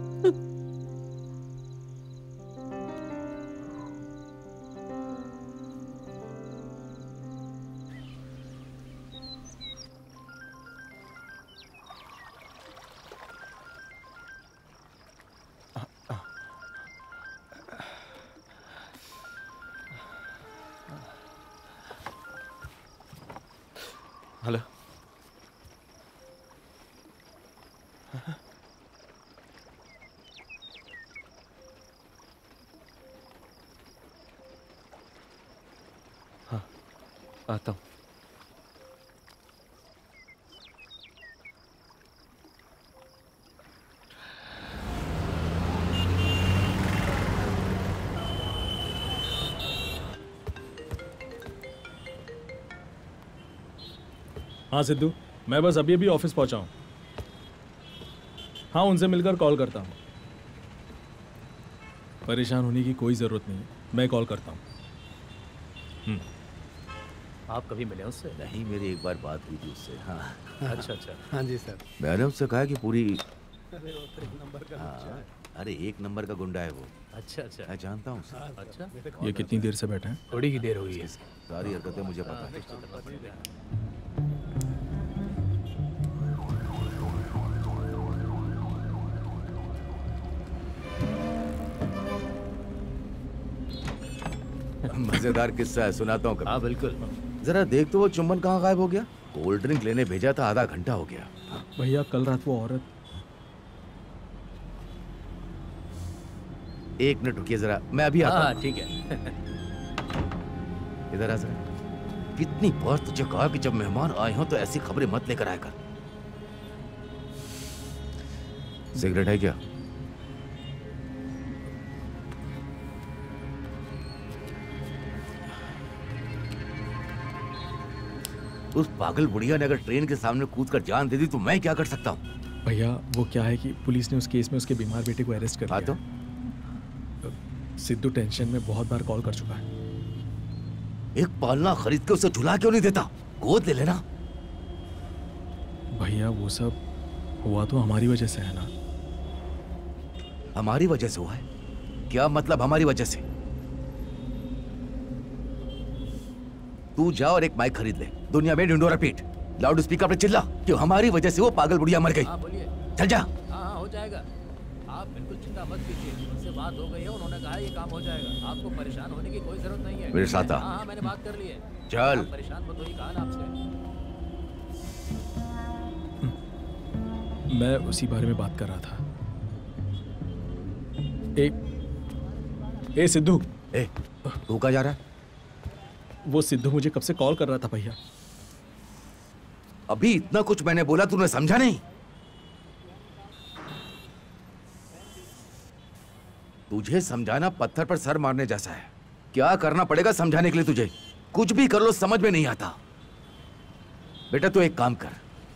आता हूँ हाँ सिद्धू। मैं बस अभी अभी ऑफ़िस पहुँचा हूँ। हाँ उनसे मिलकर कॉल करता हूँ। परेशान होने की कोई ज़रूरत नहीं। मैं कॉल करता हूँ हम्म, आप कभी मिले उससे नहीं मेरी एक बार बात हुई थी उससे। हाँ। अच्छा अच्छा। हाँ जी सर। मैंने उससे कहा कि पूरी नंबर का हाँ, अरे एक नंबर का गुंडा है वो। अच्छा अच्छा। मैं जानता हूँ अच्छा। ये कितनी देर से बैठे हैं? थोड़ी ही देर हुई है। सारी हरकतें मुझे पता है। मज़ेदार किस्सा है सुनाता हूँ हाँ बिल्कुल। जरा देख तो वो चुम्बन कहाँ गायब हो गया। कोल्ड ड्रिंक लेने भेजा था आधा घंटा हो गया। भैया कल रात वो औरत एक मिनट रुकिए जरा मैं अभी आता हाँ हूँ। ठीक है। इधर आ जरा। कितनी बार तुझे कहा कि जब मेहमान आए हो तो ऐसी खबरें मत लेकर कर। सिगरेट है क्या? उस पागल बुढ़िया ने अगर ट्रेन के सामने कूद कर जान दे दी तो मैं क्या कर सकता हूँ? भैया वो क्या है कि पुलिस ने उस केस में उसके बीमार बेटे को अरेस्ट कर लिया तो सिद्धू टेंशन में बहुत बार कॉल कर चुका है। एक पालना खरीद के उसे झुला क्यों नहीं देता? गोद ले लेना। भैया वो सब हुआ तो हमारी वजह से है ना? हमारी वजह से हुआ है? क्या मतलब हमारी वजह से? तू जा और एक बाइक खरीद ले। दुनिया में ढूंढो रिपीट। लाउड स्पीकर पे चिल्ला कि हमारी वजह से वो पागल बुढ़िया मर गई। हाँ बोलिए। चल जा। हाँ हाँ हो जाएगा। आप बिल्कुल चिंता मत कीजिए। उनसे बात हो गई है उन्होंने कहा ये काम हो जाएगा। आपको परेशान होने की कोई ज़रूरत नहीं है। मेरे साथ आ। हाँ हाँ मैंने बात कर ली है। चल। परेशान मत होइए कहा ना आपसे। मैं उसी बारे में बात कर रहा था। ए ए सिद्धू। ए तू कहाँ जा रहा है? वो सिद्धू मुझे कब से कॉल कर रहा था भैया? अभी इतना कुछ मैंने बोला तूने समझा नहीं? तुझे समझाना पत्थर पर सर मारने जैसा है। क्या करना पड़ेगा समझाने के लिए तुझे? कुछ भी कर लो, समझ में नहीं आता। बेटा, तू एक काम कर।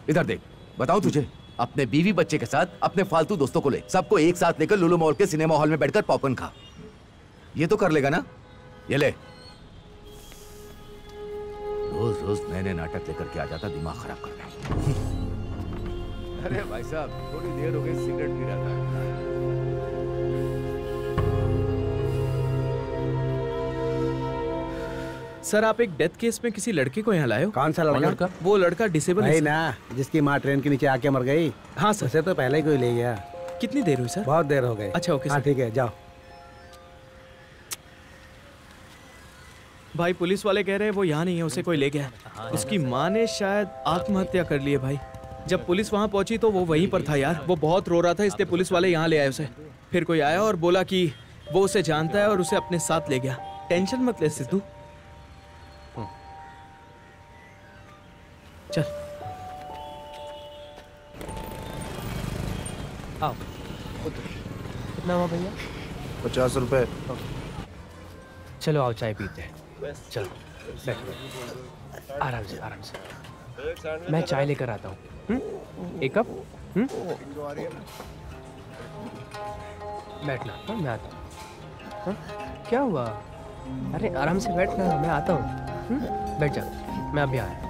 इधर देख बताओ तुझे? अपने बीवी बच्चे के साथ अपने फालतू दोस्तों को ले। सबको एक साथ लेकर लुलू मॉल के सिनेमा हॉल में बैठकर पॉपकॉर्न खा। ये तो कर लेगा ना? ये ले। रोज रोज नए नए नाटक लेकर के आ जाता दिमाग खराब करने अरे भाई साहब थोड़ी देर हो गई सिगरेट पी रहा था। सर आप एक डेथ केस में किसी लड़के को यहाँ लाए हो? कौन सा लड़का? वो लड़का डिसेबल है ना जिसकी माँ ट्रेन के नीचे आके मर गई। हाँ सर। उसे तो पहले ही कोई ले गया। कितनी देर हुई सर? बहुत देर हो गई। अच्छा ओके हाँ ठीक है जाओ। भाई पुलिस वाले कह रहे हैं वो यहाँ नहीं है उसे कोई ले गया उसकी माँ ने शायद आत्महत्या कर ली है भाई। जब पुलिस वहाँ पहुँची तो वो वहीं पर था यार। वो बहुत रो रहा था इसलिए पुलिस वाले यहाँ ले आए उसे। फिर कोई आया और बोला कि वो उसे जानता है और उसे अपने साथ ले गया। टेंशन मत ले सिद्धू। चल। आओ। कितना हुआ भैया? पचास रुपए। चलो आओ चाय पीते हैं। चलो बैठो आराम से आराम से। मैं चाय लेकर आता हूँ। हम्म? एक कप? हम्म? बैठना हाँ, मैं आता हूँ? क्या हुआ? अरे आराम से बैठना मैं आता हूँ? बैठ जा मैं अभी आया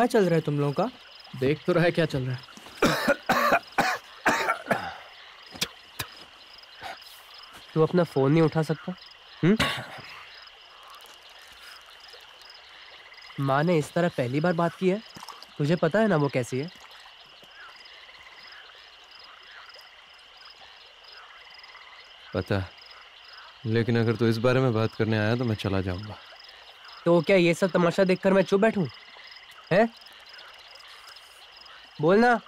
क्या चल रहा है तुम लोगों का? देख तो रहा है क्या चल रहा है। तू अपना फ़ोन नहीं उठा सकता? हम्म? माँ ने इस तरह पहली बार बात की है। तुझे पता है ना वो कैसी है? पता लेकिन अगर तू तो इस बारे में बात करने आया तो मैं चला जाऊँगा। तो क्या ये सब तमाशा देखकर मैं चुप बैठूं? है? बोलना।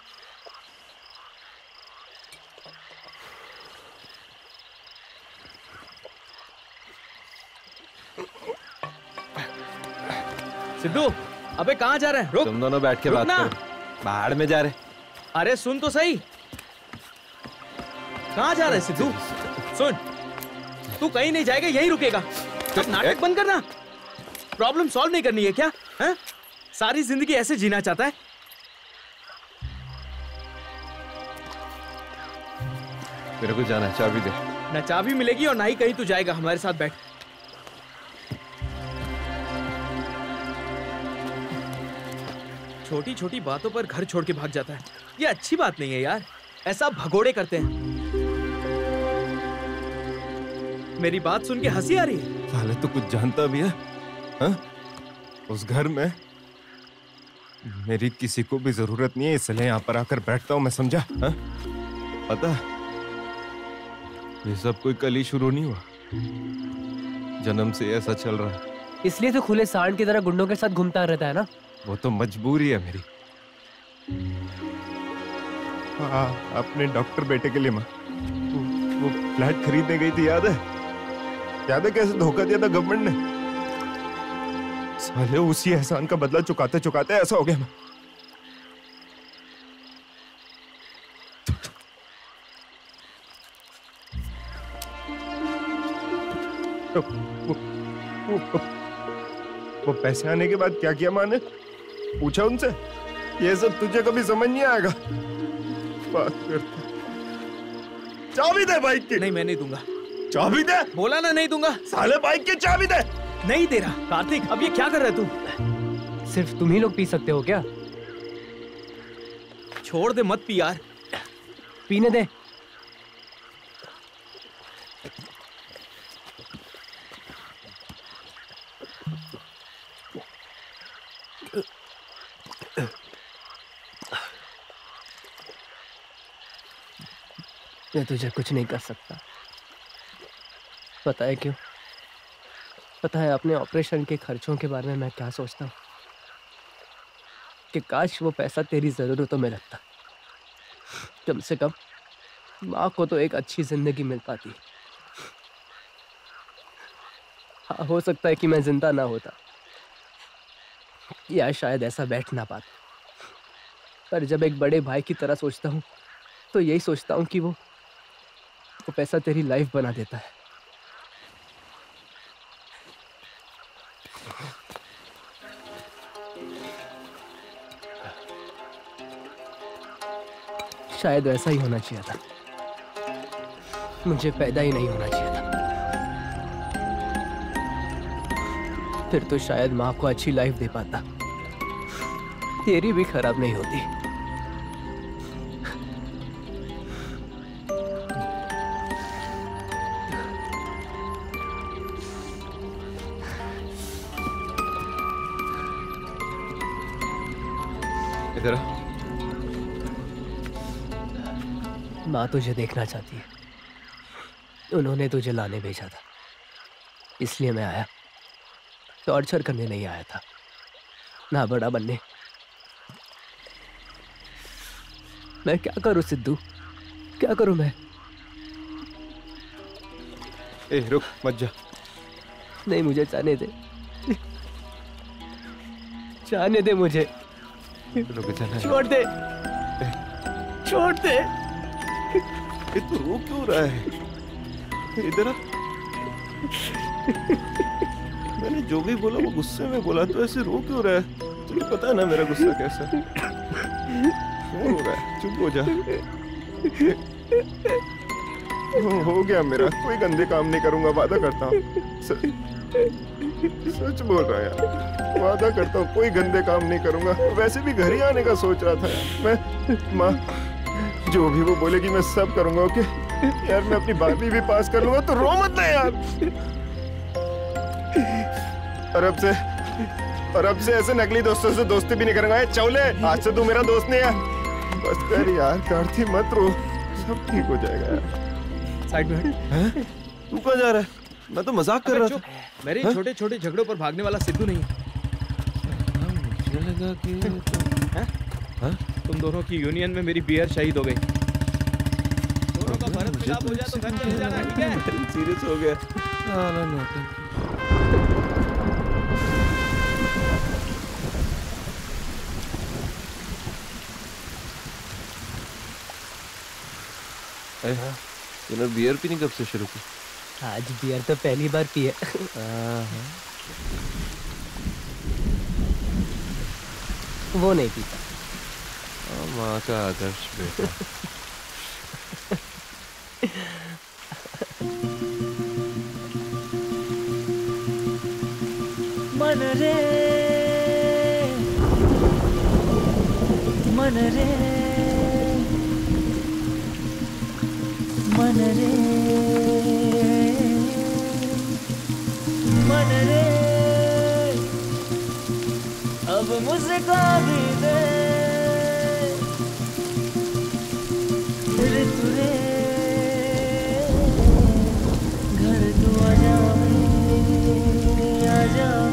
सिद्धू अबे कहाँ जा रहे हैं? रुक। तुम दोनों बैठ के बात। करो। बाहर में जा रहे। अरे सुन तो सही। कहाँ जा रहे हैं सिद्धू? सुन। तू कहीं नहीं जाएगा यहीं रुकेगा। नाटक बंद करना। प्रॉब्लम सॉल्व नहीं करनी है क्या? है? सारी ज़िंदगी ऐसे जीना चाहता है? मेरे को जाना है चाबी दे। न चाबी मिलेगी और ना ही कहीं तू जाएगा हमारे साथ बैठ। छोटी छोटी बातों पर घर छोड़ के भाग जाता है। ये अच्छी बात नहीं है यार ऐसा भगोड़े करते हैं। मेरी बात सुन के हँसी आ रही है? साले तो कुछ जानता भी है हाँ? उस घर में मेरी किसी को भी ज़रूरत नहीं है इसलिए यहाँ पर आकर बैठता हूँ मैं समझा? हाँ? पता? ये सब कोई कल ही शुरू नहीं हुआ। जन्म से ऐसा चल रहा है। इसलिए तो खुले सांड की तरह गुंडों के साथ घूमता रहता है ना? वो तो मजबूरी है मेरी। हाँ अपने डॉक्टर बेटे के लिए माँ। वो, वो फ्लैट खरीदने गई थी याद है? याद है कैसे धोखा दिया था गवर्नमेंट ने? साले उसी एहसान का बदला चुकाते चुकाते ऐसा हो गया मैं। तो वो, वो, वो, वो पैसे आने के बाद क्या किया माँ ने? पूछा उनसे? ये सब तुझे कभी समझ नहीं आएगा। बात करते चाबी दे बाइक की। नहीं मैं नहीं दूँगा। चाबी दे? बोला ना नहीं दूँगा। साले बाइक की चाबी दे। नहीं दे रहा। कार्तिक अब ये क्या कर रहा है तू? सिर्फ़ तुम ही लोग पी सकते हो क्या? छोड़ दे मत पी यार। पीने दे। मैं तुझे कुछ नहीं कर सकता। पता है क्यों? पता है अपने ऑपरेशन के खर्चों के बारे में मैं क्या सोचता हूँ? कि काश वो पैसा तेरी ज़रूरतों में लगता कम से कम माँ को तो एक अच्छी ज़िंदगी मिल पाती हाँ। हो सकता है कि मैं ज़िंदा ना होता। या शायद ऐसा बैठ ना पाता। पर जब एक बड़े भाई की तरह सोचता हूँ तो यही सोचता हूँ कि वो वो पैसा तेरी लाइफ बना देता है। शायद वैसा ही होना चाहिए था। मुझे पैदा ही नहीं होना चाहिए था। फिर तो शायद माँ को अच्छी लाइफ दे पाता। तेरी भी खराब नहीं होती। इधर माँ तुझे देखना चाहती है। उन्होंने तुझे लाने भेजा था। इसलिए मैं आया। टॉर्चर करने नहीं आया था। ना बड़ा बनने। मैं क्या करूँ सिद्धू? क्या करूँ मैं? ए रुक मत जा। नहीं मुझे जाने दे। जाने दे मुझे। छोड़ दे। छोड़ दे। ये तो रो क्यों रहा है? इधर। मैंने जो भी बोला वो गुस्से में बोला तो ऐसे रो क्यों रहा है? तुझे पता है ना मेरा गुस्सा कैसा? क्यों रो रहा है? चुप हो जा। हो, गया मेरा। कोई गंदे काम नहीं करूँगा वादा करता हूँ। स- सच बोल रहा है यार। वादा करता हूँ कोई गंदे काम नहीं करूँगा। वैसे भी घर ही आने का सोच रहा था। मैं माँ जो भी वो बोलेगी मैं सब करूँगा ओके? यार मैं अपनी बारहवीं भी पास कर लूँगा तो रो मत ना यार। और अब से और अब से ऐसे नकली दोस्तों से दोस्ती भी नहीं करूँगा। चौले आज से तू मेरा दोस्त नहीं है। बस कर यार कार्ती मत रो। सब ठीक हो जाएगा यार। साइड में। तू कहाँ जा रहा है? मैं तो मज़ाक कर रहा था। मेरे? छोटे छोटे झगड़ों पर भागने वाला सिद्धू नहीं है। मुझे लगा कि हैं? हाँ? तुम दोनों की यूनियन में मेरी बियर शहीद हो गई। दोनों का भरत मिलाप हो जाए तो घर चले जाना ठीक है? सीरियस हो गया। साला नौटंकी ए, तूने बियर पीनी कब से शुरू की? आज बियर तो पहली बार पिए। वो नहीं पीता। का आदर्श बेटा मन रे मन रे मन रे मन रे अब घर तू आ जा आ जावे।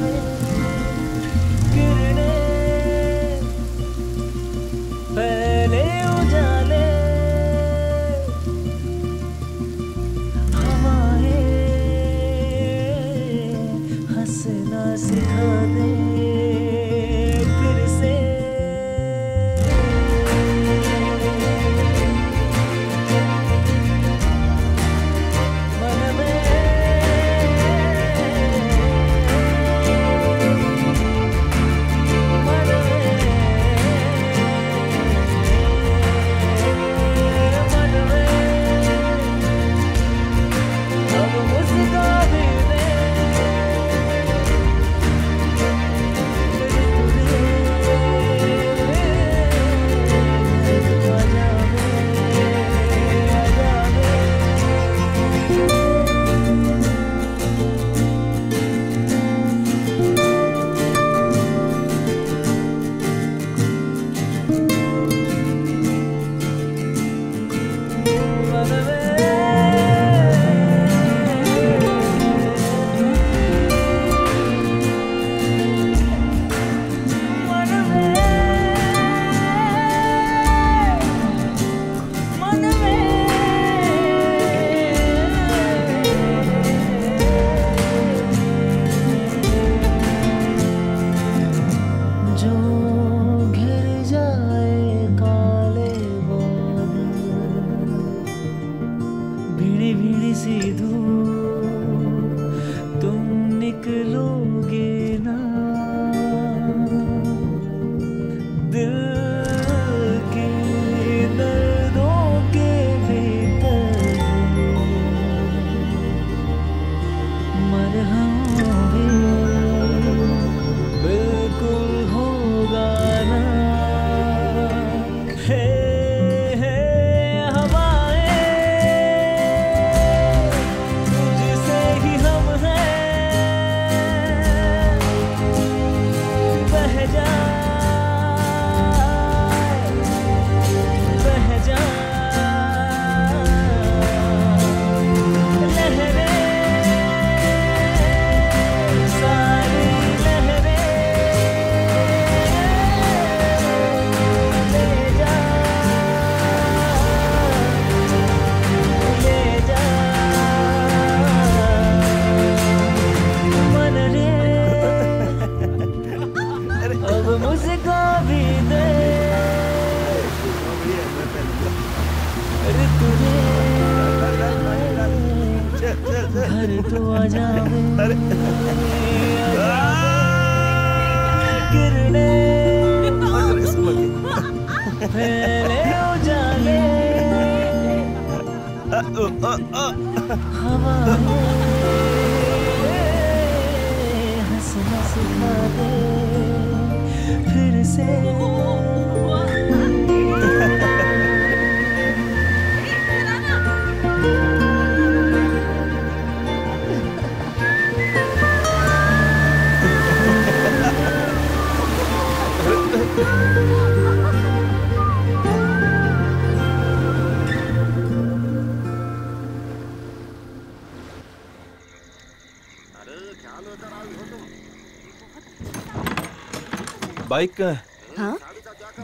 बाइक कहाँ है? हाँ?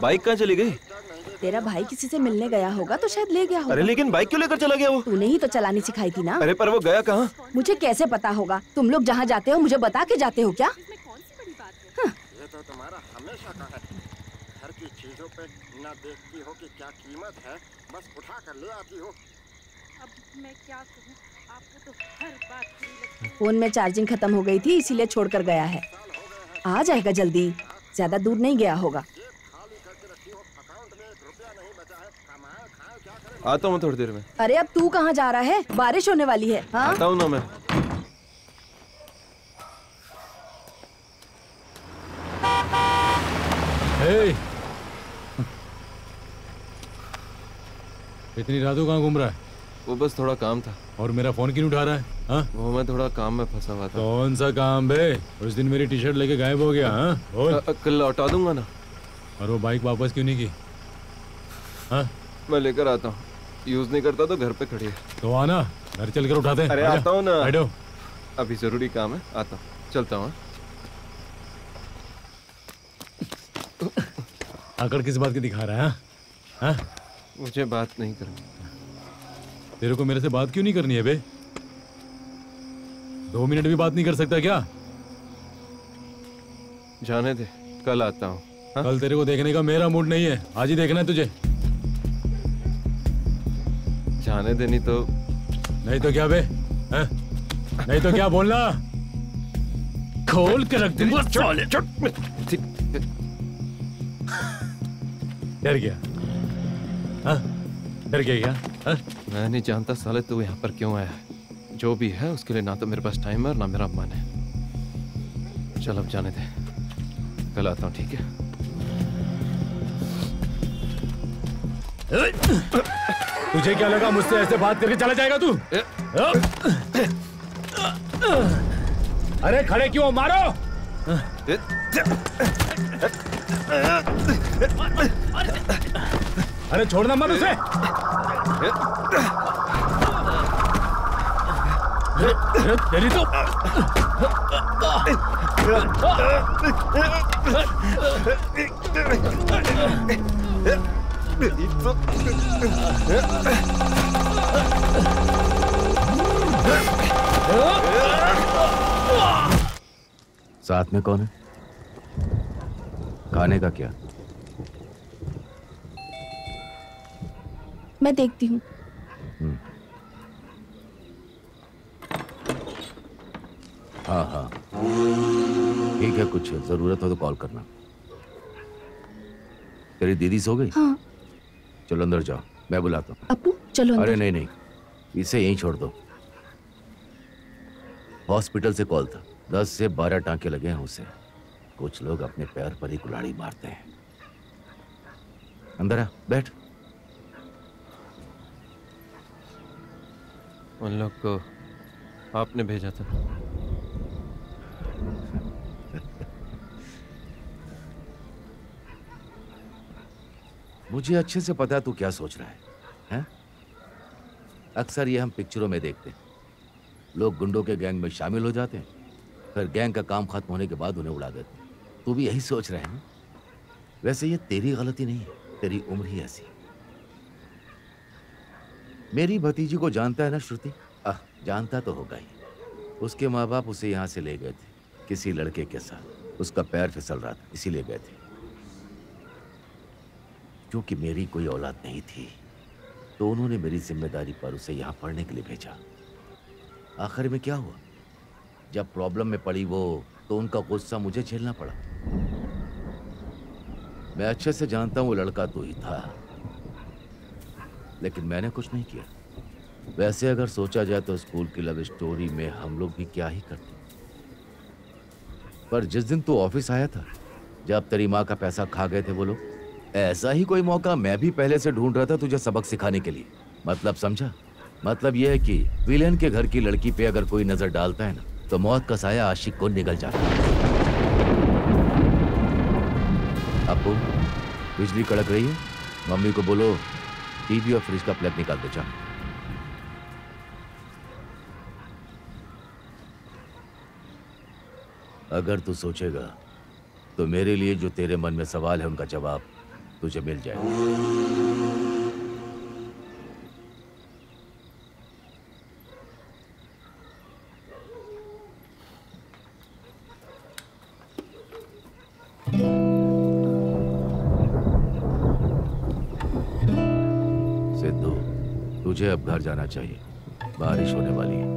बाइक कहाँ चली गई? तेरा भाई किसी से मिलने गया होगा तो शायद ले गया होगा। अरे लेकिन बाइक क्यों लेकर चला गया वो? तूने ही तो चलानी सिखाई थी ना। अरे पर वो गया कहाँ? मुझे कैसे पता होगा? तुम लोग जहाँ जाते हो मुझे बता के जाते हो क्या? ये तो तुम्हारा हमेशा का है। घर की चीज़ों पे ना देखती हो कि क्या कीमत है। बस उठा कर ले आती हो। अब मैं क्या आपको तो हर बात फ़ोन में चार्जिंग खत्म हो गई थी इसीलिए छोड़कर गया है। आ जाएगा जल्दी। ज़्यादा दूर नहीं गया होगा। आता हूँ थोड़ी देर में। अरे अब तू कहाँ जा रहा है? बारिश होने वाली है। हाँ? आता हूँ ना मैं। हे! इतनी रातों कहाँ घूम रहा है? वो बस थोड़ा काम था। और मेरा फ़ोन क्यों उठा रहा है? हाँ? वो मैं थोड़ा काम में फंसा हुआ था। कौन सा काम बे? उस दिन मेरी टी शर्ट लेके गायब हो गया हाँ? अ- अ- कल लौटा दूँगा ना? और वो बाइक वापस क्यों नहीं की? हाँ? मैं लेकर आता हूँ। यूज़ नहीं करता तो घर पे खड़ी है। तो आना घर चल कर उठाते अरे आता हूँ ना। बैठो। अभी ज़रूरी काम है आता हूँ। चलता हूँ हाँ? आकड़ किस बात की दिखा रहा है हाँ? हाँ? मुझे बात नहीं करनी। तेरे को मेरे से बात क्यों नहीं करनी है बे? दो मिनट भी बात नहीं कर सकता क्या? जाने दे कल आता हूँ कल तेरे को देखने का मेरा मूड नहीं है आज ही देखना है तुझे। जाने देनी तो नहीं तो क्या बे? हैं? नहीं तो क्या बोलना? खोल के रख दूँगा डर गया। हाँ? डर गया क्या हाँ? मैं नहीं जानता साले तू यहाँ पर क्यों आया जो भी है उसके लिए ना तो मेरे पास टाइम है और ना मेरा मन है चल अब जाने दे कल आता हूँ ठीक है तुझे क्या लगा मुझसे ऐसे बात करके चला जाएगा तू अरे खड़े क्यों हो? मारो अरे छोड़ना मत उसे। तेरी तो साथ में कौन है? खाने का क्या? मैं देखती हूँ। हाँ हाँ। ठीक है कुछ ज़रूरत हो तो कॉल करना। तेरी दीदी सो गई? हाँ। चलो अंदर जाओ मैं बुलाता हूँ। अपू चलो अरे नहीं नहीं इसे यहीं छोड़ दो। हॉस्पिटल से कॉल था। दस से बारह टांके लगे हैं उसे। कुछ लोग अपने पैर पर ही कुल्हाड़ी मारते हैं। अंदर आ बैठ। उन लोग को आपने भेजा था। मुझे अच्छे से पता तू क्या सोच रहा है, हैं? अक्सर ये हम पिक्चरों में देखते हैं। लोग गुंडों के गैंग में शामिल हो जाते हैं, फिर गैंग का काम खत्म होने के बाद उन्हें उड़ा देते हैं। तू भी यही सोच रहे हैं वैसे ये तेरी गलती नहीं है, तेरी उम्र ही ऐसी मेरी भतीजी को जानता है ना, श्रुति? आह, जानता तो होगा ही। उसके माँ बाप उसे यहाँ से ले गए थे, किसी लड़के के साथ। उसका पैर फिसल रहा था, इसीलिए गए थे। क्योंकि मेरी कोई औलाद नहीं थी तो उन्होंने मेरी ज़िम्मेदारी पर उसे यहाँ पढ़ने के लिए भेजा। आखिर में क्या हुआ? जब प्रॉब्लम में पड़ी वो तो उनका गुस्सा मुझे झेलना पड़ा। मैं अच्छे से जानता हूँ वो लड़का तो ही था। लेकिन मैंने कुछ नहीं किया। वैसे अगर सोचा जाए तो स्कूल की लव स्टोरी में हम लोग भी क्या ही करते। पर जिस दिन तू ऑफ़िस आया था, जब तेरी माँ का पैसा खा गए थे वो लोग, ऐसा ही कोई मौका मैं भी पहले से ढूंढ रहा था तुझे सबक सिखाने के लिए। मतलब समझा? मतलब यह है कि विलेन के घर की लड़की पे अगर कोई नज़र डालता है ना तो मौत का साया आशिक को निगल जाता है। अबू बिजली कड़क रही है? मम्मी को बोलो टीवी और फ्रिज का प्लग निकाल दे जा अगर तू सोचेगा तो मेरे लिए जो तेरे मन में सवाल है, उनका जवाब तुझे मिल जाएगा। तुझे अब घर जाना चाहिए। बारिश होने वाली है।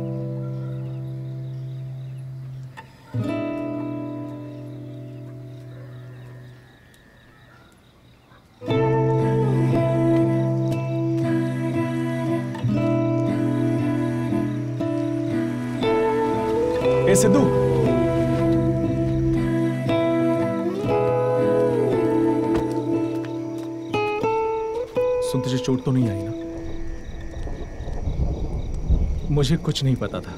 सिद्धू। सुन, तुझे चोट तो नहीं आई ना मुझे कुछ नहीं पता था।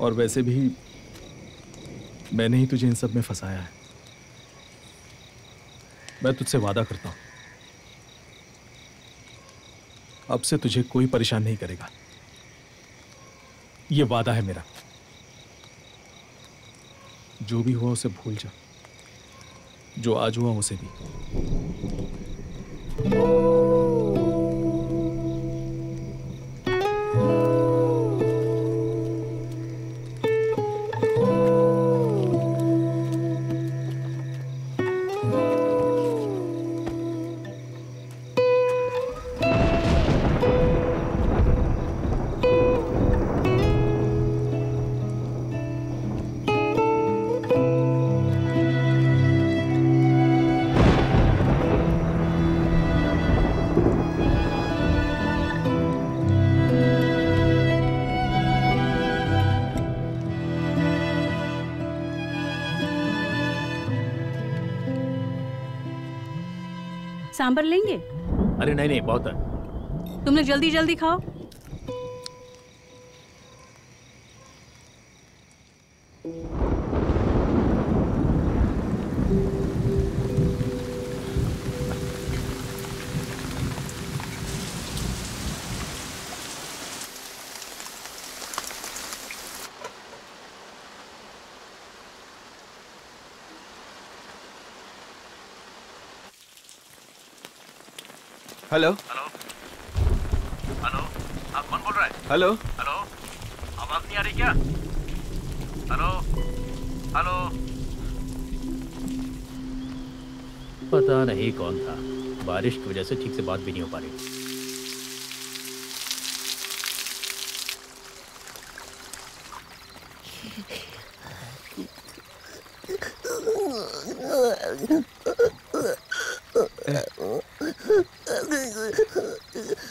और वैसे भी मैंने ही तुझे इन सब में फंसाया है। मैं तुझसे वादा करता हूँ। अब से तुझे कोई परेशान नहीं करेगा। ये वादा है मेरा। जो भी हुआ उसे भूल जा। जो आज हुआ उसे भी। सांबर लेंगे? अरे नहीं नहीं बहुत है। तुम लोग जल्दी जल्दी खाओ। हेलो हेलो आवाज़ नहीं आ रही क्या? हेलो हेलो पता नहीं कौन था। बारिश की वजह से ठीक से बात भी नहीं हो पा रही।